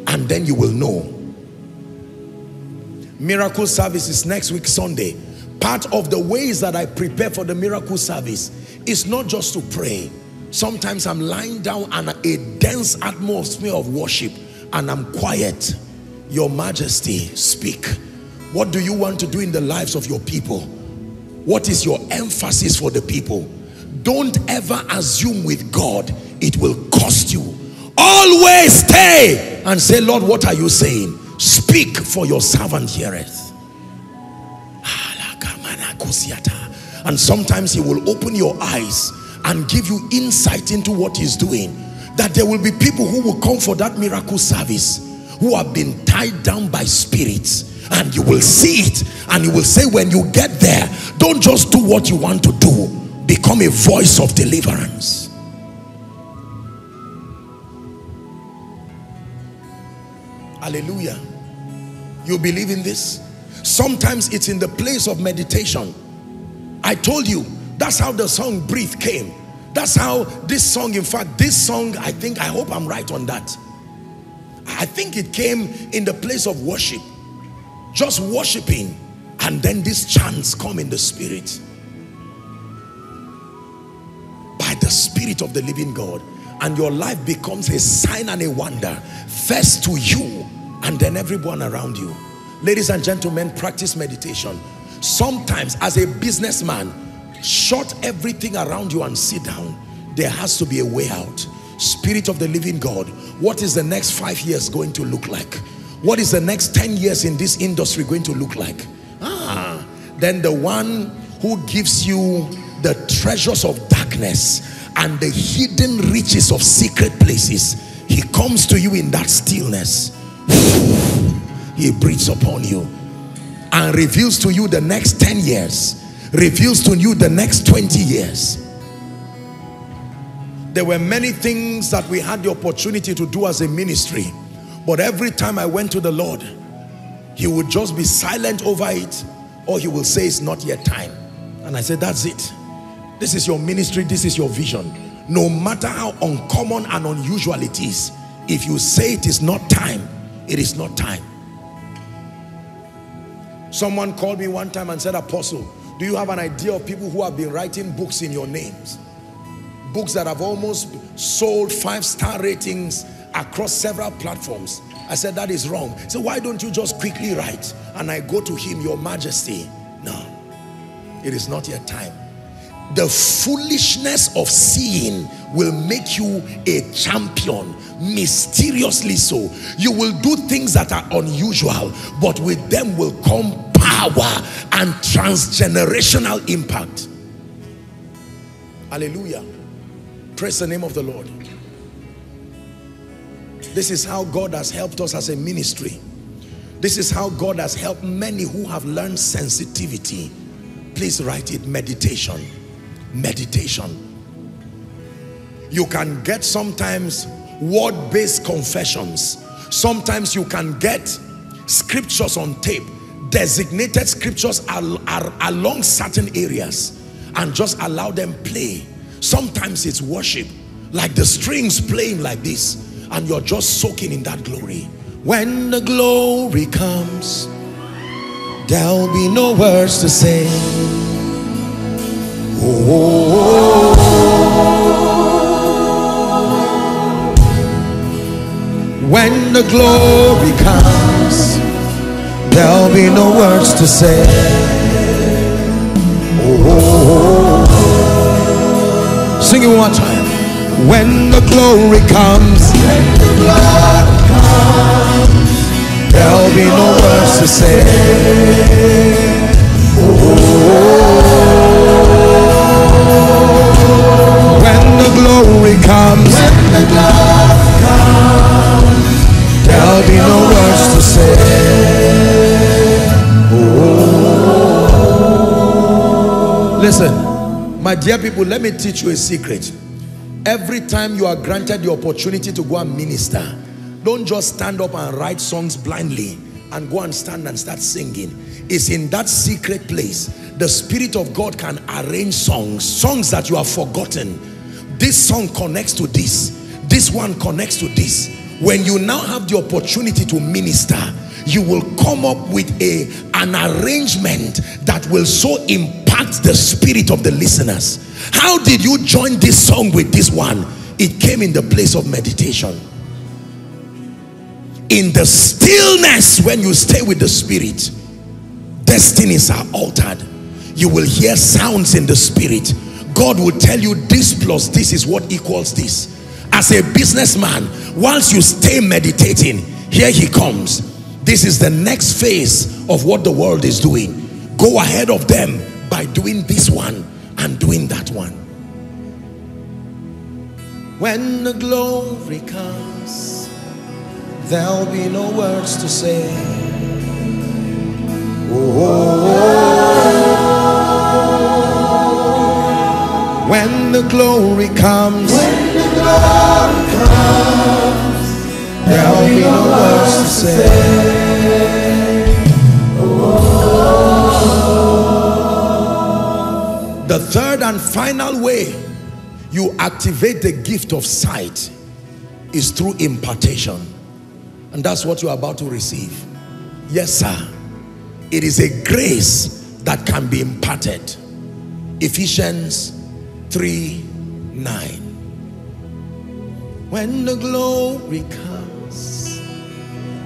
and then you will know. Miracle service is next week, Sunday. Part of the ways that I prepare for the miracle service is not just to pray. Sometimes I'm lying down and a dense atmosphere of worship and I'm quiet. Your majesty, speak. What do you want to do in the lives of your people? What is your emphasis for the people? Don't ever assume with God it will cost you. Always stay and say, Lord, what are you saying? Speak for your servant heareth. And sometimes he will open your eyes and give you insight into what he's doing. That there will be people who will come for that miracle service who have been tied down by spirits. And you will see it. And you will say when you get there don't just do what you want to do. Become a voice of deliverance. Hallelujah. You believe in this? Sometimes it's in the place of meditation I told you that's how the song breathe came. That's how this song in fact this song I think I hope I'm right on that. I think it came in the place of worship just worshiping and then this chants come in the spirit. By the spirit of the living God and your life becomes a sign and a wonder first to you and then everyone around you. Ladies and gentlemen practice meditation sometimes as a businessman shut everything around you and sit down. There has to be a way out. Spirit of the living God what is the next five years going to look like? What is the next 10 years in this industry going to look like? Ah then the one who gives you the treasures of darkness and the hidden riches of secret places he comes to you in that stillness. He breathes upon you and reveals to you the next 10 years reveals to you the next 20 years. There were many things that we had the opportunity to do as a ministry but every time I went to the Lord he would just be silent over it or he will say it's not yet time. And I said that's it. This is your ministry. This is your vision. No matter how uncommon and unusual it is if you say it is not time it is not time someone called me one time and said apostle do you have an idea of people who have been writing books in your names? Books that have almost sold five-star ratings across several platforms. I said that is wrong. So why don't you just quickly write? And I go to him your majesty no it is not yet time. The foolishness of seeing will make you a champion mysteriously so. You will do things that are unusual but with them will come power and transgenerational impact. Hallelujah. Praise the name of the Lord. This is how God has helped us as a ministry. This is how God has helped many who have learned sensitivity. Please write it. Meditation. Meditation you can get sometimes word-based confessions. Sometimes you can get scriptures on tape designated scriptures are, are along certain areas and just allow them play. Sometimes it's worship like the strings playing like this and you're just soaking in that glory. When the glory comes there'll be no words to say. Oh, oh, oh, oh. When the glory comes there'll be no words to say. Oh, sing it one time. When the glory comes there'll be no words to say. Oh, when the glory comes there'll be no words to say oh. listen My dear people, let me teach you a secret. Every time you are granted the opportunity to go and minister, don't just stand up and write songs blindly and go and stand and start singing. It's in that secret place. The Spirit of God can arrange songs, songs that you have forgotten. This song connects to this. This one connects to this. When you now have the opportunity to minister, you will come up with a an arrangement that will so impact the spirit of the listeners. How did you join this song with this one? It came in the place of meditation. In the stillness when you stay with the spirit destinies are altered. You will hear sounds in the spirit. God will tell you this plus this is what equals this as a businessman once you stay meditating here he comes this is the next phase of what the world is doing. Go ahead of them by doing this one and doing that one. When the glory comes, there'll be no words to say. Oh, oh, oh. when the glory comes, comes, there'll be no words to say. The third and final way you activate the gift of sight is through impartation. And that's what you're about to receive. Yes, sir. It is a grace that can be imparted. Ephesians 3 9. When the glory comes,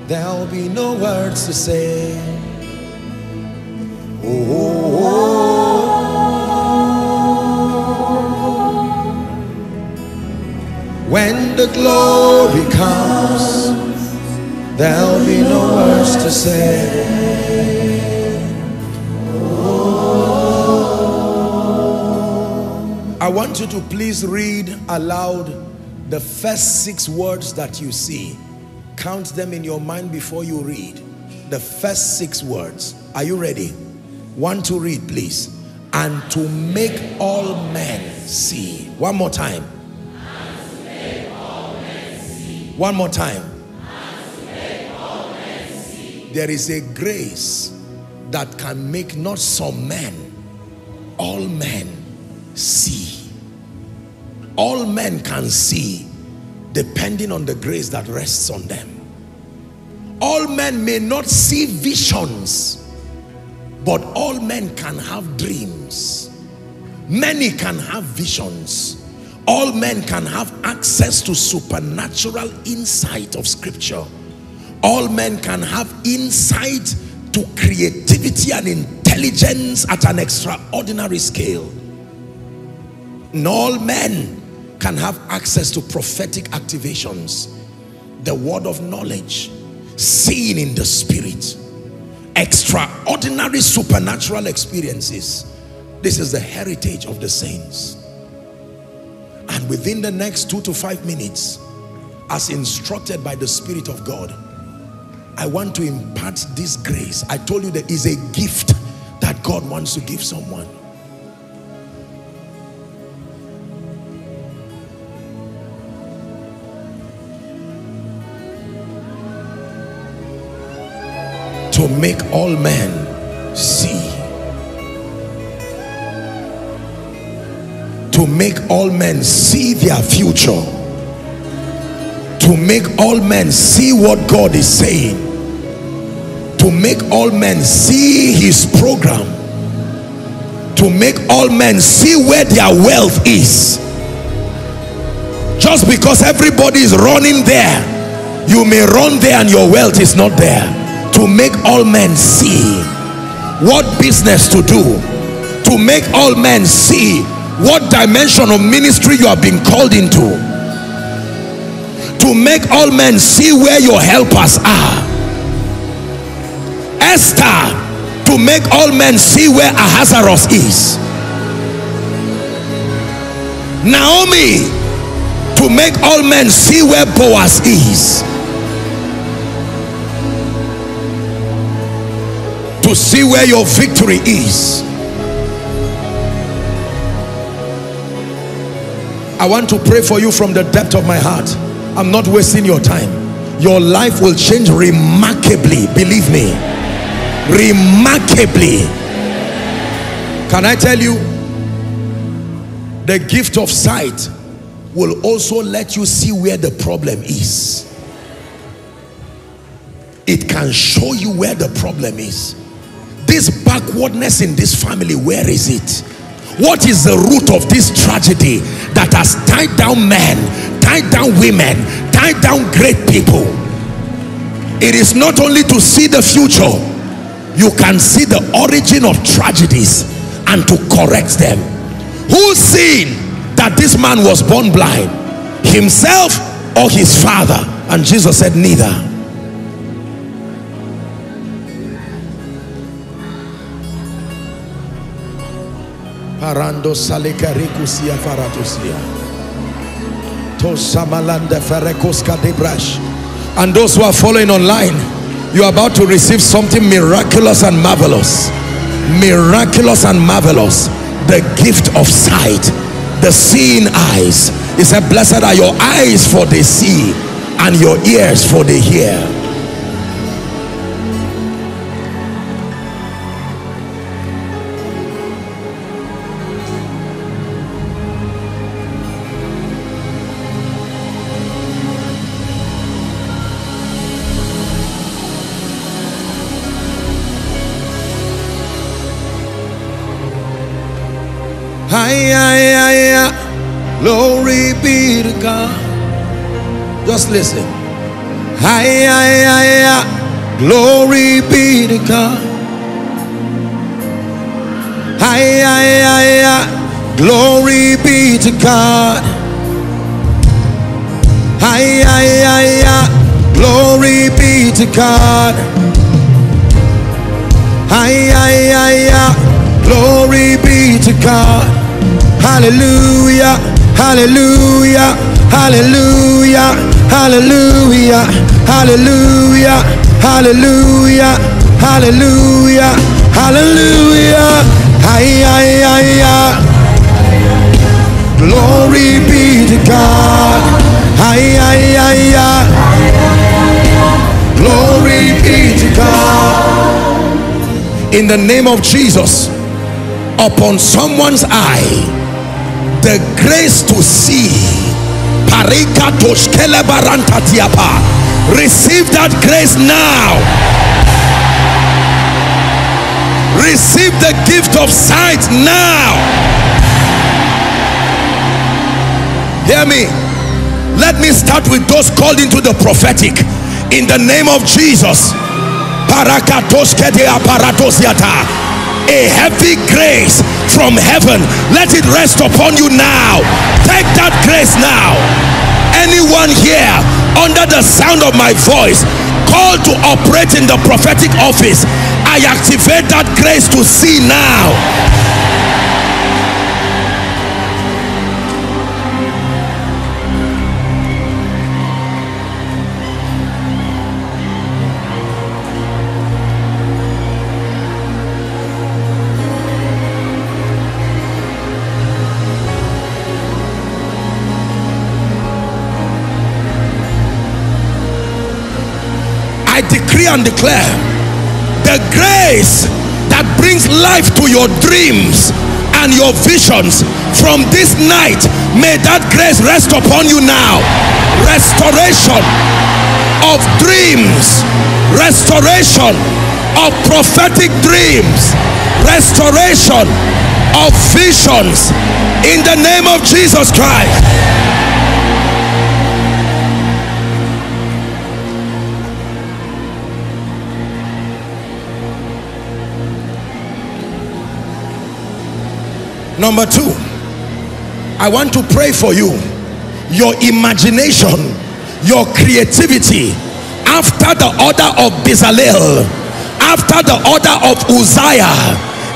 there'll be no words to say. Oh, when the glory comes, there'll be no words to say. Oh. I want you to please read aloud the first six words that you see. Count them in your mind before you read. The first six words. Are you ready? One to read, please. And to make all men see. One more time. One more time. There is a grace that can make not some men, all men see. All men can see depending on the grace that rests on them. All men may not see visions, but all men can have dreams. Many can have visions. All men can have access to supernatural insight of scripture. All men can have insight to creativity and intelligence at an extraordinary scale. And all men can have access to prophetic activations, the word of knowledge, seeing in the spirit, extraordinary supernatural experiences. This is the heritage of the saints. And within the next two to five minutes, as instructed by the Spirit of God, I want to impart this grace. I told you there is a gift that God wants to give someone. To make all men see. To make all men see their future. To make all men see what God is saying. To make all men see his program. To make all men see where their wealth is. Just because everybody is running there, you may run there and your wealth is not there. To make all men see what business to do. To make all men see what dimension of ministry you have been called into to make all men see where your helpers are Esther to make all men see where Ahasuerus is Naomi to make all men see where Boaz is to see where your victory is I want to pray for you from the depth of my heart. I'm not wasting your time. Your life will change remarkably, believe me. Remarkably. Can I tell you? The gift of sight will also let you see where the problem is. It can show you where the problem is. This backwardness in this family, where is it? What is the root of this tragedy that has tied down men, tied down women, tied down great people? It is not only to see the future, you can see the origin of tragedies and to correct them. Who seen that this man was born blind? Himself or his father? And Jesus said, Neither. Parando salikarikusia faratusia. Tosamalanda ferekoska debrash. And those who are following online, you are about to receive something miraculous and marvelous. Miraculous and marvelous. The gift of sight. The seeing eyes. He said, blessed are your eyes for they see and your ears for they hear. yeah, yeah. Glory be to God. Just listen. Aye, aye, aye, aye. Glory be to God. Aye, aye, aye, aye. Glory be to God. Aye, aye, aye, aye. Glory be to God. Aye, aye, aye, aye. Glory be to God. Hallelujah, hallelujah, hallelujah, hallelujah, hallelujah, hallelujah, hallelujah, hallelujah, hallelujah. Glory be to God. Glory be to God. In the name of Jesus, upon someone's eye, the grace to see. Parika receive that grace now. Receive the gift of sight now. Hear me. Let me start with those called into the prophetic. In the name of jesus. A heavy grace from heaven. Let it rest upon you now. Take that grace now. Anyone here under the sound of my voice called to operate in the prophetic office i activate that grace to see now decree and declare the grace that brings life to your dreams and your visions from this night. May that grace rest upon you now. Restoration of dreams. Restoration of prophetic dreams. Restoration of visions. In the name of Jesus Christ Number two, I want to pray for you. Your imagination, your creativity, after the order of Bezalel, after the order of Uzziah,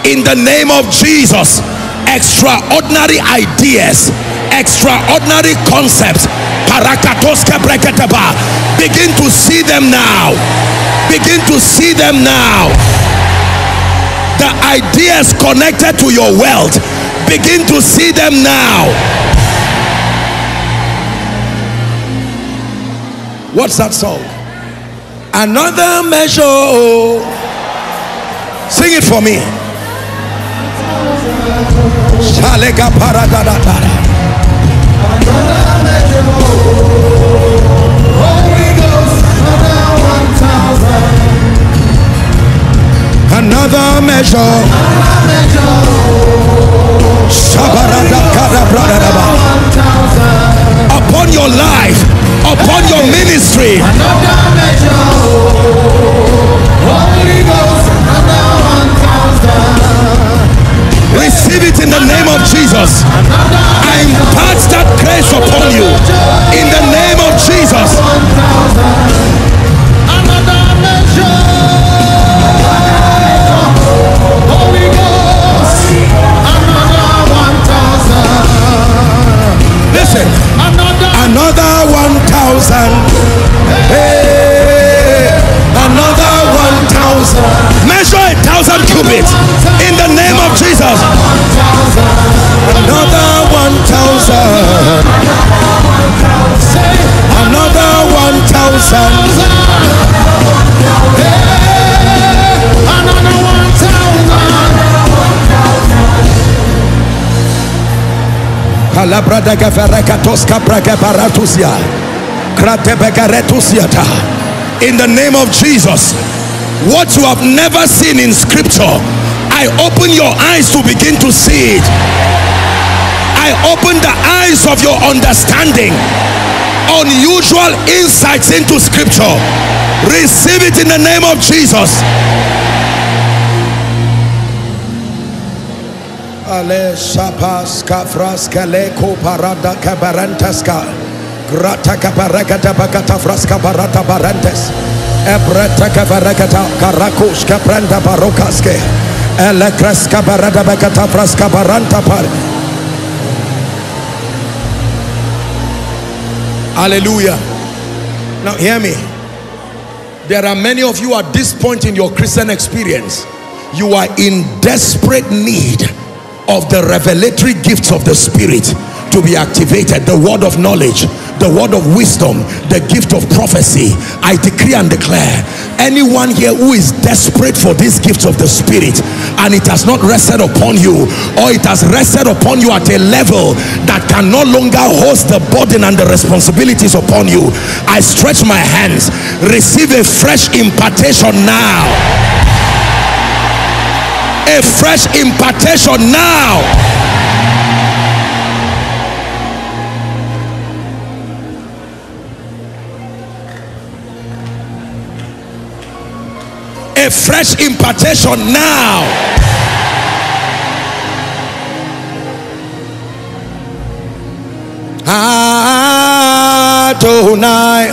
in the name of Jesus, extraordinary ideas, extraordinary concepts, begin to see them now. Begin to see them now. The ideas connected to your wealth begin to see them now. What's that song? Another measure. Sing it for me. Shalega paragadata. Another measure. Holy Ghost, another 1,000. Another measure. Another measure. Upon your life, upon your ministry, receive it in the name of Jesus. I impart that grace upon you in the name of Jesus. 1,000. Hey, another 1,000. Measure a thousand cubits in the name of Jesus. Another 1,000. say Another 1,000. another one thousand. Kalabrada gavarekatos kabraka baratusia. In the name of Jesus, what you have never seen in scripture, I open your eyes to begin to see it. I open the eyes of your understanding. Unusual insights into scripture. Receive it in the name of Jesus. Ale shapas kafras kaleko parada kabarantaska grata kabarakata bakata fraska barata barantes ebreta kabarakata karakush kapranda barokaske ele kreska barada bakata fraska baranta par Hallelujah. Now hear me. There are many of you at this point in your Christian experience, you are in desperate need of the revelatory gifts of the Spirit to be activated. The word of knowledge, the word of wisdom, the gift of prophecy. I decree and declare anyone here who is desperate for these gifts of the Spirit and it has not rested upon you or it has rested upon you at a level that can no longer host the burden and the responsibilities upon you. I stretch my hands, receive a fresh impartation now a fresh impartation now. A fresh impartation now. Adonai.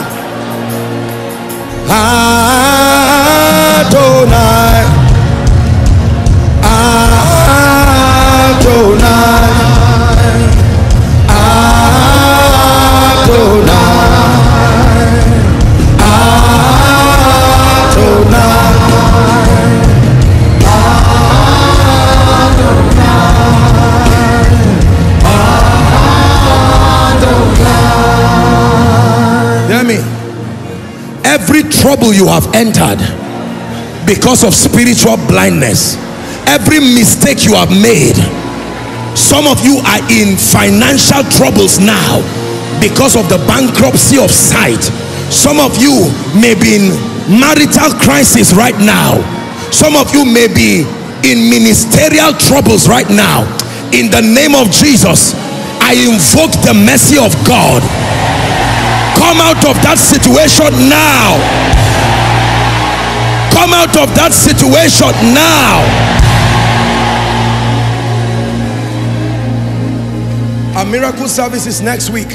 Adonai. Trouble you have entered because of spiritual blindness, every mistake you have made, some of you are in financial troubles now because of the bankruptcy of sight. Some of you may be in marital crisis right now. Some of you may be in ministerial troubles right now. In the name of Jesus, I invoke the mercy of God. Come out of that situation now. Come out of that situation now. A miracle service is next week.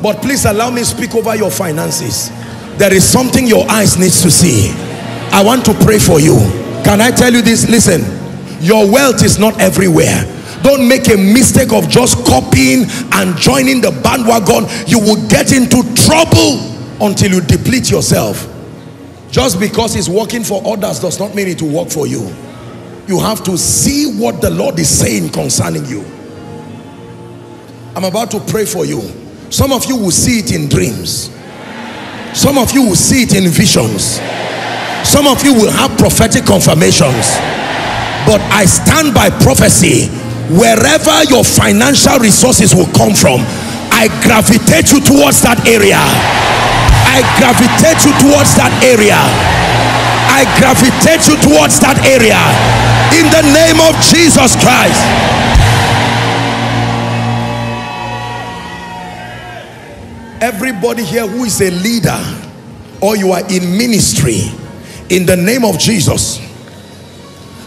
But please allow me speak over your finances. There is something your eyes needs to see. I want to pray for you. Can I tell you this? Listen, your wealth is not everywhere. Don't make a mistake of just copying and joining the bandwagon. You will get into trouble until you deplete yourself. Just because it's working for others does not mean it will work for you. You have to see what the Lord is saying concerning you. I'm about to pray for you. Some of you will see it in dreams. Some of you will see it in visions. Some of you will have prophetic confirmations. But I stand by prophecy. Wherever your financial resources will come from, I gravitate you towards that area. I gravitate you towards that area. I gravitate you towards that area. In the name of Jesus Christ. Everybody here who is a leader or you are in ministry, in the name of Jesus,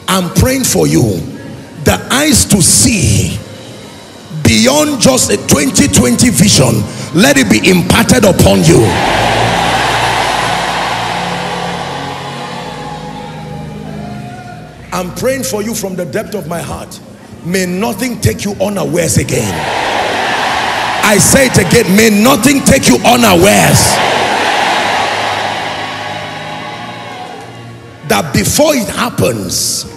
I'm praying for you the eyes to see beyond just a 2020 vision. Let it be imparted upon you. I'm praying for you from the depth of my heart. May nothing take you unawares again. I say it again, may nothing take you unawares. That before it happens,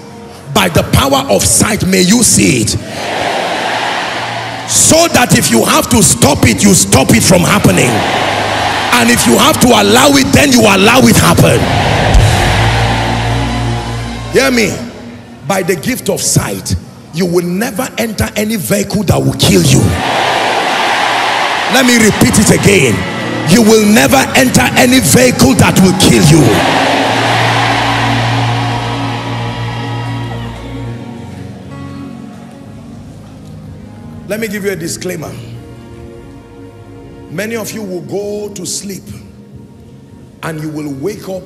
by the power of sight, may you see it. So that if you have to stop it, you stop it from happening. And if you have to allow it, then you allow it happen. Hear me? By the gift of sight, you will never enter any vehicle that will kill you. Let me repeat it again. You will never enter any vehicle that will kill you. Let me give you a disclaimer. Many of you will go to sleep and you will wake up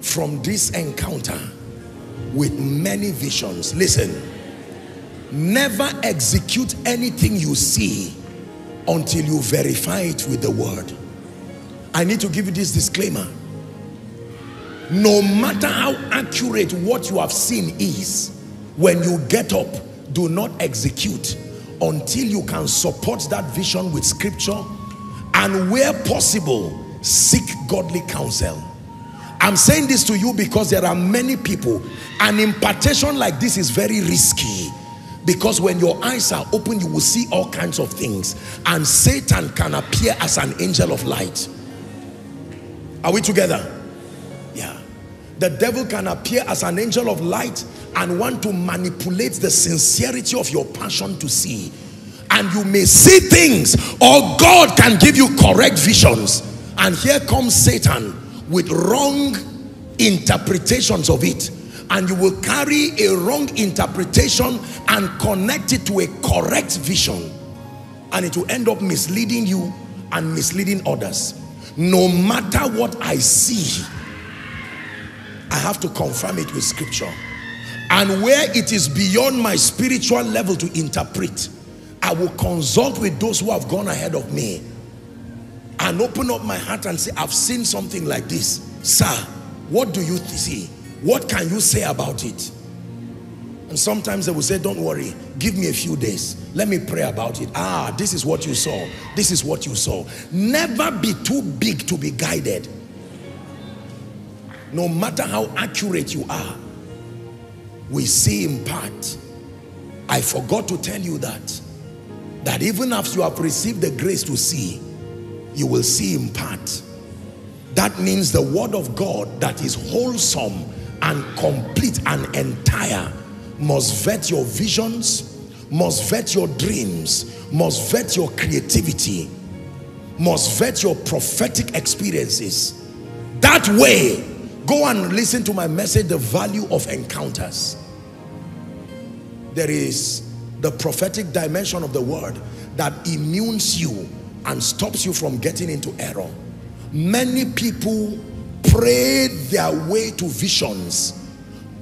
from this encounter with many visions. Listen, never execute anything you see until you verify it with the word. I need to give you this disclaimer. No matter how accurate what you have seen is, when you get up, do not execute until you can support that vision with scripture and where possible, seek godly counsel. I'm saying this to you because there are many people, an impartation like this is very risky because when your eyes are open, you will see all kinds of things. And Satan can appear as an angel of light. Are we together? The devil can appear as an angel of light and want to manipulate the sincerity of your passion to see. And you may see things or God can give you correct visions. And here comes Satan with wrong interpretations of it and you will carry a wrong interpretation and connect it to a correct vision and it will end up misleading you and misleading others no matter what I see I have to confirm it with scripture and where it is beyond my spiritual level to interpret I will consult with those who have gone ahead of me and open up my heart and say I've seen something like this sir what do you see what can you say about it? And sometimes they will say, don't worry, give me a few days. Let me pray about it. Ah, this is what you saw. This is what you saw. Never be too big to be guided. No matter how accurate you are, we see in part. I forgot to tell you that. That even after you have received the grace to see, you will see in part. That means the word of God that is wholesome and complete and entire must vet your visions, must vet your dreams, must vet your creativity, must vet your prophetic experiences. That way, go and listen to my message, The Value of Encounters. There is the prophetic dimension of the word that immunes you and stops you from getting into error. Many people prayed their way to visions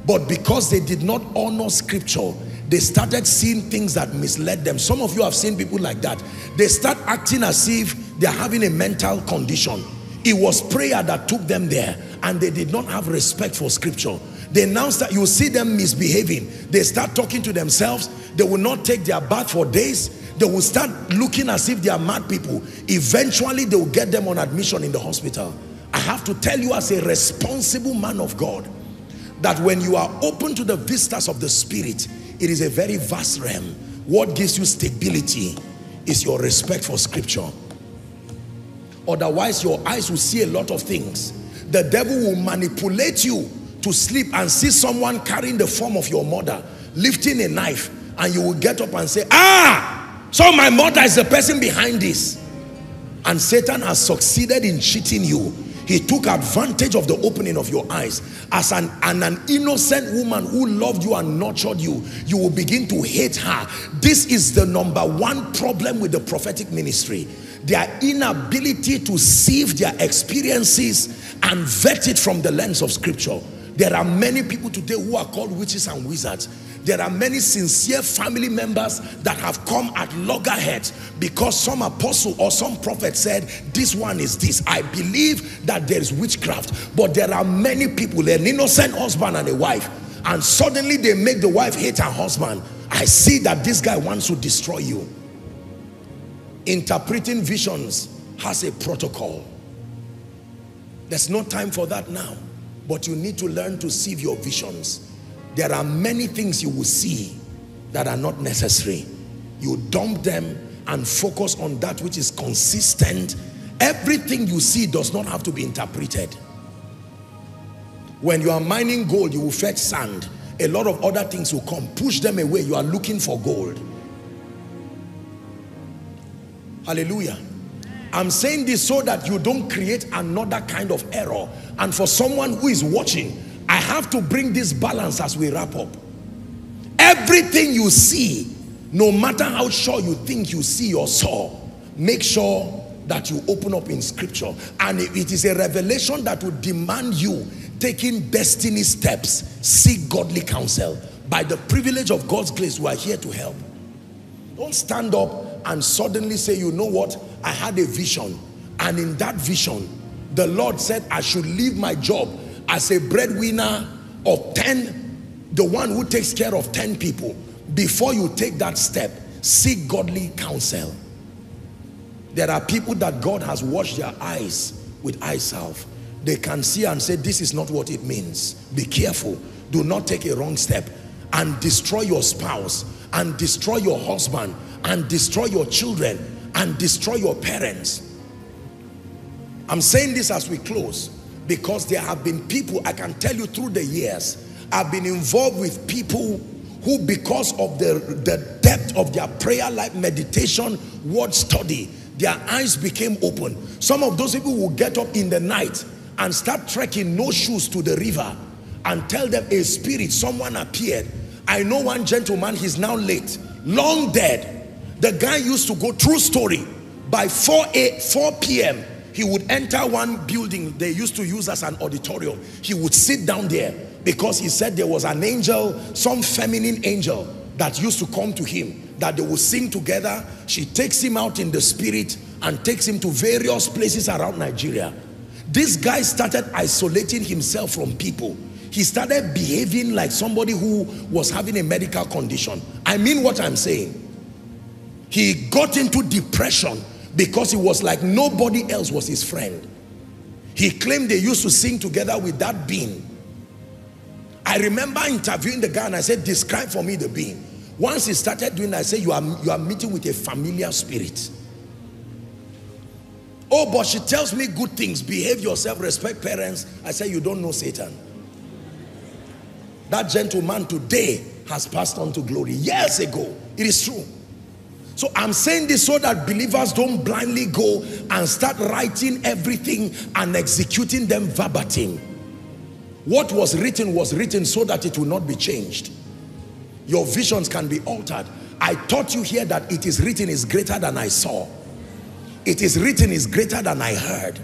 but because they did not honor scripture they started seeing things that misled them some of you have seen people like that they start acting as if they're having a mental condition it was prayer that took them there and they did not have respect for scripture. They now start you see them misbehaving. They start talking to themselves. They will not take their bath for days. They will start looking as if they are mad people. Eventually they will get them on admission in the hospital. I have to tell you as a responsible man of God that when you are open to the vistas of the spirit, it is a very vast realm. What gives you stability is your respect for scripture. Otherwise, your eyes will see a lot of things. The devil will manipulate you to sleep and see someone carrying the form of your mother, lifting a knife, and you will get up and say, ah, so my mother is the person behind this. And Satan has succeeded in cheating you. He took advantage of the opening of your eyes. As an, an, an innocent woman who loved you and nurtured you, you will begin to hate her. This is the number one problem with the prophetic ministry their inability to sieve their experiences and vet it from the lens of scripture. There are many people today who are called witches and wizards. There are many sincere family members that have come at loggerheads because some apostle or some prophet said, this one is this. I believe that there is witchcraft. But there are many people, an innocent husband and a wife, and suddenly they make the wife hate her husband. I see that this guy wants to destroy you. Interpreting visions has a protocol. There's no time for that now. But you need to learn to sieve your visions. There are many things you will see that are not necessary. You dump them and focus on that which is consistent. Everything you see does not have to be interpreted. When you are mining gold, you will fetch sand. A lot of other things will come. Push them away. You are looking for gold. Hallelujah. I'm saying this so that you don't create another kind of error. And for someone who is watching, I have to bring this balance as we wrap up. Everything you see, no matter how sure you think you see or saw, make sure that you open up in scripture. And if it is a revelation that will demand you taking destiny steps, seek godly counsel. By the privilege of God's grace, we are here to help. Don't stand up and suddenly say, you know what? I had a vision. And in that vision, the Lord said, I should leave my job as a breadwinner of 10, the one who takes care of 10 people. Before you take that step, seek godly counsel. There are people that God has washed their eyes with eye salve. They can see and say, this is not what it means. Be careful. Do not take a wrong step and destroy your spouse and destroy your husband and destroy your children and destroy your parents. I'm saying this as we close because there have been people, I can tell you through the years, I've been involved with people who because of the, the depth of their prayer life, meditation, word study, their eyes became open. Some of those people will get up in the night and start trekking no shoes to the river and tell them a spirit, someone appeared. I know one gentleman, he's now late, long dead. The guy used to go, true story, by 4, 8, 4 p.m., he would enter one building they used to use as an auditorium. He would sit down there because he said there was an angel, some feminine angel that used to come to him, that they would sing together. She takes him out in the spirit and takes him to various places around Nigeria. This guy started isolating himself from people. He started behaving like somebody who was having a medical condition. I mean what I'm saying. He got into depression because he was like nobody else was his friend. He claimed they used to sing together with that being. I remember interviewing the guy and I said, describe for me the being. Once he started doing that, I said, you are, you are meeting with a familiar spirit. Oh, but she tells me good things. Behave yourself, respect parents. I said, you don't know Satan. That gentleman today has passed on to glory years ago. It is true. So I'm saying this so that believers don't blindly go and start writing everything and executing them verbatim. What was written was written so that it will not be changed. Your visions can be altered. I taught you here that it is written is greater than I saw. It is written is greater than I heard.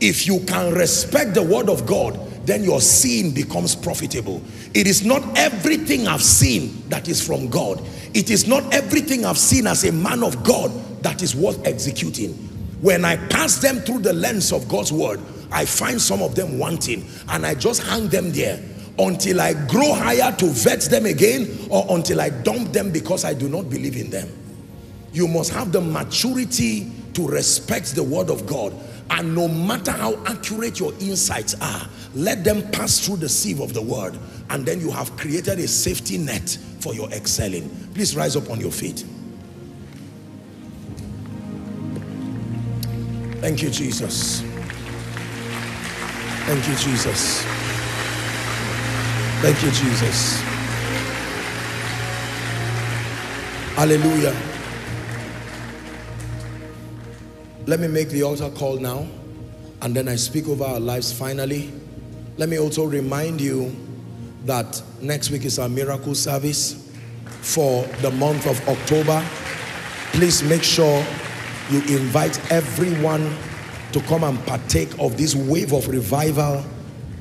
If you can respect the word of God, then your seeing becomes profitable. It is not everything I've seen that is from God. It is not everything I've seen as a man of God that is worth executing. When I pass them through the lens of God's word, I find some of them wanting and I just hang them there until I grow higher to vet them again or until I dump them because I do not believe in them. You must have the maturity to respect the word of God and no matter how accurate your insights are, let them pass through the sieve of the word and then you have created a safety net for your excelling. Please rise up on your feet. Thank you, Jesus. Thank you, Jesus. Thank you, Jesus. Hallelujah. Let me make the altar call now and then I speak over our lives finally. Let me also remind you that next week is our miracle service for the month of October. Please make sure you invite everyone to come and partake of this wave of revival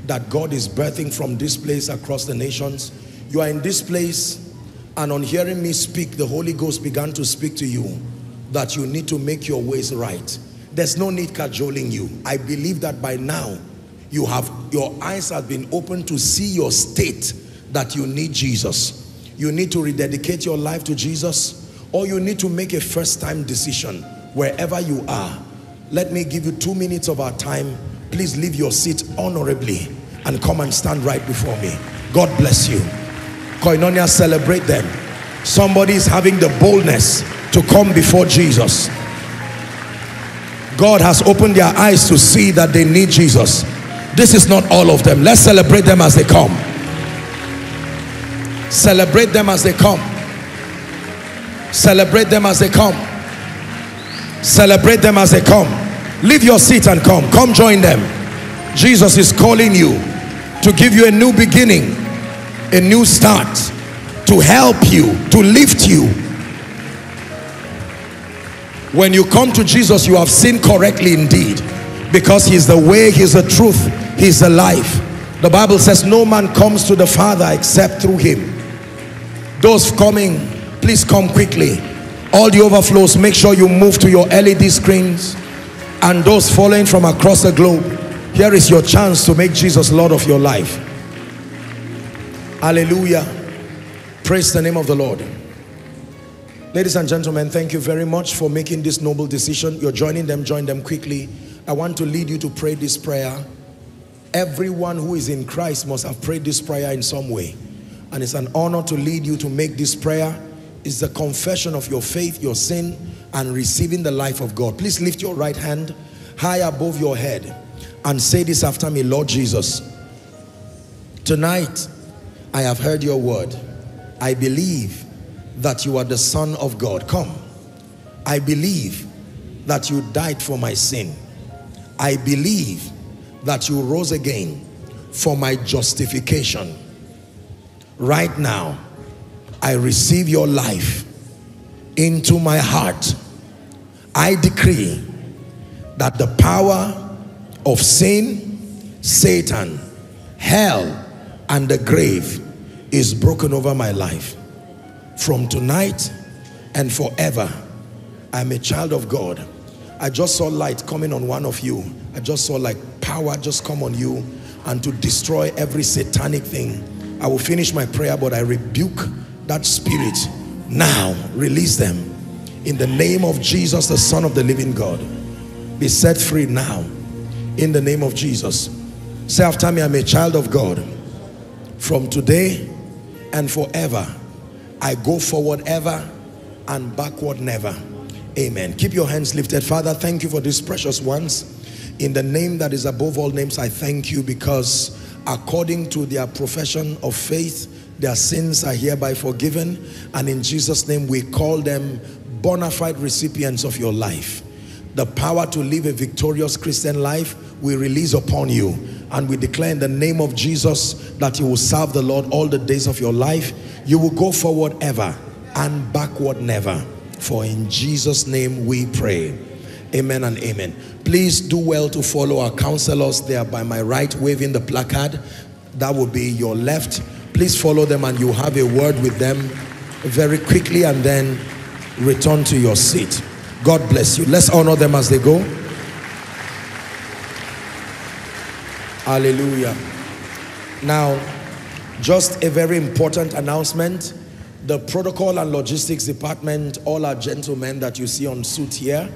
that God is birthing from this place across the nations. You are in this place and on hearing me speak, the Holy Ghost began to speak to you that you need to make your ways right. There's no need cajoling you. I believe that by now, you have your eyes have been opened to see your state that you need Jesus. You need to rededicate your life to Jesus or you need to make a first time decision wherever you are. Let me give you two minutes of our time. Please leave your seat honorably and come and stand right before me. God bless you. Koinonia, celebrate them. Somebody is having the boldness to come before Jesus. God has opened their eyes to see that they need Jesus. This is not all of them. Let's celebrate them as they come. Celebrate them as they come. Celebrate them as they come. Celebrate them as they come. Leave your seat and come. Come join them. Jesus is calling you to give you a new beginning a new start to help you to lift you when you come to Jesus you have seen correctly indeed. Because he's the way he's the truth he's the life. The Bible says no man comes to the Father except through him. Those coming please come quickly. All the overflows make sure you move to your LED screens. And those following from across the globe here is your chance to make Jesus Lord of your life. Hallelujah. Praise the name of the Lord. Ladies and gentlemen, thank you very much for making this noble decision. You're joining them, join them quickly. I want to lead you to pray this prayer. Everyone who is in Christ must have prayed this prayer in some way. And it's an honor to lead you to make this prayer. It's the confession of your faith, your sin, and receiving the life of God. Please lift your right hand high above your head and say this after me, Lord Jesus. Tonight, I have heard your word. I believe that you are the son of God. Come. I believe that you died for my sin. I believe that you rose again for my justification. Right now, I receive your life into my heart. I decree that the power of sin, Satan, hell, and the grave is broken over my life. From tonight and forever, I'm a child of God. I just saw light coming on one of you. I just saw like power just come on you and to destroy every satanic thing. I will finish my prayer, but I rebuke that spirit. Now, release them. In the name of Jesus, the Son of the living God. Be set free now. In the name of Jesus. Say after me, I'm a child of God from today and forever I go forward ever and backward never. Amen. Keep your hands lifted. Father thank you for these precious ones. In the name that is above all names I thank you because according to their profession of faith their sins are hereby forgiven. And in Jesus name we call them bona fide recipients of your life. The power to live a victorious Christian life we release upon you and we declare in the name of Jesus that you will serve the Lord all the days of your life. You will go forward ever and backward never. For in Jesus' name we pray. Amen and amen. Please do well to follow our counselors. They are by my right waving the placard. That will be your left. Please follow them and you have a word with them very quickly and then return to your seat. God bless you. Let's honor them as they go. Hallelujah. Now, just a very important announcement. The protocol and logistics department, all our gentlemen that you see on suit here,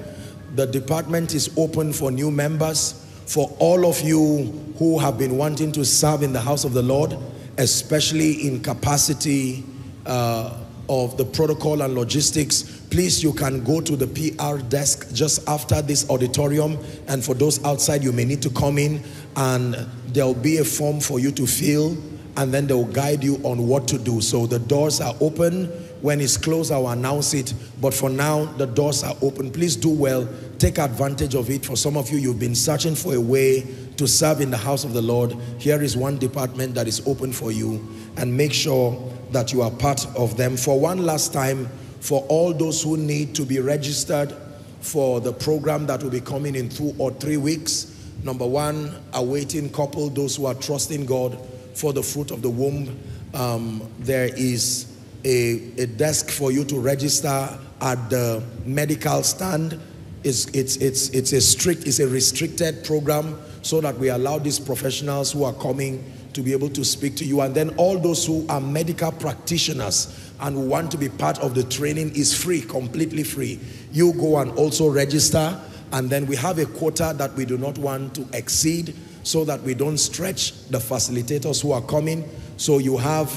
the department is open for new members. For all of you who have been wanting to serve in the house of the Lord, especially in capacity uh, of the protocol and logistics, please you can go to the PR desk just after this auditorium and for those outside you may need to come in and there'll be a form for you to fill and then they'll guide you on what to do. So the doors are open. When it's closed, I'll announce it. But for now, the doors are open. Please do well. Take advantage of it. For some of you, you've been searching for a way to serve in the house of the Lord. Here is one department that is open for you. And make sure that you are part of them. For one last time, for all those who need to be registered for the program that will be coming in two or three weeks. Number one, awaiting couple, those who are trusting God for the fruit of the womb. Um, there is a, a desk for you to register at the medical stand. It's, it's, it's, it's a strict, it's a restricted program so that we allow these professionals who are coming to be able to speak to you. And then all those who are medical practitioners and who want to be part of the training is free, completely free. You go and also register and then we have a quota that we do not want to exceed so that we don't stretch the facilitators who are coming. So you have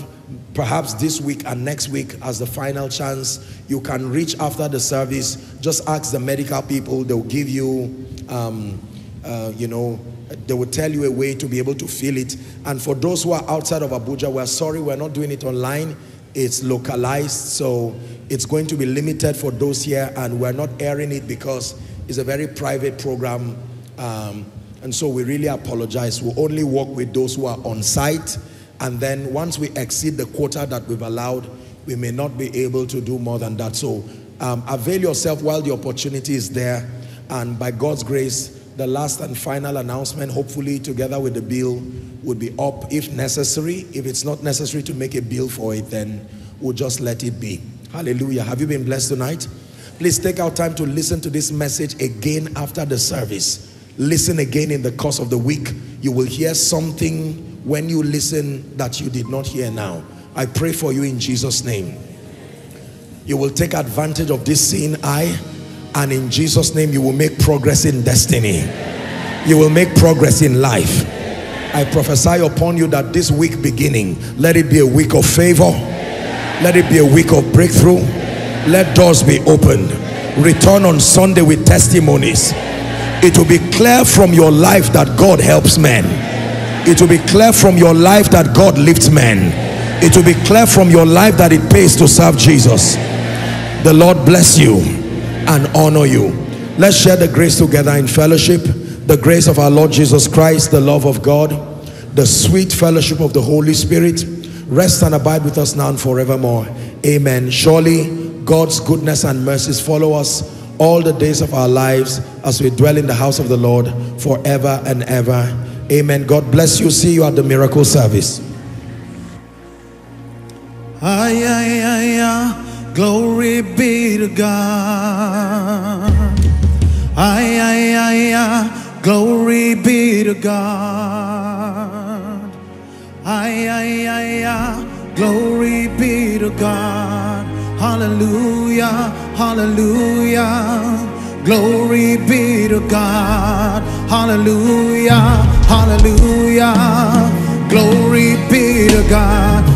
perhaps this week and next week as the final chance. You can reach after the service. Just ask the medical people. They'll give you, um, uh, you know, they will tell you a way to be able to feel it. And for those who are outside of Abuja, we're sorry we're not doing it online. It's localized, so it's going to be limited for those here, and we're not airing it because it's a very private program. Um, and so we really apologize. we only work with those who are on site. And then once we exceed the quota that we've allowed, we may not be able to do more than that. So um, avail yourself while the opportunity is there. And by God's grace, the last and final announcement, hopefully together with the bill, would be up if necessary. If it's not necessary to make a bill for it, then we'll just let it be. Hallelujah. Have you been blessed tonight? Please take our time to listen to this message again after the service. Listen again in the course of the week. You will hear something when you listen that you did not hear now. I pray for you in Jesus' name. You will take advantage of this seeing eye and in Jesus name you will make progress in destiny. You will make progress in life. I prophesy upon you that this week beginning let it be a week of favor. Let it be a week of breakthrough. Let doors be opened. Return on Sunday with testimonies. It will be clear from your life that God helps men. It will be clear from your life that God lifts men. It will be clear from your life that it pays to serve Jesus. The Lord bless you and honor you. Let's share the grace together in fellowship. The grace of our Lord Jesus Christ, the love of God, the sweet fellowship of the Holy Spirit, rest and abide with us now and forevermore. Amen. Surely God's goodness and mercies follow us all the days of our lives as we dwell in the house of the Lord forever and ever. Amen. God bless you. See you at the miracle service. Ay, ay, ay, ay. Glory be to God. Ay, ay, ay, ay. Glory be to God. Ay, ay, ay, ay. Glory be to God. Hallelujah, hallelujah. Glory be to God. Hallelujah, hallelujah. Glory be to God.